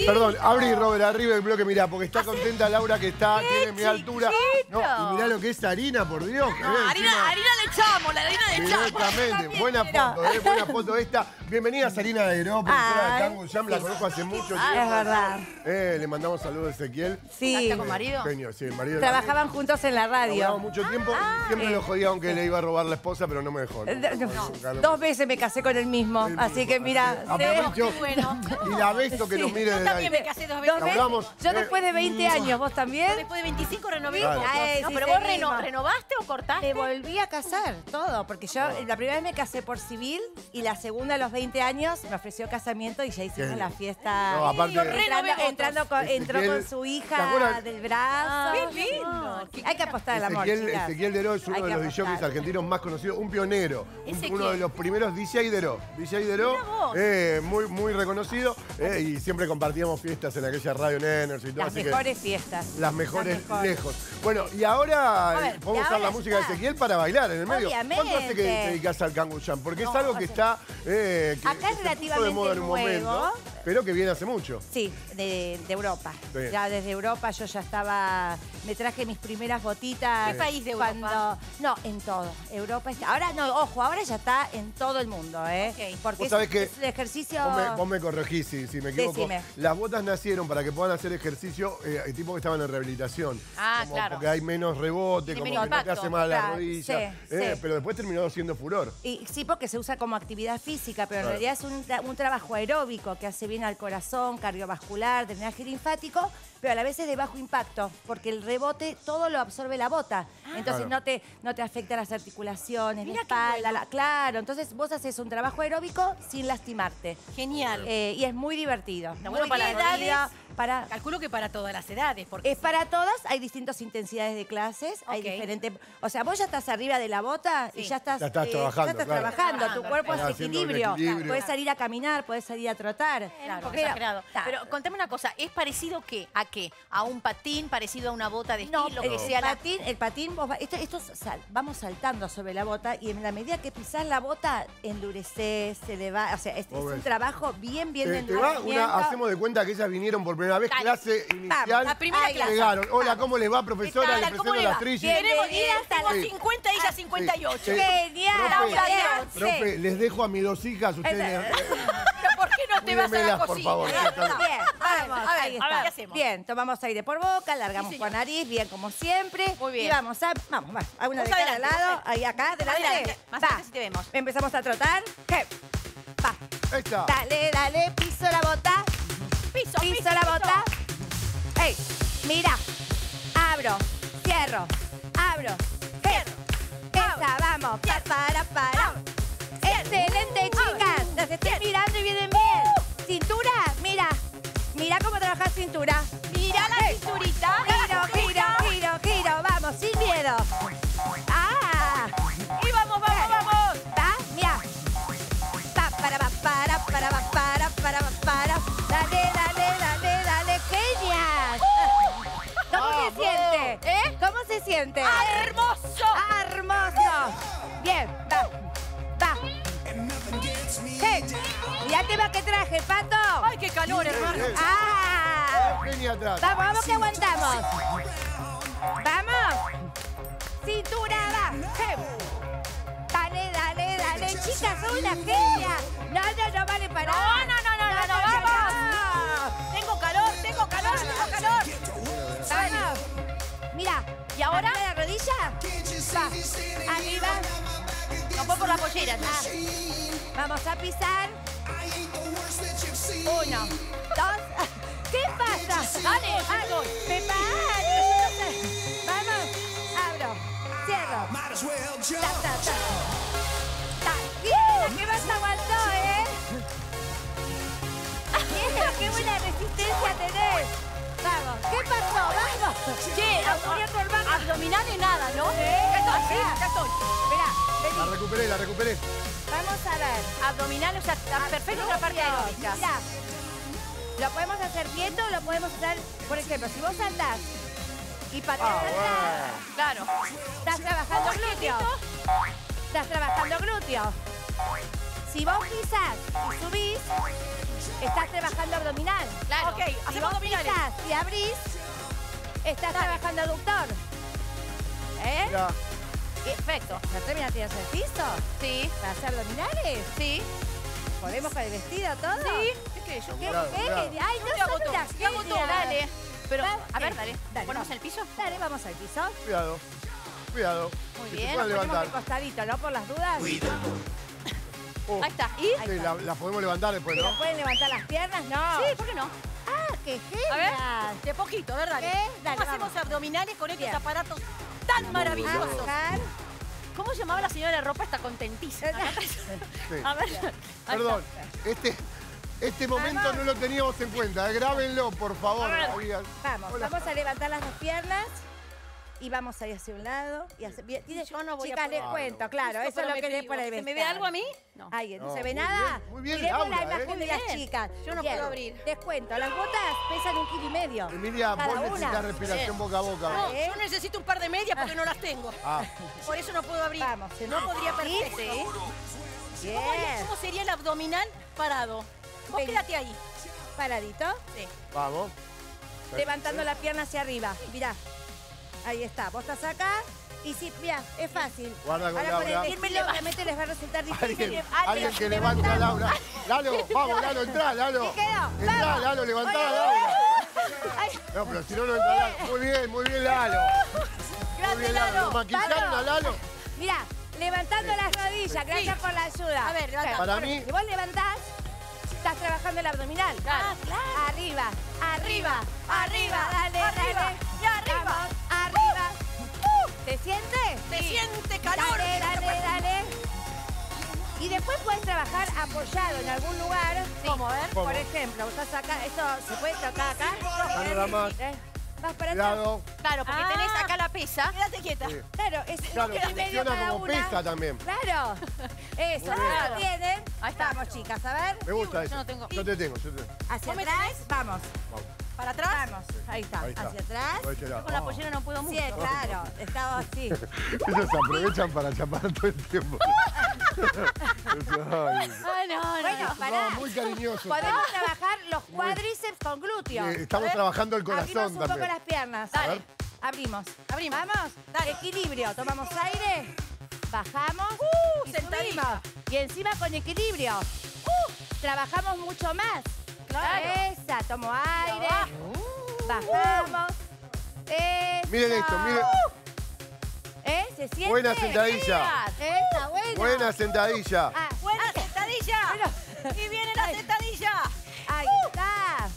Perdón, abrí, Robert, arriba el bloque, mirá, porque está contenta Laura que está, tiene mi altura. No, y mirá lo que es harina, por Dios. ve harina, harina le echamos, la harina le echamos. Directamente, buena foto, eh, buena foto esta. Bienvenida Sarina de profesora de. Tango Jam, la conozco hace mucho Es tiempo. verdad. Eh, le mandamos saludos a Ezequiel. Sí. ¿Está con marido? Genio, sí, el marido de Trabajaban juntos en la radio. mucho tiempo, siempre lo jodía aunque le iba a robar la esposa, pero no me dejó. ¿no? Eh, Nunca Dos veces me casé con el mismo, el así mismo. que mira, aprovecho bueno. y la beso que nos mire Yo también ahí. me casé dos dos veces. veces. Hablamos, Yo eh, después de 20 años, ¿vos también? Después de 25 renové. Claro. Ay, No, sí, pero vos reno- renovaste o cortaste. Me volví a casar, todo, porque yo la primera vez me casé por civil y la segunda a los 20 años me ofreció casamiento y ya hicimos Qué la fiesta. No, aparte- entrando, entrando con, entró Ezequiel, con su ¿te hija del brazo. qué lindo. Hay que apostar al amor, Ezequiel. Ezequiel Deró es uno Hay de los DJs argentinos más conocidos, un pionero, un- Ezequiel. uno de los primeros DJ Deró. DJ Deró, eh, muy, muy reconocido, eh, y siempre compartíamos fiestas en aquella radio Nenners y todo. Las así que mejores fiestas. las mejores Las mejores. lejos. Bueno, y ahora A ver, eh, podemos y usar la ahora música de. Ezequiel para bailar en el medio. ¿Cuánto hace que te dedicas al Kangu Jam? Porque es algo que hace- está. eh, que- Acá es relativamente de moda en un momento, nuevo. pero que viene hace mucho. Sí, de, de Europa. Sí. Ya desde Europa yo ya estaba, me traje mis primeras botitas. ¿Qué país de Europa? cuando- no, en todo. Europa está. Ahora no, ojo, ahora ya está en todo el mundo, ¿eh? Ok. Porque Vos es, sabés que- es un ejercicio. Vos me, vos me corregís si, si me equivoco. Decime. Las botas nacieron para que puedan hacer ejercicio eh, el tipo que estaban en rehabilitación. Ah, Como claro. Porque hay menos rebote, como menos que no te hace mal la Claro, rodilla. sí, eh, Pero después terminó siendo furor. Y sí, porque se usa como actividad física, pero Claro. en realidad es un, un trabajo aeróbico que hace bien al corazón, cardiovascular, drenaje linfático, pero a la vez es de bajo impacto, porque el rebote todo lo absorbe la bota. Entonces Claro. no, te, no te afecta las articulaciones, Mira la espalda, bueno. la- claro. Entonces vos haces un trabajo aeróbico sin lastimarte. Genial. Eh, y es muy divertido. Está bueno Muy para las edades. Para, Calculo que para todas las edades, porque es para todas, hay distintas intensidades de clases, hay diferentes... O sea, vos ya estás arriba de la bota y ya estás, Ya estás eh, trabajando, ya estás claro. trabajando, tu Trabajando, cuerpo hace equilibrio. equilibrio. Puedes salir a caminar, puedes salir a trotar. Claro. Ta. Pero contame una cosa, ¿es parecido qué? ¿A qué? ¿A un patín? ¿Parecido a una bota de No, estilo? el, sea la... patín, el patín, vos va- esto, esto es sal- vamos saltando sobre la bota y en la medida que pisás la bota, endureces, se le va, o sea, es, un trabajo bien, bien de va una, hacemos de cuenta que ellas vinieron por primera vez, Dale. clase inicial. la primera Ay, clase. Llegaron. Hola, ¿cómo les va, profesora? ¿Qué Le tal? ¿Cómo presento las trillas. Eh, hasta tengo la- 50 y ella 58. Sí. Genial. Profe, les dejo a mis dos hijas. Ustedes. ¿Pero por qué no te vas a la por cocina? favor. Bien, vamos, A ver, ahí a ver, está. ¿qué hacemos? Bien, tomamos aire por boca, largamos Sí, por nariz, bien como siempre. Muy bien. Y vamos a, vamos, va, a una de Vamos cada adelante, lado, ahí acá, delante. Adelante, más Va. adelante si te vemos. Empezamos a trotar. ¿Qué? Va. Ahí está. Dale, dale, piso la bota. Piso, Piso piso, la piso. bota. Ey, mira. Abro, cierro, abro, cierro. Esa, vamos. Pa, para, para. Excelente, chicas. Las estoy mirando y vienen bien. Mira. Cómo trabajas cintura. Mira la cinturita. Giro, giro, giro, giro. Vamos, sin miedo. Ah. Y vamos, vamos, vamos. ¿Va? Mira. Pa, para, pa, para, para, pa, para, para, pa, para. Dale, dale, dale, dale. Genial. ¿Cómo se siente? ¿Eh? ¿Cómo se siente? ¡Ah, hermoso! ¡Hermoso! Bien, va. Che, mirá el tema que traje, Pato. Ay, qué calor, hermano. Ah. Vamos, vamos que aguantamos. Vamos. Cintura va. Dale, dale, dale. Chicas, son una genia. No, no, no vale para. No, no, no, no, no, no, vamos. Tengo calor, tengo calor, tengo calor. Vamos. Mira. ¿Y ahora? ¿La rodilla? Va. Arriba. No fue por la pollera. Ah. Vamos a pisar. Uno, dos. ¿Qué pasa? Ay, voy. me paro. Vamos. Abro. Cierro. Ta, ta, ta. Ta. Bien, qué más aguantó, ¿eh? Bien, qué buena resistencia tenés. Vamos. ¿Qué pasó? Vamos. Che, el banco. abdominales nada, ¿no? Ya estoy, estoy. Esperá, La recuperé, la recuperé. Vamos a ver. Abdominales, o sea, está perfecto la parte aeróbica. Mira, lo podemos hacer quieto, lo podemos hacer, por ejemplo, si vos saltás y pateás Ah, atrás, Claro. estás trabajando glúteo. Estás trabajando glúteo. Si vos pisás y subís, estás trabajando abdominal. Claro. Ok, Si hacemos vos abdominales. pisás y abrís, estás trabajando aductor. ¿Eh? Ya. Perfecto. ¿No terminas de hacer piso? Sí, ¿Para hacer abdominales? sí. ¿Podemos con el vestido todo? Sí. ¿Qué querés yo? ¡Qué Cuidado, cuidado. ¡Ay, no todo. una Yo hago todo, dale. Pero, a ver, dale. dale, ¿Ponemos vamos. el piso? Dale, vamos al piso. Cuidado. Cuidado. Muy Que bien, Se puedan Ponemos de costadito, ¿no? Por las dudas. Oh, Ahí está. ¿Y? Ahí sí, está. la, la podemos levantar después, ¿Pero ¿no? pueden levantar las piernas? No. Sí, ¿por qué no? ¡Ah, qué A ver, genial! de poquito, ¿verdad? ¿Qué? Dale, ¿Cómo hacemos vamos. abdominales con estos Bien. aparatos tan maravillosos? Bajar. ¿Cómo llamaba la señora de ropa? Está contentísima. Sí. A ver. Perdón, este, este momento Vamos. no lo teníamos en cuenta. Grábenlo, por favor. Vamos, Hola. vamos a levantar las dos piernas. Y vamos a ir hacia un lado. Y hacia, Yo no voy a Chicas, les cuento, claro. Eso es lo que le privo. pone el ¿Se me ve algo a mí? No. Ay, ¿no, No, se ve muy nada? bien, muy bien, Miremos la Laura, imagen ¿eh? de las chicas. Yo no Bien. puedo abrir. Les cuento, las botas pesan un kilo y medio. Emilia, Cada vos una. necesitas respiración boca a boca. No, ¿Eh? yo necesito un par de medias porque no las tengo. Ah, Por eso no puedo abrir. Vamos, no podría perfecto. ¿eh? ¿Cómo, cómo sería el abdominal parado? Vos quédate ahí. Paradito. Sí. vamos. Levantando la pierna hacia arriba. Mirá. Ahí está. Vos estás acá. Y sí, mira, es fácil. Guarda con Ahora con el Laura. vestido obviamente les va a resultar difícil. Alguien, alguien que levante a Laura. Lalo, vamos, Lalo, entrá, Lalo. ¿Qué quedó? Entrá. Lalo, levantá Laura. No, pero si no, no entra Lalo. Muy bien, muy bien, Lalo. Muy bien, Lalo. ¿Lo maquillaron a Lalo? Mira, levantando las rodillas. Gracias por la ayuda. A ver, levanta. Para mí- Si vos levantás, estás trabajando el abdominal. Claro. Arriba, arriba, arriba, dale, arriba, dale. Siente calor. Dale, dale, dale. Y después puedes trabajar apoyado en algún lugar. ¿Cómo? A ver. ¿Cómo? Por ejemplo, estás acá, esto se puede tocar acá. Nada más. ¿Eh? Vas para atrás. Cuidado. Claro, porque Ah. tenés acá la pesa. Quédate quieta. Sí. Claro, es Claro, medio funciona cada como una. pesa también. Claro. Eso, lo tienen. Ahí está. Vamos, chicas, a ver. Me gusta Yo eso. no tengo- Yo te tengo, yo te tengo. Hacia ¿Vos me atrás, tenés? vamos. Para atrás. Vamos, ahí está. Ahí está. Hacia atrás. Con la pollera no puedo Sí, mucho. claro, estaba así. Ellos aprovechan para chapar todo el tiempo. Ay, Ay, no, no. Bueno, no. pará. no, muy cariñoso. Podemos trabajar los cuádriceps con glúteos. Eh, estamos ver, trabajando el Abrimos corazón un poco también. las piernas. Dale. Abrimos. Abrimos. Vamos. Dale. Equilibrio. Tomamos aire. Bajamos. y sentadilla. subimos. Y encima con equilibrio. Uh, trabajamos mucho más. Claro. Esa. Tomo aire. Bajamos. Eso. Miren esto, miren. ¿Eh? ¿Se siente? Buena sentadilla. Esa, buena. Buena sentadilla. Ah, Buena sentadilla. Bueno. Y viene la sentadilla. ahí está.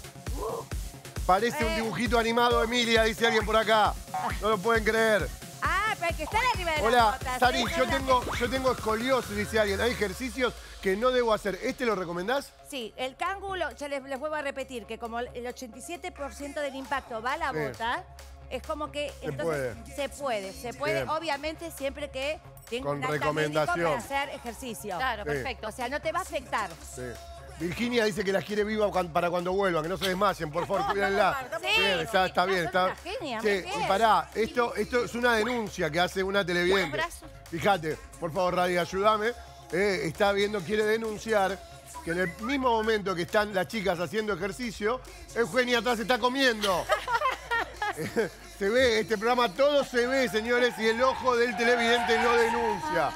Parece un Eh. dibujito animado, Emilia, dice alguien por acá. No lo pueden creer. Ah, pero hay que estar arriba de las Hola, botas. Sari, ¿eh? yo tengo, yo tengo escoliosis, dice alguien. Hay ejercicios que no debo hacer. ¿Este lo recomendás? Sí, el cángulo, ya les, les vuelvo a repetir, que como el 87% del impacto va a la bota, es como que Se entonces puede. se puede, se puede, Bien. obviamente siempre que tenga Con un alta recomendación. médico para hacer ejercicio. Claro, Sí. perfecto. O sea, no te va a afectar. Sí. Virginia dice que las quiere vivas cuan- para cuando vuelvan, que no se desmayen, por favor, cuídenla. Sí, Bien, está, está bien, está. y bien. pará, esto, esto es una denuncia que hace una televidente. Fíjate, por favor, Radio, ayúdame. Eh, está viendo, quiere denunciar que en el mismo momento que están las chicas haciendo ejercicio, Eugenia atrás está comiendo. Se ve, este programa todo se ve, señores, y el ojo del televidente lo denuncia.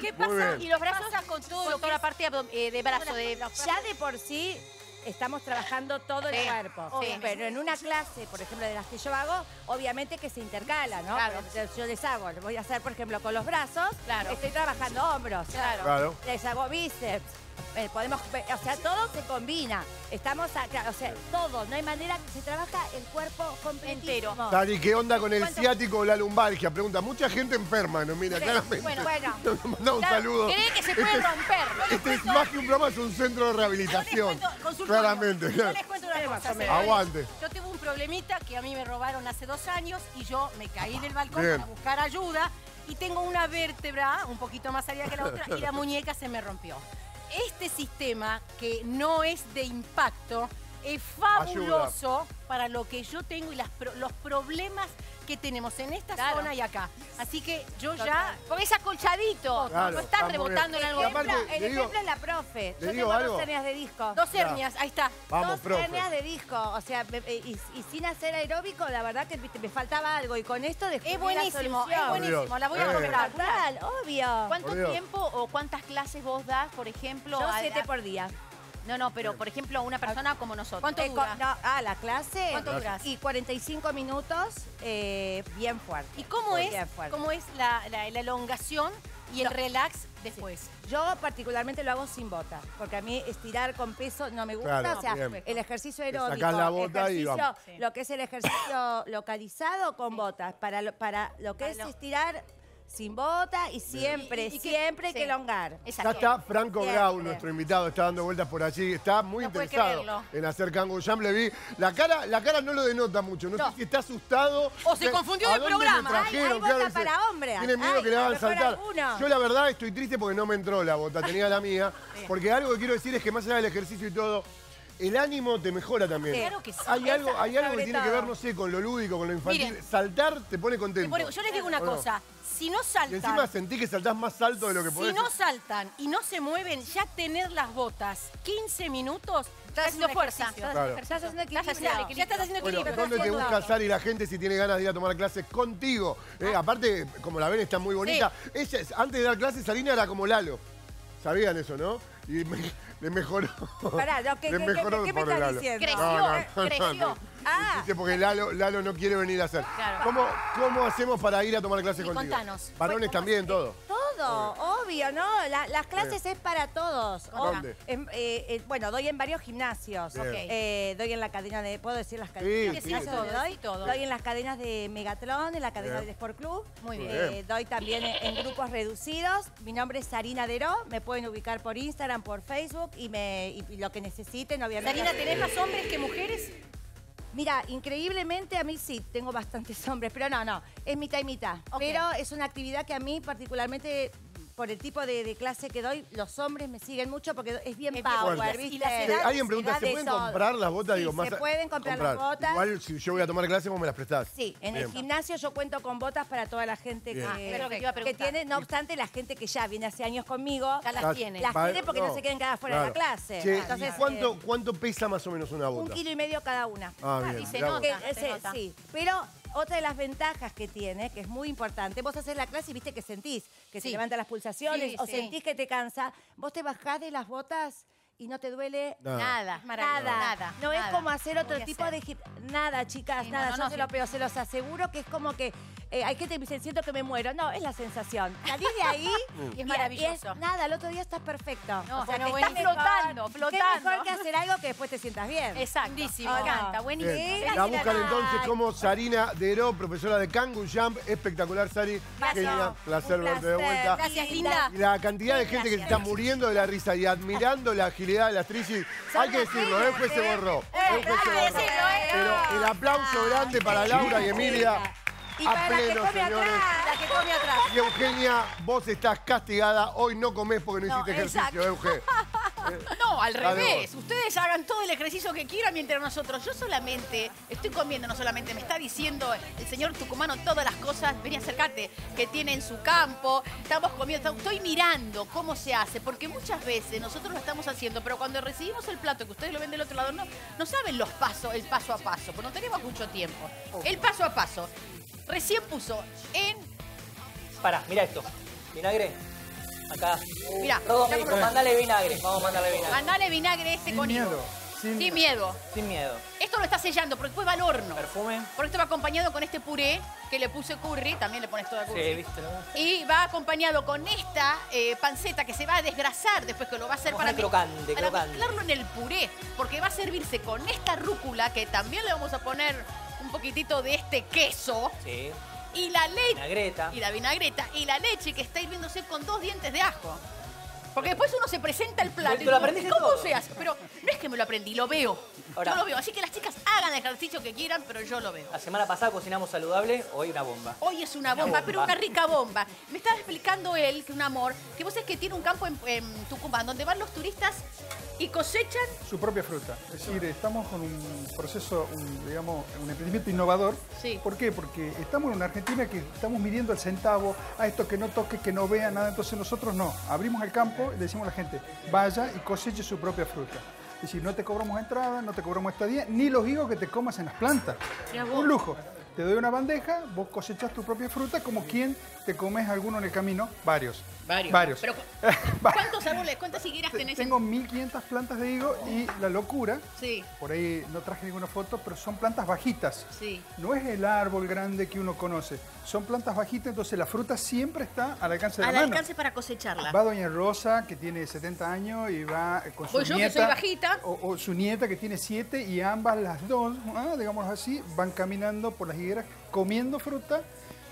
¿Qué Muy pasa? bien. Y los brazos con todo lo que la parte eh, de brazo de Ya de por sí, estamos trabajando todo el Sí, cuerpo. sí. Pero en una clase, por ejemplo, de las que yo hago, obviamente que se intercala, ¿no? Claro. Pero Yo les hago, voy a hacer, por ejemplo, con los brazos, Claro. estoy trabajando hombros. Claro. Claro. Les hago bíceps. Eh, podemos, o sea, todo se combina. Estamos acá, o sea, todo. No hay manera que se trabaja el cuerpo completero. Tari, ¿qué onda con el ¿Cuánto- ciático o la lumbalgia? Pregunta, mucha gente enferma, ¿no? Mira, claramente. bueno, bueno. Nos manda un saludo. cree que se puede Este es- romper. Este es más que un programa, es un centro de rehabilitación. Claramente. Yo les cuento una cosa. Aguante. Yo tuve un problemita que a mí me robaron hace dos años y yo me caí del balcón Bien. para buscar ayuda y tengo una vértebra un poquito más arriba que la otra y la muñeca se me rompió. Este sistema que no es de impacto es fabuloso para lo que yo tengo y las los problemas que tenemos en esta Claro. zona y acá. Así que yo ya... Porque es acolchadito. Claro, no está rebotando en algo. Y El ejemplo, aparte, el digo- ejemplo es la profe. ¿le Yo tengo algo? dos hernias de disco. Dos hernias, ahí está. Vamos, dos profe. hernias de disco. O sea, eh, y, y sin hacer aeróbico, la verdad que me faltaba algo. Y con esto descubrí Es la buenísimo, es buenísimo. La voy a comprar. Total, obvio. ¿Cuánto tiempo o cuántas clases vos das, por ejemplo? Yo a- siete a- por día. No, no, pero por ejemplo, una persona como nosotros. ¿Cuánto Eh, dura? con- no, ah, la clase. ¿Cuánto duras? Y 45 minutos, eh, bien fuerte. ¿Y cómo es, Bien fuerte. cómo es la, la- la elongación y el relax después? Yo particularmente lo hago sin bota, porque a mí estirar con peso no me gusta. Claro, o sea, bien. el ejercicio Te aeróbico, la bota y ejercicio- vamos. Sí. lo que es el ejercicio localizado con botas, para lo, para lo que Para es lo- estirar sin bota y siempre, Y- siempre hay sí. que elongar. Ya está Franco Bien, Grau, nuestro invitado, está dando vueltas por allí, está muy No interesado en hacer Kango Jam, le vi. La cara, la cara no lo denota mucho, no, No. sé si está asustado. O se ¿Qué- confundió ¿a de dónde programa. trajeron? hay Claro, bota para hombres. Tiene miedo Ay, que le hagan saltar. alguno. Yo la verdad estoy triste porque no me entró la bota, tenía la mía. Porque algo que quiero decir es que más allá del ejercicio y todo, el ánimo te mejora también. Claro que sí. Hay algo, hay algo que tiene que ver, no sé, con lo lúdico, con lo infantil. Miren. Saltar te pone contento. Bueno, yo les digo una cosa, si no Y saltan, encima sentí que saltás más alto de lo que si podés. no saltan y no se mueven, ya tener las botas 15 minutos, Estás haciendo fuerza. Estás Claro. Estás haciendo equilibrio. Ya estás haciendo Bueno, equilibrio. ¿dónde te busca Sari la gente si tiene ganas de ir a tomar clases contigo? Eh, aparte, como la ven, está muy bonita. Ella, antes de dar clases, Sarina era como Lalo. ¿Sabían eso, no? Y me- le mejoró. Pará, no, ¿qué- le qué- qué- mejoró qué me estás diciendo? Creció, creció. Ah. Dice, porque Lalo, Lalo no quiere venir a hacer. Claro. ¿Cómo, ¿Cómo hacemos para ir a tomar clases contigo? contanos. Varones ¿Cómo también, todo. Todo, obvio, ¿no? La- las clases es para todos. ¿Dónde? En- eh, eh, bueno, doy en varios gimnasios. Bien. Ok. Eh, doy en la cadena de. ¿Puedo decir las cadenas? sí, sí. doy? Sí, todo. Doy en las cadenas de Megatron, en la cadena Bien. del Sport Club. Muy bien. Eh, doy también en, en grupos reducidos. Mi nombre es Sarina Deró. Me pueden ubicar por Instagram, por Facebook y, me, y- y lo que necesiten, obviamente. Sarina, ¿tenés más hombres que mujeres? Mira, increíblemente a mí sí, tengo bastantes hombres, pero no, no, es mitad y mitad. Pero es una actividad que a mí particularmente, por el tipo de, de clase que doy, los hombres me siguen mucho porque es bien Es power, fuerte. ¿viste? Y las Eh, edades, Alguien pregunta, ¿se pueden comprar las botas? Sí, Digo, más se pueden comprar las botas. Igual si yo voy a tomar clases, vos me las prestás. Sí, en el gimnasio yo cuento con botas para toda la gente que, Ah, que que tiene, no obstante, la gente que ya viene hace años conmigo, Ya las tiene. las tiene porque no, se queden quedadas fuera de la clase. Che, ¿y Entonces, cuánto, eh, cuánto pesa más o menos una un bota? kilo y medio cada una. Ah, bien. y se nota. sí, pero otra de las ventajas que tiene, que es muy importante, vos haces la clase y viste que sentís que se levantan las pulsaciones Sí, o sí. sentís que te cansa, vos te bajás de las botas y no te duele Nada. Nada. nada. Nada. No es como hacer otro tipo hacer. de... Nada, chicas, no, nada. no, yo no, se, lo, pero se los aseguro que es como que eh, hay gente que me dice, siento que me muero. No, es la sensación. Salís de ahí Y es y maravilloso. nada, el otro día estás perfecto. No, o sea, bueno, que bueno, estás mejor. flotando, Qué flotando. mejor que hacer algo que después te sientas bien. Exacto. Lindísimo. Me encanta, buenísimo. Bien. La buscan entonces como Sarina Deró, profesora de Kangu Jump. Espectacular, Sari. Gracias. Genial. Placer verte de vuelta. Gracias, linda. Y la cantidad de gente que se está muriendo de la risa y admirando la agilidad de las tricis. Son Hay que decirlo, genias, Euge se ¿eh? borró. Eh, se borró. decirlo, ¿eh? Pero el aplauso grande para Laura y Emilia. Y A para la que pleno, come señores. atrás, la que come atrás. Y Eugenia, vos estás castigada. Hoy no comés porque no, No, hiciste ejercicio, Euge. No, al Dale revés. Ustedes hagan todo el ejercicio que quieran mientras nosotros. Yo solamente estoy comiendo, no solamente me está diciendo el señor tucumano todas las cosas. Vení, acércate, que tiene en su campo. Estamos comiendo, estoy mirando cómo se hace, porque muchas veces nosotros lo estamos haciendo, pero cuando recibimos el plato que ustedes lo ven del otro lado, no, no saben los pasos, el paso a paso, porque no tenemos mucho tiempo. El paso a paso. Recién puso en Pará, mira esto. Vinagre. Acá. Mirá, Rodo, ya me dijo, probé. mandale vinagre. Vamos a mandarle vinagre. Mandale vinagre este con higo. Sin, Sin miedo. Sin miedo. Esto lo está sellando porque después va al horno. Perfume. Por esto va acompañado con este puré que le puse curry, también le pones toda curry. Sí, viste. ¿no? Y va acompañado con esta eh, panceta que se va a desgrasar después que lo va a hacer Vamos para, a crocante, para crocante. mezclarlo en el puré. Porque va a servirse con esta rúcula que también le vamos a poner un poquitito de este queso. Sí. Y la leche. Vinagreta. Y la vinagreta. Y la leche que está hirviéndose con dos dientes de ajo. Porque después uno se presenta el plato. Y lo digo, aprendiste ¿Cómo todo. se hace? Pero no es que me lo aprendí, lo veo. Ahora- yo lo veo. Así que las chicas hagan el ejercicio que quieran, pero yo lo veo. La semana pasada cocinamos saludable, hoy una bomba. Hoy es una Una bomba, pero una rica bomba. Me estaba explicando él, que un amor, que vos sabés que tiene un campo en, en Tucumán donde van los turistas y cosechan. su propia fruta. Es decir, estamos con un proceso, un, digamos, un emprendimiento innovador. Sí. ¿Por qué? Porque estamos en una Argentina que estamos midiendo el centavo, a esto que no toque, que no vea nada. Entonces nosotros no. Abrimos el campo y le decimos a la gente, vaya y coseche su propia fruta. Es decir, no te cobramos entrada, no te cobramos estadía, ni los higos que te comas en las plantas. Un lujo. Te doy una bandeja, vos cosechás tu propia fruta como quien te comes alguno en el camino, varios. Varios. Varios. Pero. ¿Cuántos árboles, cuántas higueras tenés? en- Tengo 1500 plantas de higo y la locura, Sí, por ahí no traje ninguna foto, pero son plantas bajitas. sí. No es el árbol grande que uno conoce, son plantas bajitas, entonces la fruta siempre está al alcance de Al la mano. alcance para cosecharla. Va Doña Rosa, que tiene 70 años, y va con su Voy yo, que nieta. soy bajita. O, o su nieta, que tiene 7, y ambas las dos, ah, digamos así, van caminando por las higueras, comiendo fruta.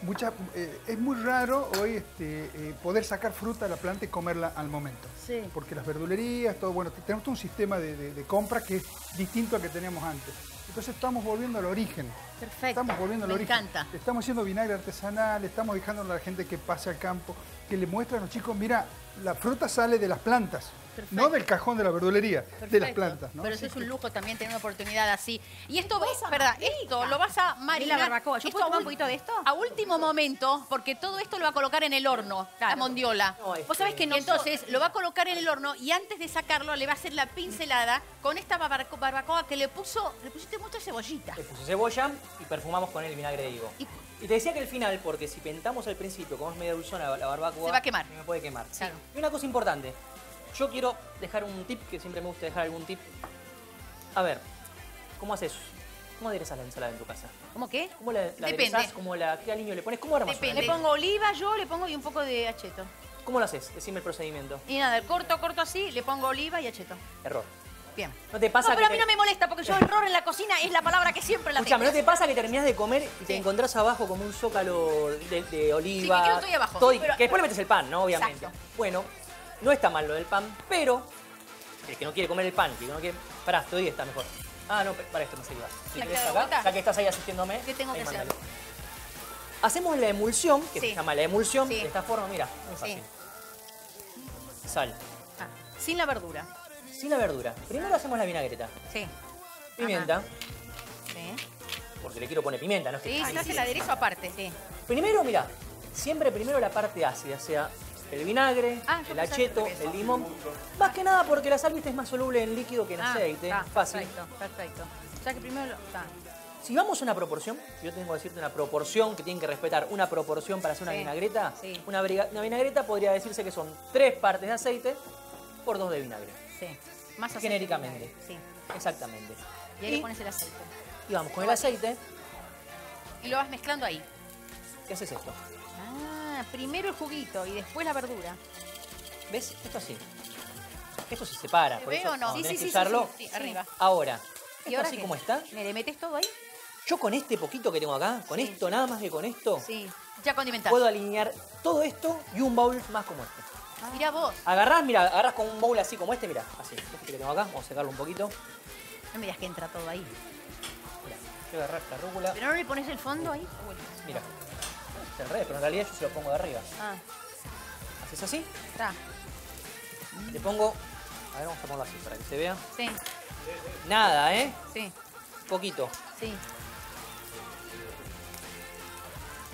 Mucha, eh, es muy raro hoy este, eh, poder sacar fruta de la planta y comerla al momento. Sí. Porque las verdulerías, todo, bueno, tenemos todo un sistema de, de- de compra que es distinto al que teníamos antes. Entonces estamos volviendo al origen. Perfecto. Estamos volviendo al Me origen. encanta. Estamos haciendo vinagre artesanal, estamos dejando a la gente que pase al campo, que le muestre a los chicos, mira, la fruta sale de las plantas, Perfecto. no del cajón de la verdulería, de las plantas. ¿no? Pero eso es un lujo también tener una oportunidad así. Y esto, ves, ¿verdad? Esto lo vas a marinar. la barbacoa. ¿Yo Esto puedo a tomar un poquito de esto? A último momento, porque todo esto lo va a colocar en el horno, la mondiola. No, este- Vos sabés que Y no. Entonces lo va a colocar en el horno y antes de sacarlo le va a hacer la pincelada con esta barbaco- barbacoa que le puso, le pusiste mucha cebollita. Le puse cebolla y perfumamos con el vinagre de higo. Y- Y te decía que el final, porque si pentamos al principio, como es media dulzona la barbacoa... Se va a quemar. Me puede quemar. sí. Claro. Y una cosa importante. Yo quiero dejar un tip, que siempre me gusta dejar algún tip. A ver, ¿cómo haces? ¿Cómo aderezas la ensalada en tu casa? ¿Cómo qué? ¿Cómo la, la Depende. aderezás? ¿Cómo la, ¿Qué aliño le pones? ¿Cómo armas Depende. Le pongo oliva, yo le pongo y un poco de acheto. ¿Cómo lo haces? Decime el procedimiento. Y nada, corto, corto así, le pongo oliva y acheto. Error. Bien. ¿No te pasa No, pero a mí te- no me molesta porque yo error en la cocina es la palabra que siempre la Escuchame, ¿no tengo. te pasa que terminás de comer y te Sí. encontrás abajo como un zócalo de, de oliva? Sí, que quedo estoy abajo. todo Sí, y- pero- Que después le metes el pan, ¿no? Obviamente. Exacto. Bueno, no está mal lo del pan, pero el que no quiere comer el pan, el que no quiere... Pará, estoy está mejor. Ah, no, para esto me sirva. Si ¿La querés que da acá, ya que estás ahí asistiéndome. ¿Qué tengo ahí que hacer? Hacemos la emulsión, que Sí. se llama la emulsión, Sí. de esta forma, mira, muy Sí. fácil. Sal, Ah, sin la verdura. sin la verdura. Primero hacemos la vinagreta. Sí. Pimienta, Sí. porque le quiero poner pimienta, no es que... Sí, se hace el aderezo aparte. Sí. Primero, mira, siempre primero la parte ácida, sea el vinagre, Ah, el acheto, el limón. Más que nada porque la sal viste, es más soluble en líquido que en Ah, aceite. está, Fácil. Perfecto, perfecto. Sea que primero está. Si vamos a una proporción, yo tengo que decirte una proporción que tienen que respetar, una proporción para hacer una Sí, vinagreta. sí. Una, vinagreta podría decirse que son tres partes de aceite por dos de vinagre. Sí. Más aceite Genéricamente. vinagre, Sí. Exactamente. Y ahí le pones el aceite. y vamos con el aceite. Y lo vas mezclando ahí. ¿Qué haces esto? Ah, primero el juguito y después la verdura. ¿Ves? Esto así. Esto se separa. ¿Se por ve eso o no? Sí, tenés sí, que sí, sí, usarlo. sí, sí, arriba. Ahora, ¿Y esto ahora así qué? como está, ¿Me le metes todo ahí? Yo con este poquito que tengo acá, con esto, nada más que con esto, Sí. Ya condimentado. puedo alinear todo esto y un bowl más como este. Mira vos. Agarrás, mira, agarrás con un bowl así como este, mira, así. Este que tengo acá, vamos a secarlo un poquito. No digas que entra todo ahí. Mira, yo agarrar la rúcula, ¿Pero no le pones el fondo ahí? mira. Es al revés, pero en realidad yo se lo pongo de arriba. Ah, Haces así, está. le pongo, a ver, vamos a ponerlo así para que se vea. Sí, Nada, ¿eh? sí, Poquito, sí.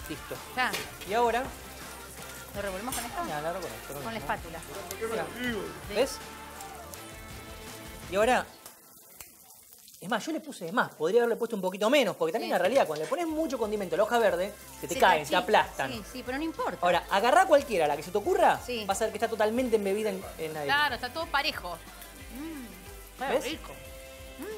listo. Ya. Y ahora, ¿Lo revolvemos con esto? ya, con esto. Con la espátula. Mira, ¿Ves? Y ahora, es más, yo le puse de más, podría haberle puesto un poquito menos, porque también Sí. en realidad cuando le pones mucho condimento a la hoja verde, se te Se caen, se aplastan. Sí, sí, pero no importa. Ahora, agarrá cualquiera, la que se te ocurra, Sí. vas a ver que está totalmente embebida en, en la Claro, está todo parejo. ¿Ves? rico.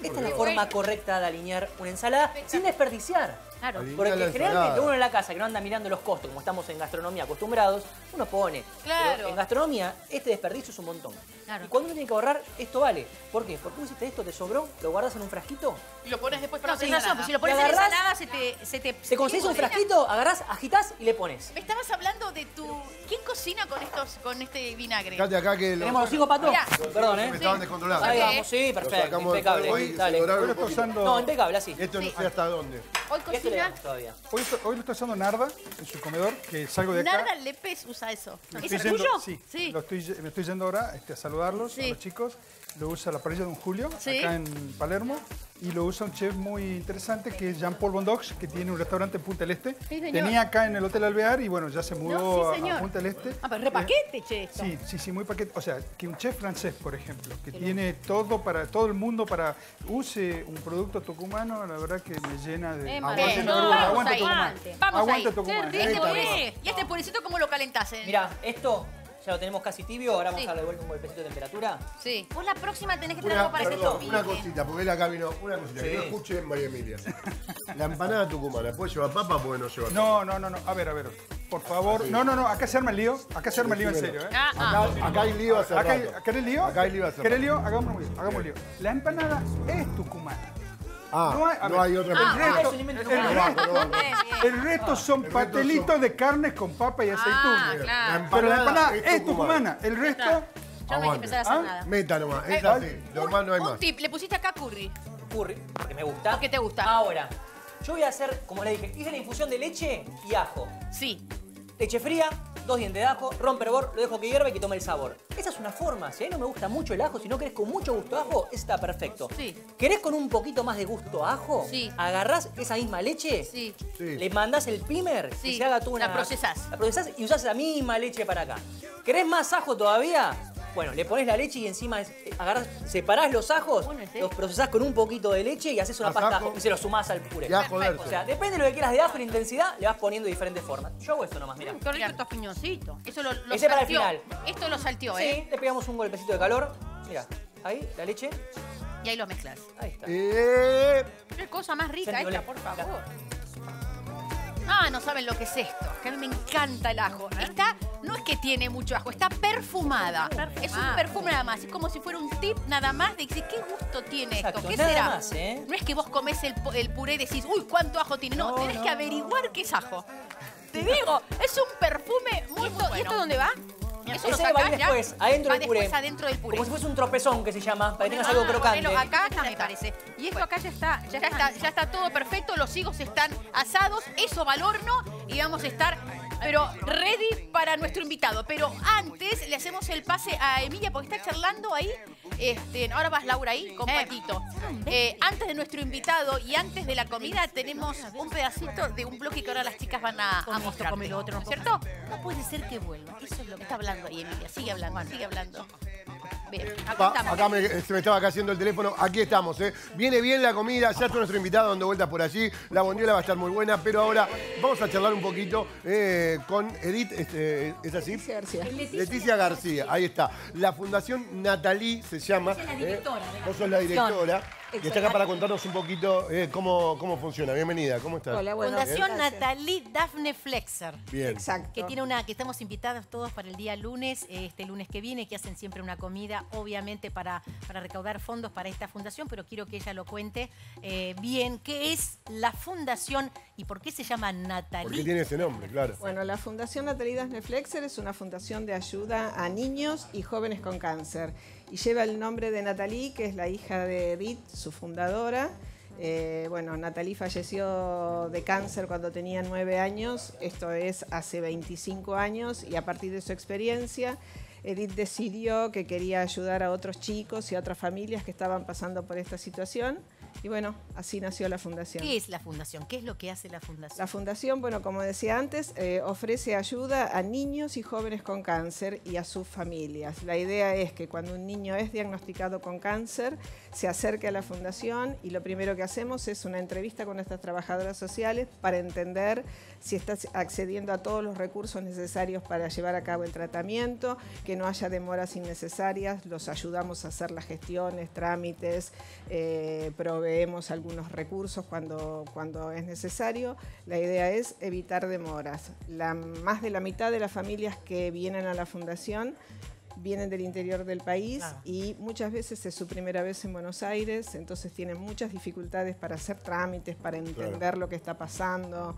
Esta es la forma correcta de alinear una ensalada sin desperdiciar. Claro. Alinear Porque la generalmente uno en la casa que no anda mirando los costos, como estamos en gastronomía acostumbrados, uno pone. Claro. Pero en gastronomía, este desperdicio es un montón. Claro. Y cuando uno tiene que ahorrar, esto vale. ¿Por qué? Porque tú hiciste esto, te sobró, lo guardas en un frasquito. Y lo pones después para No, no hacer razón, nada. si lo pones Te en ensalada se te... Se te, Te conseguís un frasquito, agarrás, agitás y le pones. Me estabas hablando de tu... ¿Quién cocina con estos, con este vinagre? Fíjate acá que ¿Tenemos los hijos, Pato? Mirá. Perdón, me ¿eh? estaban descontrolando. Ahí Sí. vamos, sí, Lo perfecto, impecable. Dale. Hoy lo usando, No, impecable, así. Esto no sé hasta dónde. Hoy cocina... todavía. hoy, lo está usando Narda en su comedor, que salgo de acá. Narda Lepes usa eso. Me ¿Es tuyo? Sí, Sí. lo estoy, me estoy yendo ahora este, a saludarlos Sí. a los chicos. Lo usa la parrilla de un Julio, Sí. acá en Palermo. Y lo usa un chef muy interesante que es Jean-Paul Bondox, que tiene un restaurante en Punta del Este. Sí, señor. Tenía acá en el Hotel Alvear y bueno, ya se mudó No, sí, a- señor. a Punta del Este. Ah, pero repaquete, che, esto. Sí, sí, sí, muy paquete. O sea, que un chef francés, por ejemplo, que tiene todo para todo el mundo para use un producto tucumano, la verdad que me llena de Eh, aguante. Tucumán, Vamos aguante ahí. Tucumán. Vamos Aguante ahí. Tucumán. ¿Y este, Esta puré? ¿Y este purecito cómo lo calentás? eh? Mirá, esto ya lo tenemos casi tibio, ahora vamos Sí. a darle vuelta un golpecito de temperatura. Sí. Vos la próxima tenés que tener Una, algo para que perdón, una cosita, porque él acá vino, una cosita, que Sí. no escuche María Emilia. La empanada tucumana, ¿puede llevar papa o puede no llevar? No, no, no, no. A ver, a ver. Por favor. No, no, no. Acá se arma el lío. Acá se arma el lío en serio, ¿eh? Ah, ah. Acá, acá hay lío hace Acá, rato. acá hay lío. Acá hay lío hace ¿Querés rato. lío? Hagamos un lío. Hagamos un lío. La empanada es tucumana. Ah, No hay- no hay otra El resto, es invento el resto- el resto son resto patelitos son- de carne con papa y aceituna. Ah, claro. Pero la empanada es tucumana. El resto. Yo no hay que empezar a hacer ¿Ah? nada. Meta nomás, es Eh, así. Normal no hay Un más. tip, le pusiste acá curry. Curry, porque me gusta. Porque te gusta. Ahora, yo voy a hacer, como le dije, hice la infusión de leche y ajo. Sí. Leche fría, dos dientes de ajo, romper hervor, lo dejo que hierva y que tome el sabor. Esa es una forma. Si a mí no me gusta mucho el ajo, si no querés con mucho gusto a ajo, está perfecto. Sí. ¿Querés con un poquito más de gusto a ajo? Sí. Agarrás esa misma leche, Sí. Sí. le mandás el primer, Sí. que se haga tú una... La procesás. La procesás y usás la misma leche para acá. ¿Querés más ajo todavía? Bueno, le pones la leche y encima es- eh, agarrás, separás los ajos, Bueno, ¿sí? los procesás con un poquito de leche y haces una pasta ajo. y se lo sumás al puré. Y a joderse. O sea, depende de lo que quieras de ajo y la intensidad, le vas poniendo de diferentes formas. Yo hago esto nomás, mira. Qué rico estos piñoncitos. Eso lo, lo Ese para el salteó. final. Esto lo salteó, Sí, ¿eh? le pegamos un golpecito de calor. Mira, ahí, la leche. Y ahí lo mezclas. Ahí está. Eh, Qué cosa más rica esta, olé. por favor. Ah, no saben lo que es esto. Que a mí me encanta el ajo. Está, no es que tiene mucho ajo, está perfumada. Es un perfume nada más. Es como si fuera un tip nada más de decir, ¿qué gusto tiene Exacto, esto? ¿Qué nada será? más, ¿eh? No es que vos comés el, pu- el puré y decís, uy, ¿cuánto ajo tiene? No, No, tenés no, que averiguar qué es ajo. Te digo, es un perfume muy bueno. ¿Y esto dónde va? Eso lo va a ir sacás ya. después, adentro Va del puré. después adentro del puré. Como si fuese un tropezón que se llama, para que tengas Ah, algo crocante. ponelo acá, acá me parece. Y esto acá ya está, ya, está, ya está todo perfecto, los higos están asados, eso va al horno y vamos a estar, pero ready para nuestro invitado. Pero antes le hacemos el pase a Emilia porque está charlando ahí. Este, ahora vas Laura ahí con Patito. Eh, antes de nuestro invitado y antes de la comida tenemos un pedacito de un bloque que ahora las chicas van a, a mostrar. ¿Cierto? No puede ser que vuelva. Eso es lo que está hablando ahí Emilia. Sigue hablando, sigue hablando. Bien, acá Pa- estamos. acá me- se me estaba cayendo el teléfono. Aquí estamos, ¿eh? Viene bien la comida, ya está nuestro invitado dando vueltas por allí. La bondiola va a estar muy buena, pero ahora vamos a charlar un poquito eh, con Edith, este, ¿es así? Leticia García. Leticia García, ahí está. La Fundación Natalí se llama. Ella es la ¿eh? directora la Vos sos la directora. Y está acá para contarnos un poquito eh, cómo, cómo funciona. Bienvenida, ¿cómo estás? Hola, bueno. Fundación gracias. Natalie Daphne Flexer. Bien. Exacto. Que tiene una, que estamos invitados todos para el día lunes, eh, este lunes que viene, que hacen siempre una comida, obviamente para, para recaudar fondos para esta fundación, pero quiero que ella lo cuente eh, bien, qué es la fundación y por qué se llama ¿Por qué Natalie. tiene ese nombre? Claro. Bueno, la Fundación Natalie Flexer es una fundación de ayuda a niños y jóvenes con cáncer. Y lleva el nombre de Natalie, que es la hija de Edith, su fundadora. Eh, bueno, Natalie falleció de cáncer cuando tenía nueve años, esto es hace 25 años, y a partir de su experiencia, Edith decidió que quería ayudar a otros chicos y a otras familias que estaban pasando por esta situación. Y bueno, así nació la fundación. ¿Qué es la fundación? ¿Qué es lo que hace la fundación? La fundación, bueno, como decía antes, eh, ofrece ayuda a niños y jóvenes con cáncer y a sus familias. La idea es que cuando un niño es diagnosticado con cáncer, se acerque a la fundación y lo primero que hacemos es una entrevista con nuestras trabajadoras sociales para entender si está accediendo a todos los recursos necesarios para llevar a cabo el tratamiento, que no haya demoras innecesarias, los ayudamos a hacer las gestiones, trámites, eh, proveemos algunos recursos cuando, cuando es necesario. La idea es evitar demoras. La, más de la mitad de las familias que vienen a la fundación vienen del interior del país y muchas veces es su primera vez en Buenos Aires, entonces tienen muchas dificultades para hacer trámites, para entender lo que está pasando.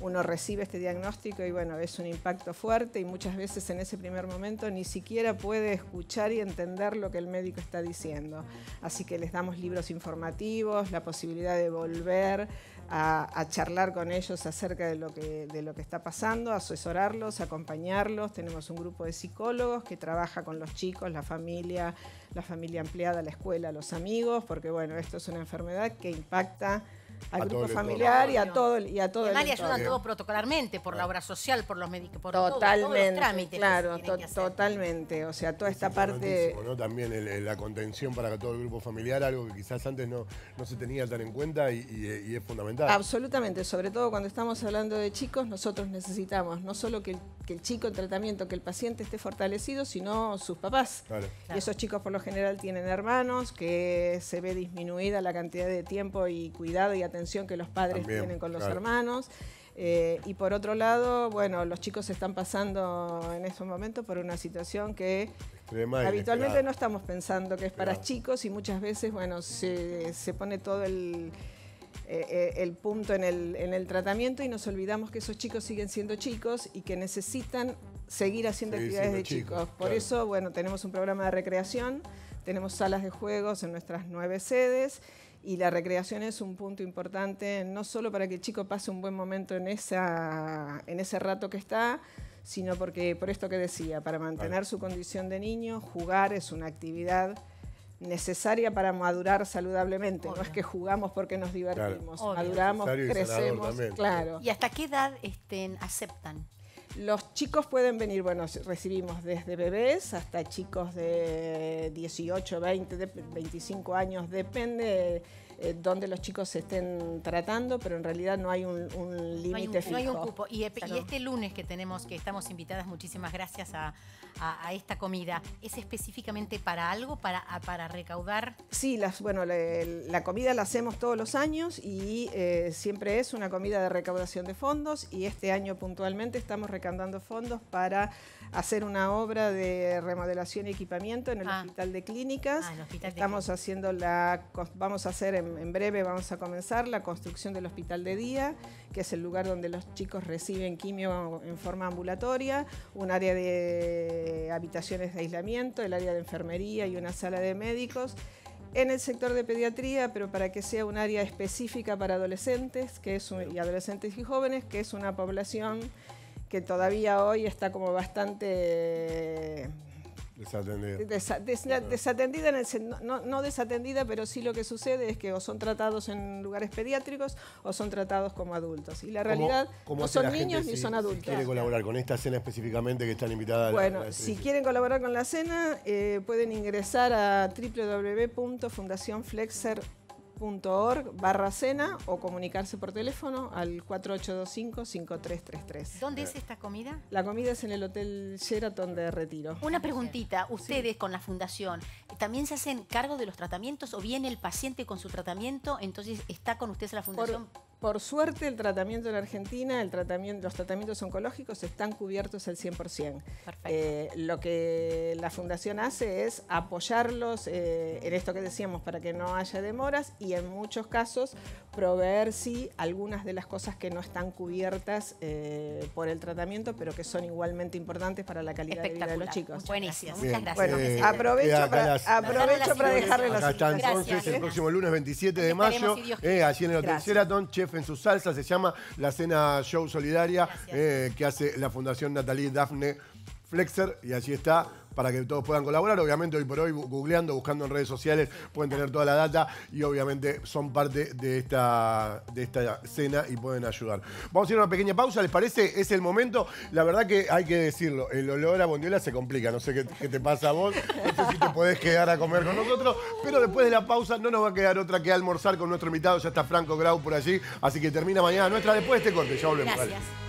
Uno recibe este diagnóstico y bueno, es un impacto fuerte y muchas veces en ese primer momento ni siquiera puede escuchar y entender lo que el médico está diciendo. Así que les damos libros informativos, la posibilidad de volver a, charlar con ellos acerca de lo, que, de lo que está pasando, asesorarlos, acompañarlos. Tenemos un grupo de psicólogos que trabaja con los chicos, la familia, la familia ampliada, la escuela, los amigos, porque bueno, esto es una enfermedad que impacta al A grupo familiar y a todo, el- y a todo el Además le ayudan todo protocolarmente, por la obra social, por los médicos, por todo, todos los Totalmente, trámites. claro, to- totalmente. O sea, toda esta parte... También el- el- la contención para todo el grupo familiar, algo que quizás antes no, no se tenía tan en cuenta y, y- y es fundamental. Absolutamente, sobre todo cuando estamos hablando de chicos, nosotros necesitamos no solo que el, que el chico en tratamiento, que el paciente esté fortalecido, sino sus papás. Claro. Y esos chicos por lo general tienen hermanos, que se ve disminuida la cantidad de tiempo y cuidado y atención que los padres También, tienen con los claro. hermanos. Eh, y por otro lado, bueno, los chicos están pasando en estos momentos por una situación que Extrema y habitualmente no estamos pensando que es para chicos y muchas veces, bueno, se, se pone todo el, eh, eh, el punto en el, en el tratamiento y nos olvidamos que esos chicos siguen siendo chicos y que necesitan seguir haciendo Seguir actividades de chicos. chicos, Por claro. eso, bueno, tenemos un programa de recreación, tenemos salas de juegos en nuestras nueve sedes y la recreación es un punto importante, no solo para que el chico pase un buen momento en, esa, en ese rato que está, sino porque, por esto que decía, para mantener su condición de niño, jugar es una actividad necesaria para madurar saludablemente. No es que jugamos porque nos divertimos, maduramos, crecemos, claro. ¿Y hasta qué edad este, aceptan? Los chicos pueden venir, bueno, recibimos desde bebés hasta chicos de 18, 20, de 25 años, depende eh, dónde los chicos se estén tratando, pero en realidad no hay un, un No límite fijo. no hay un cupo. Y, este lunes que tenemos, que estamos invitadas, muchísimas gracias a, a- a esta comida, ¿es específicamente para algo, para, a- para recaudar? Sí, las, bueno, la, la comida la hacemos todos los años y eh, siempre es una comida de recaudación de fondos y este año puntualmente estamos recaudando fondos para hacer una obra de remodelación y equipamiento en el Ah. Hospital de Clínicas. Ah, el Hospital de estamos haciendo la, vamos a hacer en, en breve, vamos a comenzar la construcción del Hospital de Día, que es el lugar donde los chicos reciben quimio en forma ambulatoria, un área de habitaciones de aislamiento, el área de enfermería y una sala de médicos en el sector de pediatría, pero para que sea un área específica para adolescentes que es y adolescentes y jóvenes, que es una población que todavía hoy está como bastante Desatendido. desa- des- desatendida, en el no- desatendida, pero sí lo que sucede es que o son tratados en lugares pediátricos o son tratados como adultos. Y la ¿Cómo- realidad cómo no son niños ni si- son si adultos. quiere colaborar con esta cena específicamente que están invitadas. la- Bueno, la- si quieren colaborar con la cena, eh, pueden ingresar a www.fundacionflexer.org barra cena o comunicarse por teléfono al 4825-5333. ¿Dónde es esta comida? La comida es en el Hotel Sheraton de Retiro. Una preguntita, ustedes con la fundación, ¿también se hacen cargo de los tratamientos o viene el paciente con su tratamiento, entonces está con ustedes la fundación? Por, por suerte, el tratamiento en Argentina, el tratamiento, los tratamientos oncológicos están cubiertos al 100%. Eh, lo que la Fundación hace es apoyarlos eh, en esto que decíamos para que no haya demoras y en muchos casos proveer, sí, algunas de las cosas que no están cubiertas eh, por el tratamiento, pero que son igualmente importantes para la calidad de vida de los chicos. Buenísimo, muchas gracias. eh, Bueno, queda aprovecho para, las- aprovecho para dejarle las está entonces Gracias. el próximo lunes 27 de mayo, eh, allí en el Hotel. Sheraton, Chef en su salsa, se llama la cena show solidaria eh, que hace la Fundación Natalie Dafne Flexer y allí está para que todos puedan colaborar. Obviamente hoy por hoy googleando, buscando en redes sociales pueden tener toda la data y obviamente son parte de esta, de esta cena y pueden ayudar. Vamos a ir a una pequeña pausa, ¿les parece? Es el momento. La verdad que hay que decirlo, el olor a bondiola se complica. No sé qué, te pasa a vos, no sé si te podés quedar a comer con nosotros, pero después de la pausa no nos va a quedar otra que almorzar con nuestro invitado. Ya está Franco Grau por allí, así que termina mañana nuestra después de este corte. Ya volvemos. Gracias.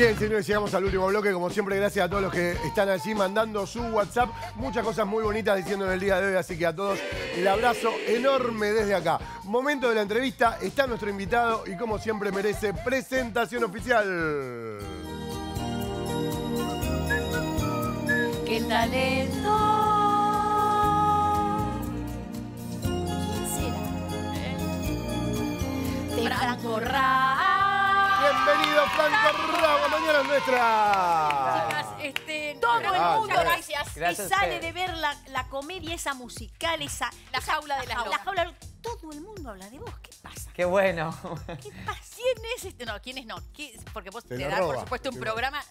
Bien, señores, llegamos al último bloque. Como siempre, gracias a todos los que están allí mandando su WhatsApp. Muchas cosas muy bonitas diciendo en el día de hoy, así que a todos el abrazo enorme desde acá. Momento de la entrevista, está nuestro invitado y como siempre merece presentación oficial. ¡Qué talento! De Franco Ra. Bienvenido, Franco Rabo, mañana es nuestra. Chicas, este, Todo el mundo gracias. Gracias a sale de ver la, la comedia esa musical, esa la jaula de las jaula. La jaula, todo el mundo habla de vos. ¿Qué pasa? Qué bueno. ¿Qué pasa? ¿Quién es este? No, ¿quién es no? ¿Qué- Porque vos te das, por supuesto, un Sí. programa.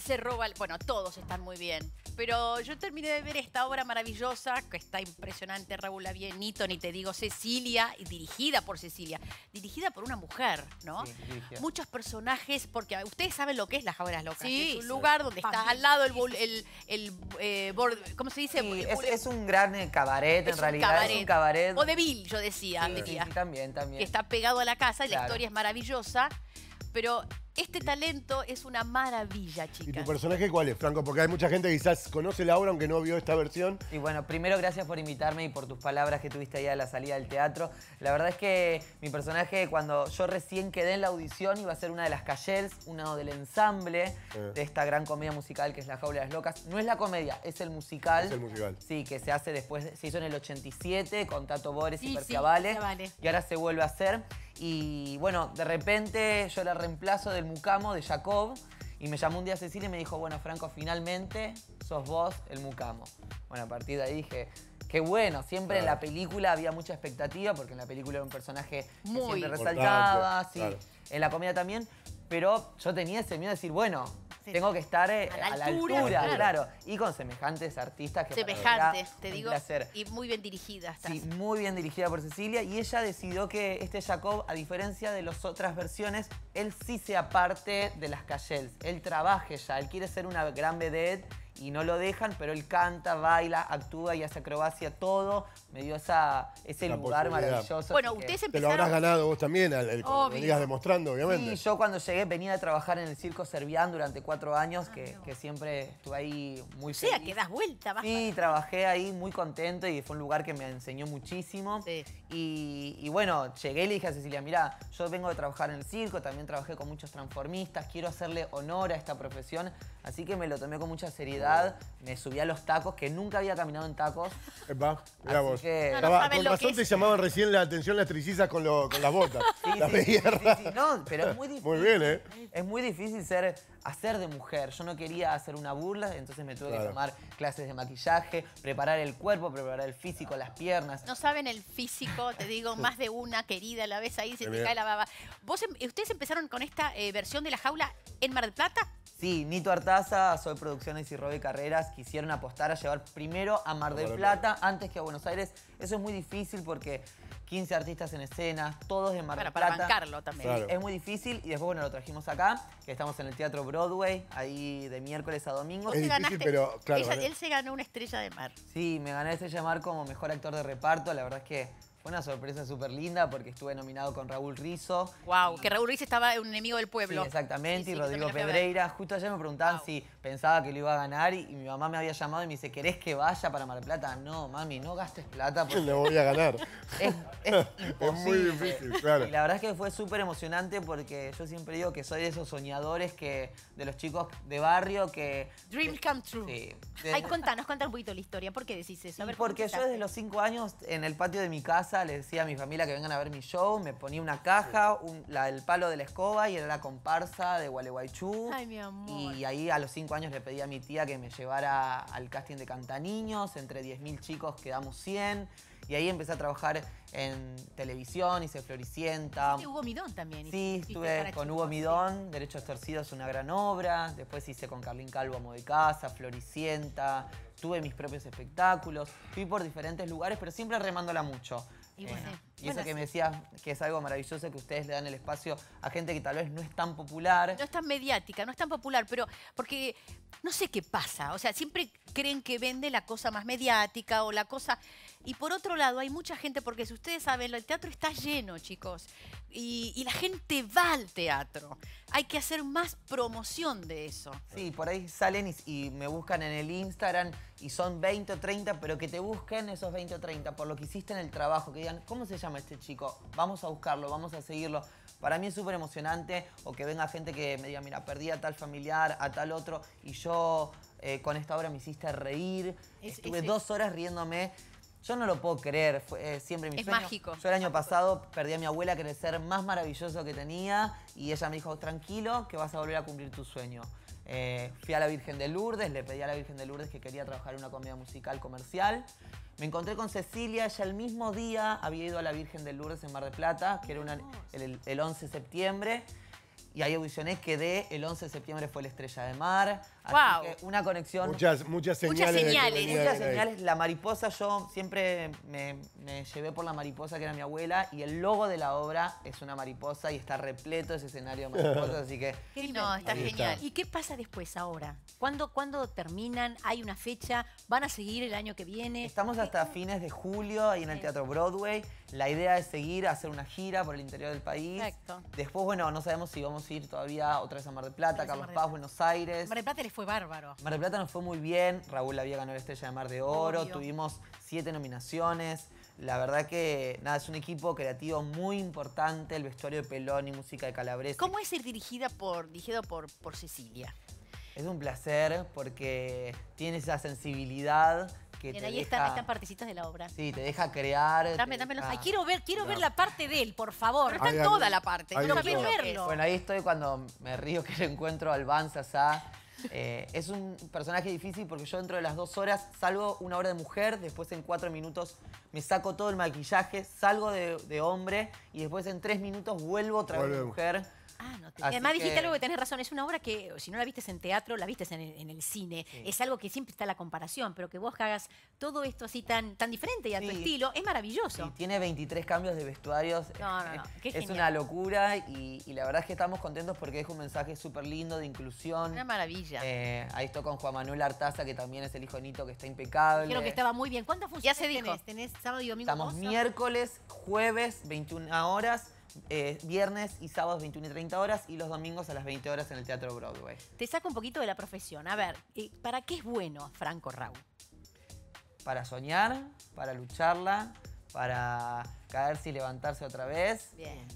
Se roba, el- bueno, todos están muy bien. Pero yo terminé de ver esta obra maravillosa, que está impresionante, Raúl Nito, ni te digo Cecilia, y dirigida por Cecilia, dirigida por una mujer, ¿no? Sí. Muchos personajes, porque ustedes saben lo que es las Jaulas Locas. Sí, es un lugar donde está al lado el, bol- el, el, eh, bord- ¿cómo se dice? Sí, es, un gran eh, cabaret, es en realidad. Es un cabaret. Vodevil, yo decía, Sí, sí, decía sí, también, también. que está pegado a la casa y la historia es maravillosa. Pero este talento es una maravilla, ¿Y tu chicas. personaje cuál es, Franco? Porque hay mucha gente que quizás conoce la obra aunque no vio esta versión. Y bueno, primero gracias por invitarme y por tus palabras que tuviste ahí a la salida del teatro. La verdad es que mi personaje, cuando yo recién quedé en la audición, iba a ser una de las Cayels, uno del ensamble Eh. de esta gran comedia musical que es La Jaula de las Locas. No es la comedia, es el musical. Es el musical. Sí, que se hace después, se hizo en el 87 con Tato Bores Sí, y sí, Perciabale. Perciabale. Y ahora se vuelve a hacer. Y bueno, de repente yo era reemplazo del Mucamo de Jacob. Y me llamó un día Cecilia y me dijo, bueno, Franco, finalmente sos vos el Mucamo. Bueno, a partir de ahí dije, qué bueno. Siempre en la película había mucha expectativa, porque en la película era un personaje que Muy siempre importante, resaltaba, sí. claro. En la comedia también. Pero yo tenía ese miedo de decir, bueno. Tengo que estar eh, A la a la altura, claro. claro. Y con semejantes artistas que para mí Semejante, era te digo. placer. Y muy bien dirigida estás. Sí, muy bien dirigida por Cecilia y ella decidió que este Jacob, a diferencia de las otras versiones, él sí sea parte de las Cayels. Él trabaje ya, él quiere ser una gran vedette y no lo dejan, pero él canta, baila, actúa y hace acrobacia, todo. Me dio esa, ese La lugar maravilloso. Bueno, así que- ustedes Te lo habrás ganado vos también, al, Obvio. venías demostrando, obviamente. Sí, yo cuando llegué venía de trabajar en el Circo Servián durante cuatro años, que, que siempre estuve ahí muy O sea, feliz. que das vuelta, vas Sí, trabajé ahí muy contento y fue un lugar que me enseñó muchísimo. Sí. Y, y bueno, llegué y le dije a Cecilia, mira, yo vengo de trabajar en el circo, también trabajé con muchos transformistas, quiero hacerle honor a esta profesión, así que me lo tomé con mucha seriedad, me subí a los tacos, que nunca había caminado en tacos. Epa, mirá Así vos. Que- No, no Estaba- saben con lo razón que te es. llamaban recién la atención las tricizas con, lo- con las botas. Sí, Las sí, sí, sí, raras. sí, no, pero es muy difícil. Muy bien, ¿eh? Es muy difícil ser, hacer de mujer. Yo no quería hacer una burla, entonces me tuve Claro. que tomar clases de maquillaje, preparar el cuerpo, preparar el físico, las piernas. No saben el físico, te digo, más de una querida la ves ahí, se te cae la baba. ¿Vos, em- ¿Ustedes empezaron con esta eh, versión de la jaula en Mar del Plata? Sí, Nito Artaza, Soy Producciones y Robe Carreras quisieron apostar a llevar primero a Mar del Plata antes que a Buenos Aires. Eso es muy difícil porque 15 artistas en escena, todos de Mar Para, del para Plata. bancarlo también. Claro. Es muy difícil y después, bueno, lo trajimos acá, que estamos en el Teatro Broadway, ahí de miércoles a domingo. Es difícil, ganaste- pero, claro, ella- él se ganó una estrella de mar. Sí, me gané este llamar como mejor actor de reparto. La verdad es que fue una sorpresa súper linda porque estuve nominado con Raúl Rizzo. Wow, que Raúl Ruiz estaba un enemigo del Sí, pueblo. exactamente, Sí, sí, y Rodrigo. Pedreira. Justo ayer me preguntaban si pensaba que lo iba a ganar y, y mi mamá me había llamado y me dice, ¿querés que vaya para Mar Plata? No, mami, no gastes plata porque Le voy a ganar. es, es Es muy imposible". difícil, claro. Y la verdad es que fue súper emocionante porque yo siempre digo que soy de esos soñadores que, de los chicos de barrio que... Dream come true. Sí, Ay, contanos, contanos un poquito la historia. ¿Por qué decís eso? A Sí, ver, ¿cómo porque yo desde los cinco años en el patio de mi casa le decía a mi familia que vengan a ver mi show, me ponía una caja, un- la, el palo de la escoba y era la comparsa de Gualeguaychú. Ay, mi amor. Y ahí a los cinco años le pedí a mi tía que me llevara al casting de Cantaniños, entre 10.000 chicos quedamos 100. Y ahí empecé a trabajar en televisión, hice Floricienta. Sí, Hugo Midón también. Sí, estuve con Hugo. Midón, Derechos Torcidos, una gran obra. Después hice con Carlín Calvo Amo de Casa, Floricienta. Tuve mis propios espectáculos. Fui por diferentes lugares, pero siempre remándola mucho. Y Eh, bueno, Y eso Bueno, que me decías que es algo maravilloso que ustedes le dan el espacio a gente que tal vez no es tan popular. No es tan mediática, no es tan popular, pero porque no sé qué pasa. O sea, siempre creen que vende la cosa más mediática o la cosa. Y por otro lado, hay mucha gente, porque si ustedes saben, el teatro está lleno, chicos. Y, y la gente va al teatro. Hay que hacer más promoción de eso. Sí, por ahí salen y, y me buscan en el Instagram y son 20 o 30, pero que te busquen esos 20 o 30 por lo que hiciste en el trabajo, que digan, ¿cómo se llama este chico? Vamos a buscarlo, vamos a seguirlo. Para mí es súper emocionante o que venga gente que me diga, mira, perdí a tal familiar, a tal otro, y yo eh, con esta obra me hiciste reír. Es- Estuve es- dos horas riéndome. Yo no lo puedo creer, fue eh, siempre mi Es sueño. mágico. Yo el año pasado perdí a mi abuela, que era el ser más maravilloso que tenía, y ella me dijo, tranquilo, que vas a volver a cumplir tu sueño. Eh, fui a la Virgen de Lourdes, le pedí a la Virgen de Lourdes que quería trabajar en una comedia musical comercial. Me encontré con Cecilia, ella el mismo día había ido a la Virgen de Lourdes en Mar del Plata, que era una- el, el 11 de septiembre. Y ahí audicioné, quedé, el 11 de septiembre fue la Estrella de Mar. Así que una conexión Muchas, muchas señales. de que señales. venía Muchas de ahí. señales. La mariposa, yo siempre me, me llevé por la mariposa que era mi abuela y el logo de la obra es una mariposa y está repleto ese escenario de mariposas, así que Qué No, está Ahí genial. está. ¿Y qué pasa después ahora? ¿Cuándo, ¿Cuándo terminan? ¿Hay una fecha? ¿Van a seguir el año que viene? estamos hasta fines de julio ahí en el Teatro Broadway. La idea es seguir, hacer una gira por el interior del país. Perfecto. Después, bueno, no sabemos si vamos a ir todavía otra vez a Mar del Plata, Otra vez a Carlos Mar del Paz, Plata. Buenos Aires. Mar del Plata les fue bárbaro. Mar del Plata nos fue muy bien, Raúl había ganado la Estrella de Mar de Oro, Obvio. tuvimos siete nominaciones. La verdad que nada, es un equipo creativo muy importante, el vestuario de Pelón y música de Calabrese. ¿Cómo es ser dirigida por, dirigido por, por Cecilia? Es un placer porque tiene esa sensibilidad que Bien, te ahí deja, están, ahí están partecitas de la obra. sí, te deja crear. Dame, dame los. Ay, quiero ver, quiero ver la parte de él, por favor. Ahí está toda la parte. no quiero verlo. Bueno, ahí estoy cuando me río que le encuentro al Banzasá. Eh, es un personaje difícil porque yo dentro de las dos horas salgo una hora de mujer, después en cuatro minutos me saco todo el maquillaje, salgo de, de hombre y después en tres minutos vuelvo otra vez de mujer. Ah, no te... Además dijiste algo que tenés razón, es una obra que si no la vistes en teatro, la vistes en el, en el cine. Es algo que siempre está la comparación, pero que vos hagas todo esto así tan, tan diferente y a tu estilo, es maravilloso. Y tiene 23 cambios de vestuarios. No, no, no, qué es genial. una locura y, y la verdad es que estamos contentos porque deja un mensaje súper lindo de inclusión. Una maravilla. Eh, ahí estoy con Juan Manuel Artaza, que también es el hijo de Nito, que está impecable. Creo que estaba muy bien. ¿Cuántas funciones se dijo. tenés? ¿Tenés sábado y domingo? Estamos vos? miércoles, jueves, 21 horas, eh, viernes y sábados, 21 y 30 horas, y los domingos a las 20 horas en el Teatro Broadway. Te saco un poquito de la profesión. A ver, eh, ¿para qué es bueno Franco Raúl? Para soñar, para lucharla, para caerse y levantarse otra vez. Bien.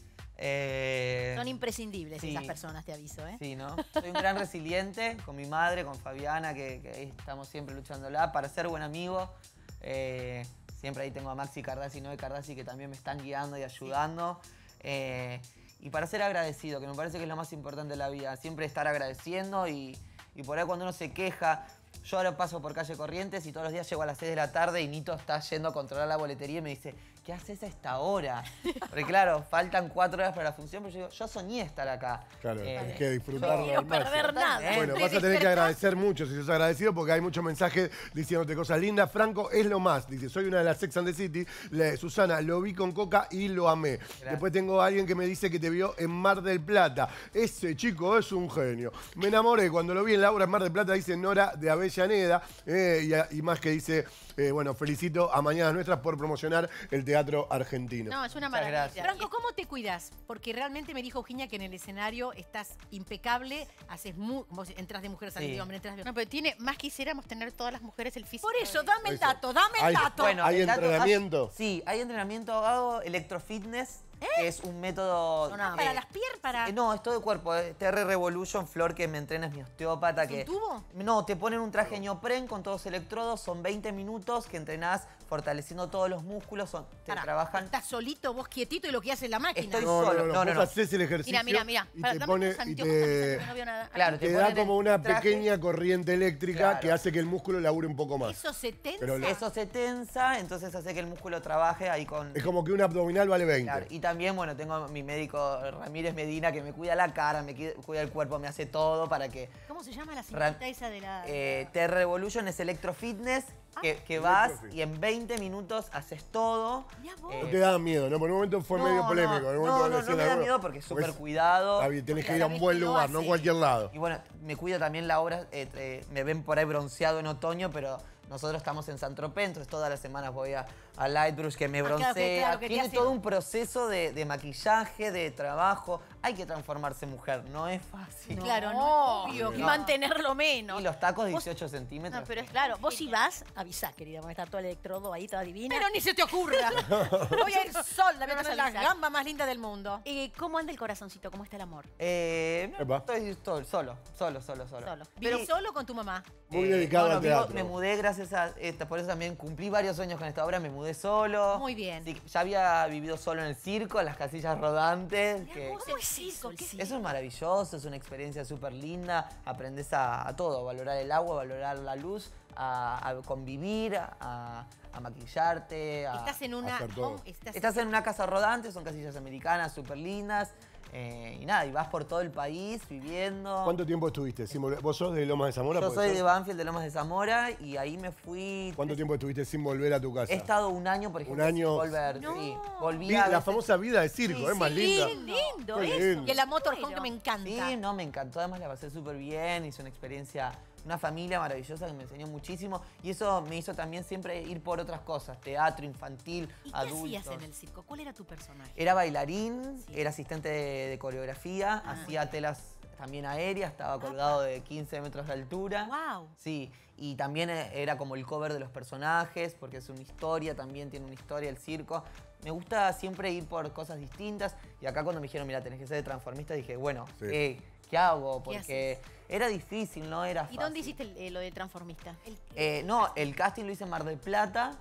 Eh, Son imprescindibles sí. esas personas, te aviso, ¿eh? Sí, ¿no? Soy un gran resiliente con mi madre, con Fabiana, que, que ahí estamos siempre luchándola. Para ser buen amigo, eh, siempre ahí tengo a Maxi Cardassi y Noé Cardassi que también me están guiando y ayudando. Eh, y para ser agradecido, que me parece que es lo más importante de la vida. Siempre estar agradeciendo y, y por ahí cuando uno se queja. Yo ahora paso por calle Corrientes y todos los días llego a las 6 de la tarde y Nito está yendo a controlar la boletería y me dice, ¿qué haces a esta hora? Porque claro, faltan cuatro horas para la función, pero yo digo, yo soñé estar acá. Claro, Eh, hay que disfrutarlo. No quiero al máximo. perder nada. Bueno, vas a tener que agradecer mucho si sos agradecido porque hay muchos mensajes diciéndote cosas lindas. Franco es lo más. Dice, soy una de las Sex and the City. Le- Susana, lo vi con coca y lo amé. Después tengo a alguien que me dice que te vio en Mar del Plata. Ese chico es un genio. Me enamoré cuando lo vi en Laura en Mar del Plata, dice Nora de Avellaneda. eh, y más que dice, eh, bueno, felicito a Mañanas Nuestras por promocionar el teatro argentino. No, es una Muchas maravilla. gracias. Franco, ¿cómo te cuidas? Porque realmente me dijo Eugenia que en el escenario estás impecable, haces mu vos entras de mujer, salís Sí. de hombre, entras de No, pero tiene, más quisiéramos tener todas las mujeres el físico. Por eso, dame el dato, dame el dato. bueno. ¿Hay el dato- entrenamiento? sí, hay entrenamiento. Hago electrofitness, es un método... Eh, para las piernas, para... eh, no, es todo de cuerpo. eh, TR Revolution, Flor, que me entrena, es mi osteópata. ¿Es un que, tubo? No, te ponen un traje ñopren con todos electrodos. Son 20 minutos que entrenás fortaleciendo todos los músculos. son- te Pará, trabajan... Estás solito, vos quietito y lo que hace la máquina. Estoy No, no, solo. no, No, no, vos no. haces el ejercicio Mira, mira, mira. y Pará, te dame pone unos y anteojos te, no veo nada. Claro, te te da ponen como el una traje. pequeña corriente eléctrica Claro. que hace que el músculo labure un poco más. Eso se tensa. Pero lo- Eso se tensa, entonces hace que el músculo trabaje ahí con... Es como que un abdominal vale 20. Claro, y también, bueno, tengo a mi médico Ramírez Medina que me cuida la cara, me qui- cuida el cuerpo, me hace todo para que... ¿Cómo se llama la Ra- señorita esa de la...? Eh, TR Revolution es electrofitness que, que vas y en 20 minutos haces todo. Eh, No te da miedo, ¿no? Por un momento fue no, medio no, polémico. No, no, no me da miedo porque es súper pues, cuidado. está bien, tenés que ir a un buen lugar, no hace- cualquier lado. Y bueno, me cuida también la obra, eh, eh, me ven por ahí bronceado en otoño, pero nosotros estamos en San Tropez, entonces todas las semanas voy a, a Lightbrush que me Ah, claro, que- broncea. claro, que te Tiene todo un proceso de, de maquillaje, de trabajo. Hay que transformarse mujer, no es fácil. Claro, no, obvio. Y No. mantenerlo menos. Y los tacos Vos- 18 centímetros. No, pero es claro, vos si vas, avisá, querida, porque está todo el electrodo ahí, toda divina. Pero ni se te ocurra. Voy a ir No vas vas a a la gamba más linda del mundo. Eh, ¿Cómo anda el corazoncito? ¿Cómo está el amor? Eh, estoy, estoy solo, solo, solo, solo. Solo. ¿Vivís Pero- solo con tu mamá? Muy Eh, dedicado no, al teatro. Me mudé gracias a esta, por eso también cumplí varios sueños con esta obra, me mudé solo. Muy bien. Sí, ya había vivido solo en el circo, en las casillas rodantes. que- ¿Cómo es eso? ¿Qué eso es maravilloso, es una experiencia súper linda. Aprendes a, a todo, a valorar el agua, a valorar la luz, a, a convivir, a, a maquillarte. a- Estás en una home- estás- Estás en una casa rodante, son casillas americanas súper lindas. Eh, y nada, y vas por todo el país viviendo. ¿Cuánto tiempo estuviste? sin volver? ¿Vos sos de Lomas de Zamora? Yo soy ser? de Banfield, de Lomas de Zamora, y ahí me fui. ¿Cuánto tiempo estuviste sin volver a tu casa? He estado un año, por ejemplo, año- sin volver. Sí, volví Vi- a la famosa vida de circo, Sí, es más sí, linda. lindo Qué eso. lindo. Y la motorhome que me encanta. Sí, no, me encantó. Además la pasé súper bien. Hice una experiencia, una familia maravillosa que me enseñó muchísimo. Y eso me hizo también siempre ir por otras cosas. Teatro, infantil, ¿Y qué hacías en el circo? ¿Cuál era tu personaje? Era bailarín, era asistente de, de coreografía, hacía telas también aéreas, estaba colgado de 15 metros de altura. Wow. Sí, y también eh, era como el cover de los personajes, porque es una historia, también tiene una historia el circo. Me gusta siempre ir por cosas distintas. Y acá cuando me dijeron, mira, tenés que ser de transformista, dije, bueno, Sí. ¿qué, qué hago? ¿Qué Porque era difícil, no era ¿Y dónde hiciste el- eh, lo de transformista? Eh, no, el casting lo hice en Mar del Plata.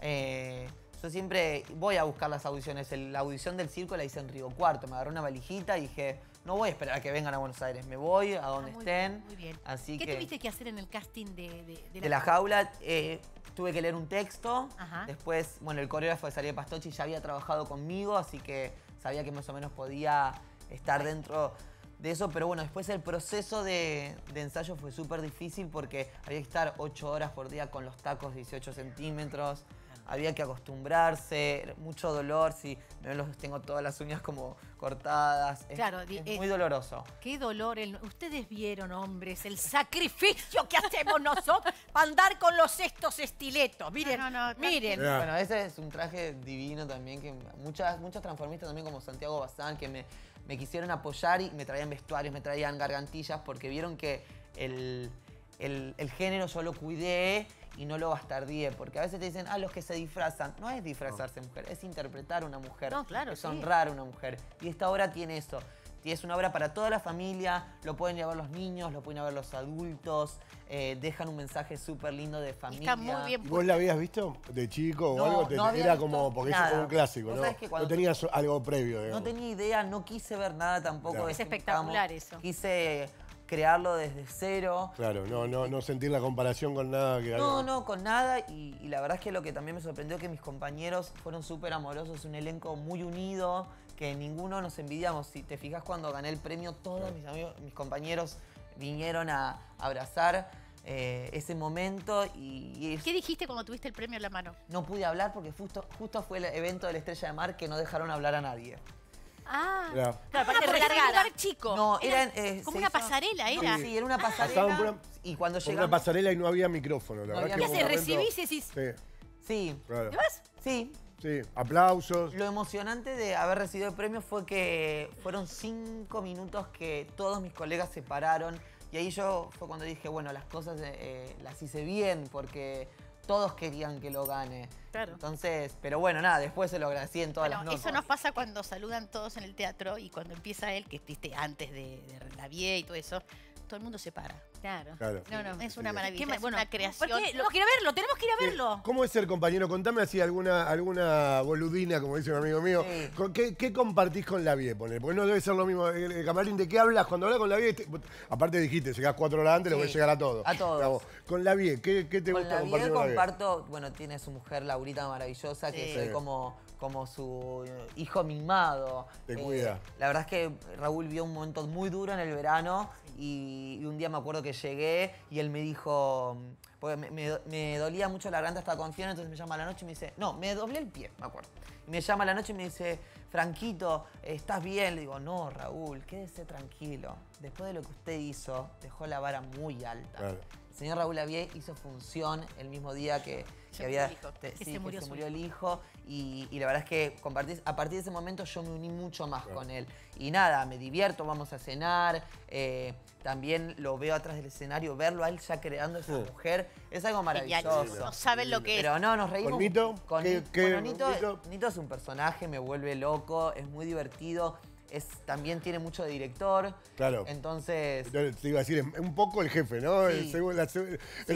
Eh, yo siempre voy a buscar las audiciones. El- la audición del circo la hice en Río Cuarto. Me agarré una valijita y dije, no voy a esperar a que vengan a Buenos Aires. Me voy a donde Ah, muy estén. bien, muy bien. Así ¿Qué que tuviste que hacer en el casting de, de, de de la jaula eh, tuve que leer un texto. Ajá. Después, bueno, el coreógrafo de Saria Pastochi ya había trabajado conmigo, así que sabía que más o menos podía estar dentro de eso. Pero bueno, después el proceso de, de ensayo fue súper difícil porque había que estar ocho horas por día con los tacos 18 centímetros. Había que acostumbrarse, mucho dolor, si ven los, tengo todas las uñas como cortadas. Es- Claro, es, eh, muy doloroso. Qué dolor. el- Ustedes vieron, hombres, el sacrificio que hacemos nosotros para andar con los estos estiletos. Miren, No, no, no, miren. Bueno, ese es un traje divino también, que muchas, muchas transformistas también como Santiago Bazán, que me, me quisieron apoyar y me traían vestuarios, me traían gargantillas, porque vieron que el, el- el género yo lo cuidé y no lo bastardié, porque a veces te dicen, ah, los que se disfrazan. No es disfrazarse mujer, es interpretar a una mujer, No, claro, es sí. honrar a una mujer. Y esta obra tiene eso. Y es una obra para toda la familia, lo pueden ver los niños, lo pueden ver los adultos, eh, dejan un mensaje súper lindo de familia. Está muy bien ¿Y vos la habías visto de chico o No, algo? Te- no había era visto como, porque eso nada. es como un clásico, ¿no? sabés que cuando- No tenías algo previo, digamos. No tenía idea, no quise ver nada tampoco. Claro. Es espectacular eso. Quise crearlo desde cero. Claro, no, no, no sentir la comparación con nada que algo- No, no, con nada. Y, y la verdad es que lo que también me sorprendió que mis compañeros fueron súper amorosos, un elenco muy unido, que ninguno nos envidiamos. Si te fijas cuando gané el premio, todos mis amigos, mis compañeros vinieron a abrazar eh, ese momento y, y es- ¿Qué dijiste cuando tuviste el premio en la mano? no pude hablar porque justo, justo fue el evento de la Estrella de Mar que no dejaron hablar a nadie. Ah, Claro. claro, aparte porque era un lugar chico. No, Era eran, eh, como una hizo- pasarela, era. Sí, era una pasarela. por una- y cuando Por una llegamos... pasarela y no había micrófono, la No verdad había que ¿Qué haces? momento- ¿Recibís y decís, Sí, Sí, claro. ¿te vas? sí. Sí, aplausos. Lo emocionante de haber recibido el premio fue que fueron cinco minutos que todos mis colegas se pararon. Y ahí yo fue cuando dije, bueno, las cosas eh, eh, las hice bien porque todos querían que lo gane. Claro. Entonces, pero bueno, nada, después se lo agradecí en todas Bueno, las notas. eso nos pasa cuando saludan todos en el teatro y cuando empieza él, que viste antes de, de la vie y todo eso, todo el mundo se para. Claro. Claro. No, no, es una Sí. maravilla, es una creación. ¿Por qué? Tenemos que ir a verlo, tenemos que ir a Sí. verlo. ¿Cómo es ser compañero? Contame así alguna, alguna boludina, como dice un amigo mío. Sí. ¿Con ¿Qué, qué compartís con la vie? Porque no debe ser lo mismo. El, el camarín, ¿de qué hablas? Cuando hablas con la vie, te- aparte dijiste, llegás cuatro horas antes, le voy a Sí. llegar a todos. A todos. Con la vie, ¿qué, qué te Con gusta la compartir Biel con la vie? comparto, bueno, tiene su mujer Laurita maravillosa, que Sí. soy Sí. como, como su eh, hijo mimado. Te cuida. La verdad es que Raúl vio un momento muy duro en el verano y, un día me acuerdo que llegué y él me dijo, porque me, dolía mucho la garganta, estaba con fiebre, entonces me llama a la noche y me dice, no, me doblé el pie, me acuerdo. Y me llama a la noche y me dice, Franquito, ¿estás bien? Le digo, no, Raúl, quédese tranquilo. Después de lo que usted hizo, dejó la vara muy alta. Claro. El señor Raúl Avié hizo función el mismo día que, había murió el hijo, te- que sí, se murió que se su murió el hijo y, y la verdad es que compartí- a partir de ese momento yo me uní mucho más con él. Y nada, me divierto, vamos a cenar, eh, también lo veo atrás del escenario, verlo a él ya creando esa mujer, es algo Genial. maravilloso. No saben lo que es. Pero no, nos reímos. ¿Con Nito? Con, ¿Qué- Ni- qué- bueno, Nito, Nito? Nito es un personaje, me vuelve loco, es muy divertido, es, también tiene mucho de director. Claro. Entonces... Te iba a decir, es un poco el jefe, ¿no? El, la Sí,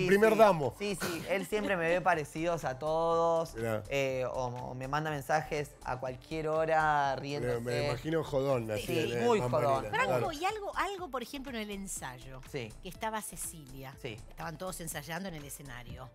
primer sí. damo. Sí, sí, él siempre me ve parecidos a todos. Eh, o, o me manda mensajes a cualquier hora riéndose. Me, me imagino jodón. Así, Sí, muy jodón. Franco, claro. y algo, algo, por ejemplo, en el ensayo, Sí. que estaba Cecilia. Sí. Estaban todos ensayando en el escenario.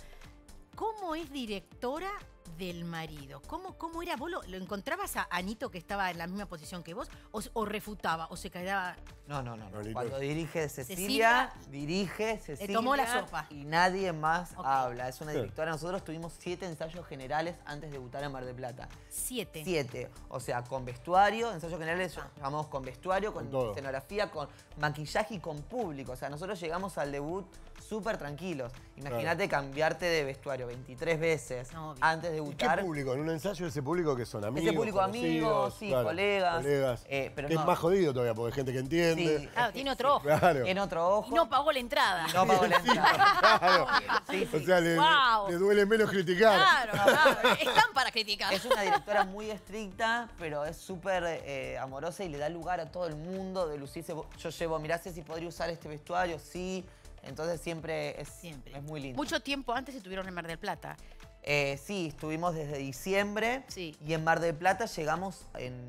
¿Cómo es directora del marido? ¿Cómo, cómo era? ¿Vos lo, lo encontrabas a Anito que estaba en la misma posición que vos? ¿O, o refutaba? ¿O se quedaba...? No, no, no. Cuando dirige Cecilia, Cecilia, dirige Cecilia. tomó la sopa. Y nadie más habla. Es una directora. Nosotros tuvimos siete ensayos generales antes de debutar en Mar del Plata. Siete. Siete. O sea, con vestuario, ensayos generales llamamos con vestuario, con, Con escenografía, con maquillaje y con público. O sea, nosotros llegamos al debut súper tranquilos. Imagínate cambiarte de vestuario 23 veces No, obvio. antes de ¿Y qué debutar. público? ¿En un ensayo ese público que son amigos? Ese público amigos, sí, Claro, colegas. colegas. Eh, pero que no. es más jodido todavía, porque hay gente que entiende. Sí. Claro, tiene otro ojo. Claro. En otro ojo. Y no pagó la entrada. No pagó la entrada. Claro. Sí, sí. O sea, le, Wow. le duele menos criticar. Claro, claro. Están para criticar. Es una directora muy estricta, pero es súper eh, amorosa y le da lugar a todo el mundo de lucirse. Yo llevo, mirá si podría usar este vestuario, sí. Entonces siempre es, Siempre. es muy lindo. Mucho tiempo antes estuvieron en Mar del Plata. Eh, sí, estuvimos desde diciembre Sí. y en Mar del Plata llegamos en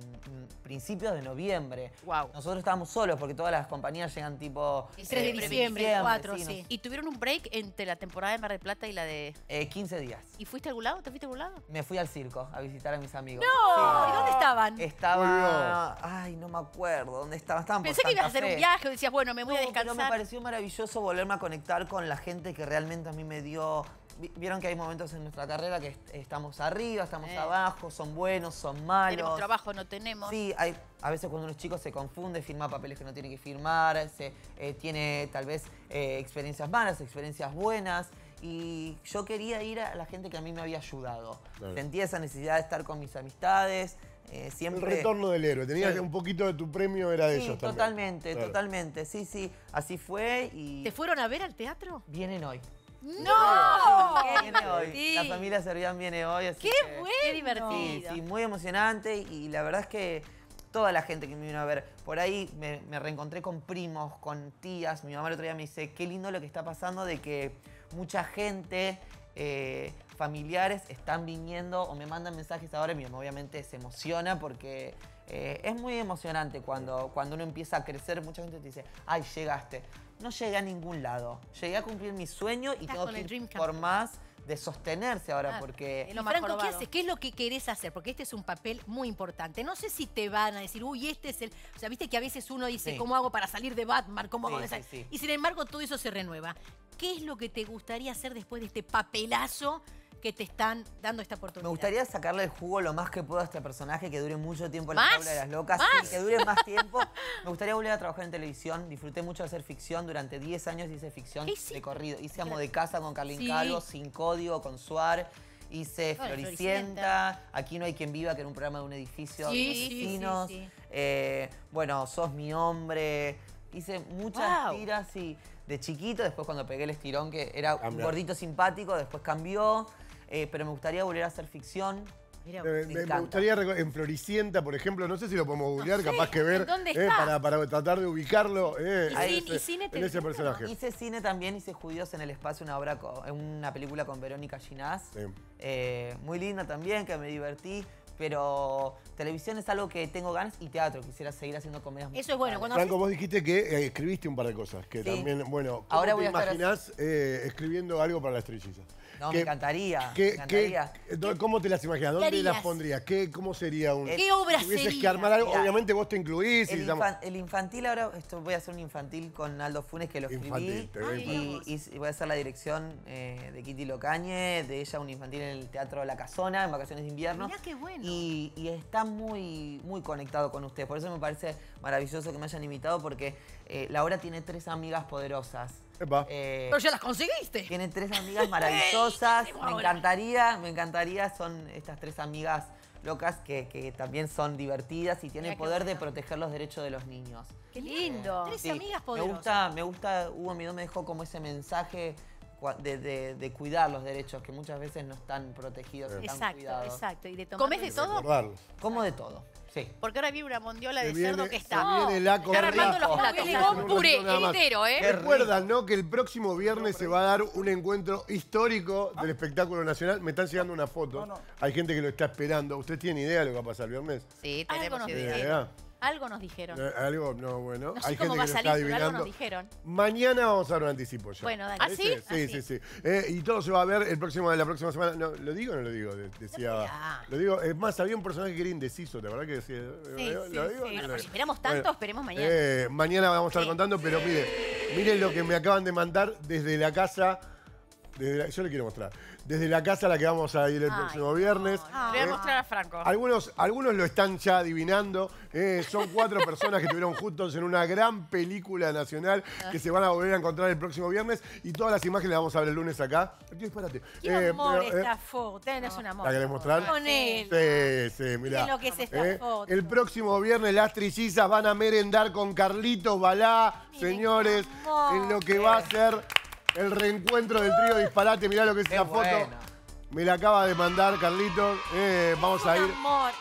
principios de noviembre. Wow. Nosotros estábamos solos porque todas las compañías llegan tipo... El 3 de eh, diciembre, el 4, nos- sí. Y tuvieron un break entre la temporada de Mar del Plata y la de. eh, 15 días. ¿Y fuiste a algún lado? ¿Te fuiste a algún lado? Me fui al circo a visitar a mis amigos. ¡No! ¿Y dónde estaban? Estaba... Ay, no me acuerdo. ¿Dónde estaba? Estaban por Pensé que ibas a hacer un viaje decías, bueno, me voy a No, pero me descansar. pareció maravilloso volverme a conectar con la gente que realmente a mí me dio... vi- Vieron que hay momentos en nuestra carrera que est- estamos arriba, estamos Eh. abajo, son buenos, son malos. Tenemos trabajo, no tenemos. Sí, hay, a veces cuando uno es chico se confunde, firma papeles que no tiene que firmar, se, eh, tiene tal vez eh, experiencias malas, experiencias buenas. Y yo quería ir a la gente que a mí me había ayudado. Claro. Sentía esa necesidad de estar con mis amistades. eh, El siempre... retorno del héroe. Tenías Sí. que un poquito de tu premio era de Sí, ellos también. totalmente, Claro. totalmente. Sí, sí, así fue y ¿Te fueron a ver al teatro? vienen hoy. ¡No! Viene hoy. La familia Servián viene hoy. así ¡Qué que- bueno! ¡Qué divertido! Sí, sí, muy emocionante y la verdad es que toda la gente que me vino a ver, por ahí me, me reencontré con primos, con tías. Mi mamá el otro día me dice, qué lindo lo que está pasando de que mucha gente, eh, familiares, están viniendo o me mandan mensajes ahora. y Mi mamá obviamente se emociona porque eh, es muy emocionante cuando, cuando uno empieza a crecer. Mucha gente te dice, ay, llegaste. No llegué a ningún lado. Llegué a cumplir mi sueño y Estás tengo que ir por más de sostenerse ahora porque... Y Franco, ¿qué haces? ¿Qué es lo que querés hacer? Porque este es un papel muy importante. No sé si te van a decir, uy, este es el. O sea, viste que a veces uno dice, Sí. ¿cómo hago para salir de Batman? ¿Cómo hago de salir? sí, sí. Y sin embargo, todo eso se renueva. ¿Qué es lo que te gustaría hacer después de este papelazo que te están dando esta oportunidad? Me gustaría sacarle el jugo lo más que puedo a este personaje, que dure mucho tiempo en la ¿Más? jaula de las locas, ¿Más? sí, que dure más tiempo. Me gustaría volver a trabajar en televisión. Disfruté mucho de hacer ficción. Durante 10 años hice ficción de corrido. Hice Amo de Casa con Carlín Sí. Calvo, Sin Código, con Suar. Hice Floricienta, Aquí no hay quien viva, que era un programa de un edificio Sí, de sí, sí, vecinos. sí. Eh, bueno, Sos mi hombre. Hice muchas Wow. tiras y de chiquito, después cuando pegué el estirón, que era un gordito simpático, después cambió. Eh, pero me gustaría volver a hacer ficción. Mirá, Me, me- me gustaría en Floricienta, por ejemplo, no sé si lo podemos googlear, sé, capaz que ver ¿en dónde eh, está? para, para tratar de ubicarlo eh, ¿Y en cine- ese- y cine en te ese gusta, no? personaje. Hice cine también, hice Judíos en el Espacio, una obra, una película con Verónica Ginás. Sí. Eh, muy linda también, que me divertí. Pero televisión es algo que tengo ganas y teatro. Quisiera seguir haciendo comedias Eso es bueno. Cuando Franco, vos dijiste que eh, escribiste un par de cosas, que Sí. también, bueno, ¿cómo Ahora te voy a estar imaginás eh, escribiendo algo para las trillizas? No, ¿Qué- me encantaría. qué- me encantaría. qué- do- ¿Cómo te las imaginas? ¿Dónde harías? las pondrías? ¿Qué, ¿Cómo sería un...? ¿Qué obra Si tuvieses que armar algo, Mirá. obviamente vos te incluís y El, estamos- infan- el infantil ahora, esto voy a hacer un infantil con Aldo Funes que lo escribí. Infantil, te y, y- y voy a hacer la dirección eh, de Kitty Locañe, de ella un infantil en el Teatro La Casona, en vacaciones de invierno. Mirá qué bueno. Y, y está muy, muy conectado con ustedes. Por eso me parece maravilloso que me hayan invitado, porque eh, la obra tiene tres amigas poderosas. Epa. Eh, Pero ya las conseguiste. tiene tres amigas maravillosas. Me encantaría, me encantaría. Son estas tres amigas locas que, que también son divertidas y tienen el poder de proteger los derechos de los niños. Qué lindo. Tres Sí, amigas Me poderosas. gusta, me gusta, Hugo Midó me dejó como ese mensaje de, de- de cuidar los derechos que muchas veces no están protegidos, están Exacto, cuidados. exacto. ¿Y de tomar ¿Comés de todo? Como de todo, sí. Porque ahora viene una mondiola Se de viene- cerdo que se está. viene la Están armando los platos. Rico. puré, entero, ¿eh? Recuerdan, ¿no? Que el próximo viernes se va a dar un encuentro histórico del espectáculo nacional. Me están llegando una foto. Hay gente que lo está esperando. ¿Usted tiene idea de lo que va a pasar el viernes? Sí, tenemos idea. Algo nos dijeron. Eh, Algo, no, bueno. No sé Hay cómo gente va a que salir, está pero algo adivinando. nos dijeron. Mañana vamos a dar un anticipo ya. Bueno, dale. ¿Ah, sí? Sí, Ah, sí, sí. sí. Eh, y todo se va a ver el próximo, la próxima semana. No, ¿Lo digo o no lo digo? De- Decía. Lo digo. Es más, había un personaje que era indeciso, ¿te verdad que decía? Sí, ¿Lo sí, digo? sí. ¿No lo Bueno, digo? si esperamos tanto, esperemos mañana. eh, mañana vamos a estar Sí. contando, pero mire, miren lo que me acaban de mandar desde la casa. desde la- yo le quiero mostrar. Desde la casa a la que vamos a ir el Ay, próximo viernes. no, no. Le voy a Eh, mostrar a Franco. algunos, algunos lo están ya adivinando. eh, son cuatro personas que estuvieron juntos en una gran película nacional que se van a volver a encontrar el próximo viernes. Y todas las imágenes las vamos a ver el lunes acá. Tío, disparate. Qué Eh, amor pero, eh, esta foto. Tenés un amor. ¿La querés mostrar? Con él. Sí, sí, mirá. Lo que es esta foto. El próximo viernes las trillizas van a merendar con Carlitos Balá, Miren señores, en lo que va a ser el reencuentro del trío Disparate. Mirá lo que es Qué esa foto. Me la acaba de mandar Carlitos. Eh, vamos a ir. Amor.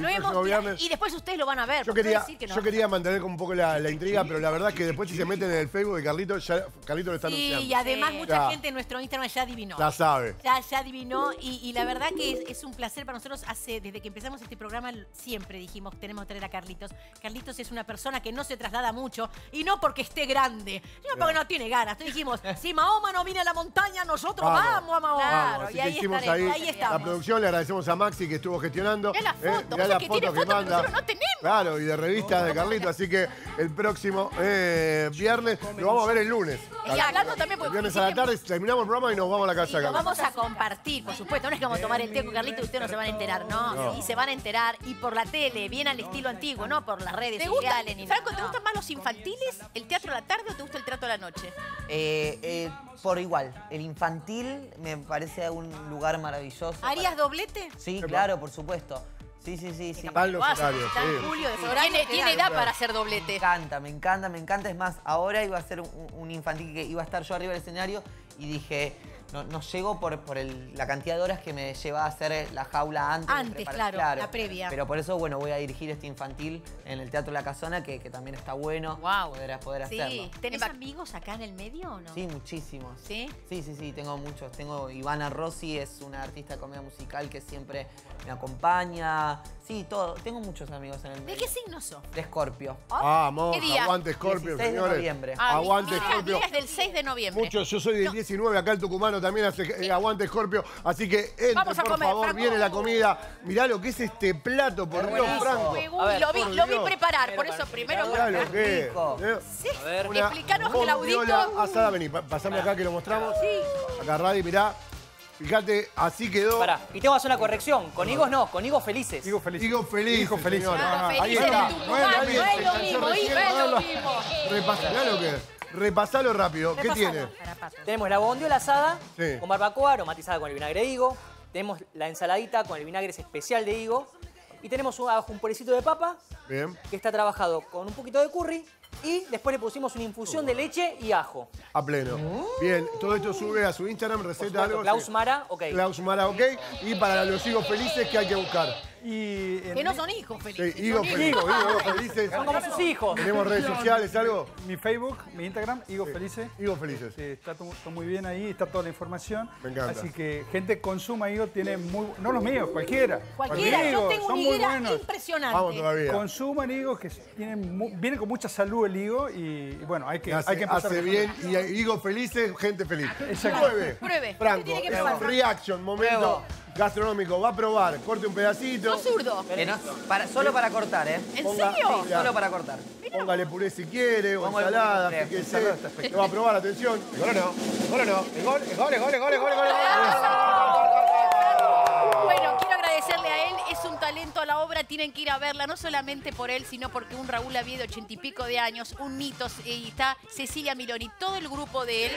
Lo hemos- viernes. Y después ustedes lo van a ver. Yo quería, decir que no. yo quería mantener como un poco la, la intriga, pero la verdad es que después si se meten en el Facebook de Carlitos, ya Carlitos lo está Sí, anunciando. y además Sí. mucha Ya. gente en nuestro Instagram ya adivinó. Ya sabe. Ya, ya adivinó y, y la verdad que es, es un placer para nosotros. Hace, desde que empezamos este programa siempre dijimos tenemos que traer a Carlitos. Carlitos es una persona que no se traslada mucho y no porque esté grande, sino porque no tiene ganas. Entonces dijimos, si Mahoma no viene a la montaña, nosotros vamos, a Mahoma. Vamos, así y que ahí hicimos estaremos, ahí ahí la producción, le agradecemos a Maxi que estuvo gestionando. La foto, mirá vos la que foto tiene que foto que manda. nosotros no tenemos. Claro, y de revistas de Carlitos, así que el próximo eh, viernes lo vamos a ver el lunes. Y hablando también, El porque viernes a la tarde terminamos el programa y nos vamos a la Y casa de lo vamos a compartir, por supuesto. No es que vamos a tomar el té con Carlito y ustedes no se van a enterar, no. No. Y se van a enterar. Y por la tele, bien al estilo antiguo, no por las redes ¿Te gusta, sociales ni Franco. ¿te gustan más los infantiles, el teatro a la tarde o te gusta el teatro a la noche? Eh, eh, por igual, el infantil me parece un lugar maravilloso. ¿Harías doblete? Sí, claro, por supuesto. Sí, sí, sí, sí. Están los horarios, sí. julio de Tiene, tiene edad para hacer Me doblete. encanta, me encanta, me encanta. Es más, ahora iba a ser un, un infantil que iba a estar yo arriba del escenario y dije, no, no llego por, por el- la cantidad de horas que me lleva a hacer la jaula antes. de Antes, preparar- claro, la previa. Pero por eso, bueno, voy a dirigir este infantil en el Teatro La Casona, que, que también está bueno Guau. poder, poder Sí. hacerlo. ¿Tenés amigos acá en el medio o no? Sí, muchísimos. ¿Sí? Sí, sí, sí, tengo muchos. Tengo Ivana Rossi, es una artista de comedia musical que siempre me acompaña. Sí, todo. Tengo muchos amigos en el ¿De medio. qué signo sos? De Escorpio. Vamos, ¿Qué día? aguante Scorpio, 16 de señores. noviembre. Ah, mi- Aguante mi Scorpio. Es del 6 de noviembre. Muchos, yo soy del 19, acá el tucumano también hace eh, aguante Scorpio. Así que entre, Vamos a por comer, favor, Franco. viene la comida. Mirá lo que es este plato, por Dios, buenísimo. Franco. Uy, ver, lo vi, por lo vi Dios. preparar, por eso primero... Mirá lo que es. rico. eh. A ver. Bondiola Claudito. asada. Vení, pa- pasame acá que lo mostramos. Acá, Radi, mirá. Fíjate, así quedó. Pará, y tengo que hacer una corrección. Con higos no, con higos felices. Digo feliz. Digo feliz. Hijo feliz. señores. Ah, Ahí felices está. de Tucumán, Bueno, no bien, es se lo mismo, es lo mismo. Lo que es. Repasalo rápido. ¿Qué tiene? Tenemos la bondiola asada Sí. con barbacoa aromatizada con el vinagre de higo. Tenemos la ensaladita con el vinagre especial de higo. Y tenemos un- abajo un purecito de papa Bien, que está trabajado con un poquito de curry. Y después le pusimos una infusión de leche y ajo. a pleno. Bien, todo esto sube a su Instagram, receta supuesto, algo. Klaus. Mara, ok. Klaus Mara, ok. Y para los higos felices, ¿qué hay que buscar? Y en- Que no son hijos, Sí, felices. Son Felices. hijos. Higo Felices. Son como sus hijos. Tenemos redes sociales, algo. Mi Facebook, mi Instagram, Higo Felices. Higo Felices. Sí, está, to- está muy bien ahí, está toda la información. Me encanta. Así que gente consuma higo, tiene muy... No los míos, cualquiera. Cualquiera, yo Higos, tengo son una muy higuera buenos. impresionante. Vamos todavía. Consuman higos que tienen mu- viene con mucha salud el higo y, y bueno, hay que, hace, hay que empezar hace bien y Higo Felices, gente feliz. Exacto. Pruebe. Pruebe. Franco, ¿Qué tiene que eh, reaction, momento Pruebo. Gastronómico. Va a probar, corte un pedacito. Sos zurdo. Que no- para- solo para cortar, ¿eh? ¿En Ponga- serio? Mira, Solo para cortar. Póngale puré si quiere, o ensalada, puré. fíjese. Ensalada está espectacular. Lo va a probar, atención. El gol o no, el gol o no. El gol, el gol, el gol, el gol, el gol, gol. Bueno, quiero agradecerle a él, es un talento a la obra, tienen que ir a verla, no solamente por él, sino porque un Raúl Avie de ochenta y pico de años, un mito, y está Cecilia Miloni, todo el grupo de él,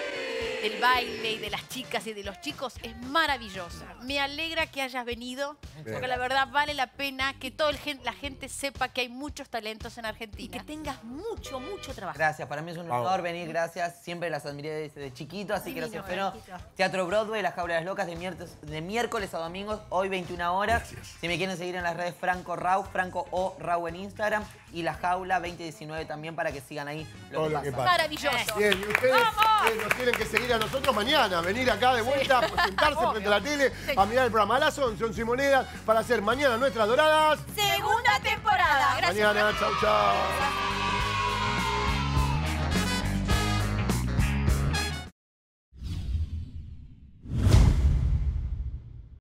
del baile y de las chicas y de los chicos, es maravillosa. Me alegra que hayas venido, porque la verdad vale la pena que toda el gen- la gente sepa que hay muchos talentos en Y Argentina. que tengas mucho, mucho trabajo. Gracias, para mí es un Vamos. honor venir, gracias. Siempre las admiré desde chiquito, así que los espero. Teatro Broadway, Las Jaula de las Locas, de, miércoles- de miércoles a domingos, hoy 21 horas. Si me quieren seguir en las redes Franco Rau, Franco o Rau en Instagram. Y La Jaula 2019 también para que sigan ahí lo Todo que lo que pasa. pasa. Maravilloso. Bien, y ustedes eh, nos tienen que seguir a nosotros mañana, venir acá de vuelta, sentarse frente a la tele, a mirar el programa a las 11, 11 y monedas, para hacer mañana nuestras doradas. Segunda temporada. Gracias. Mañana, chau, chau.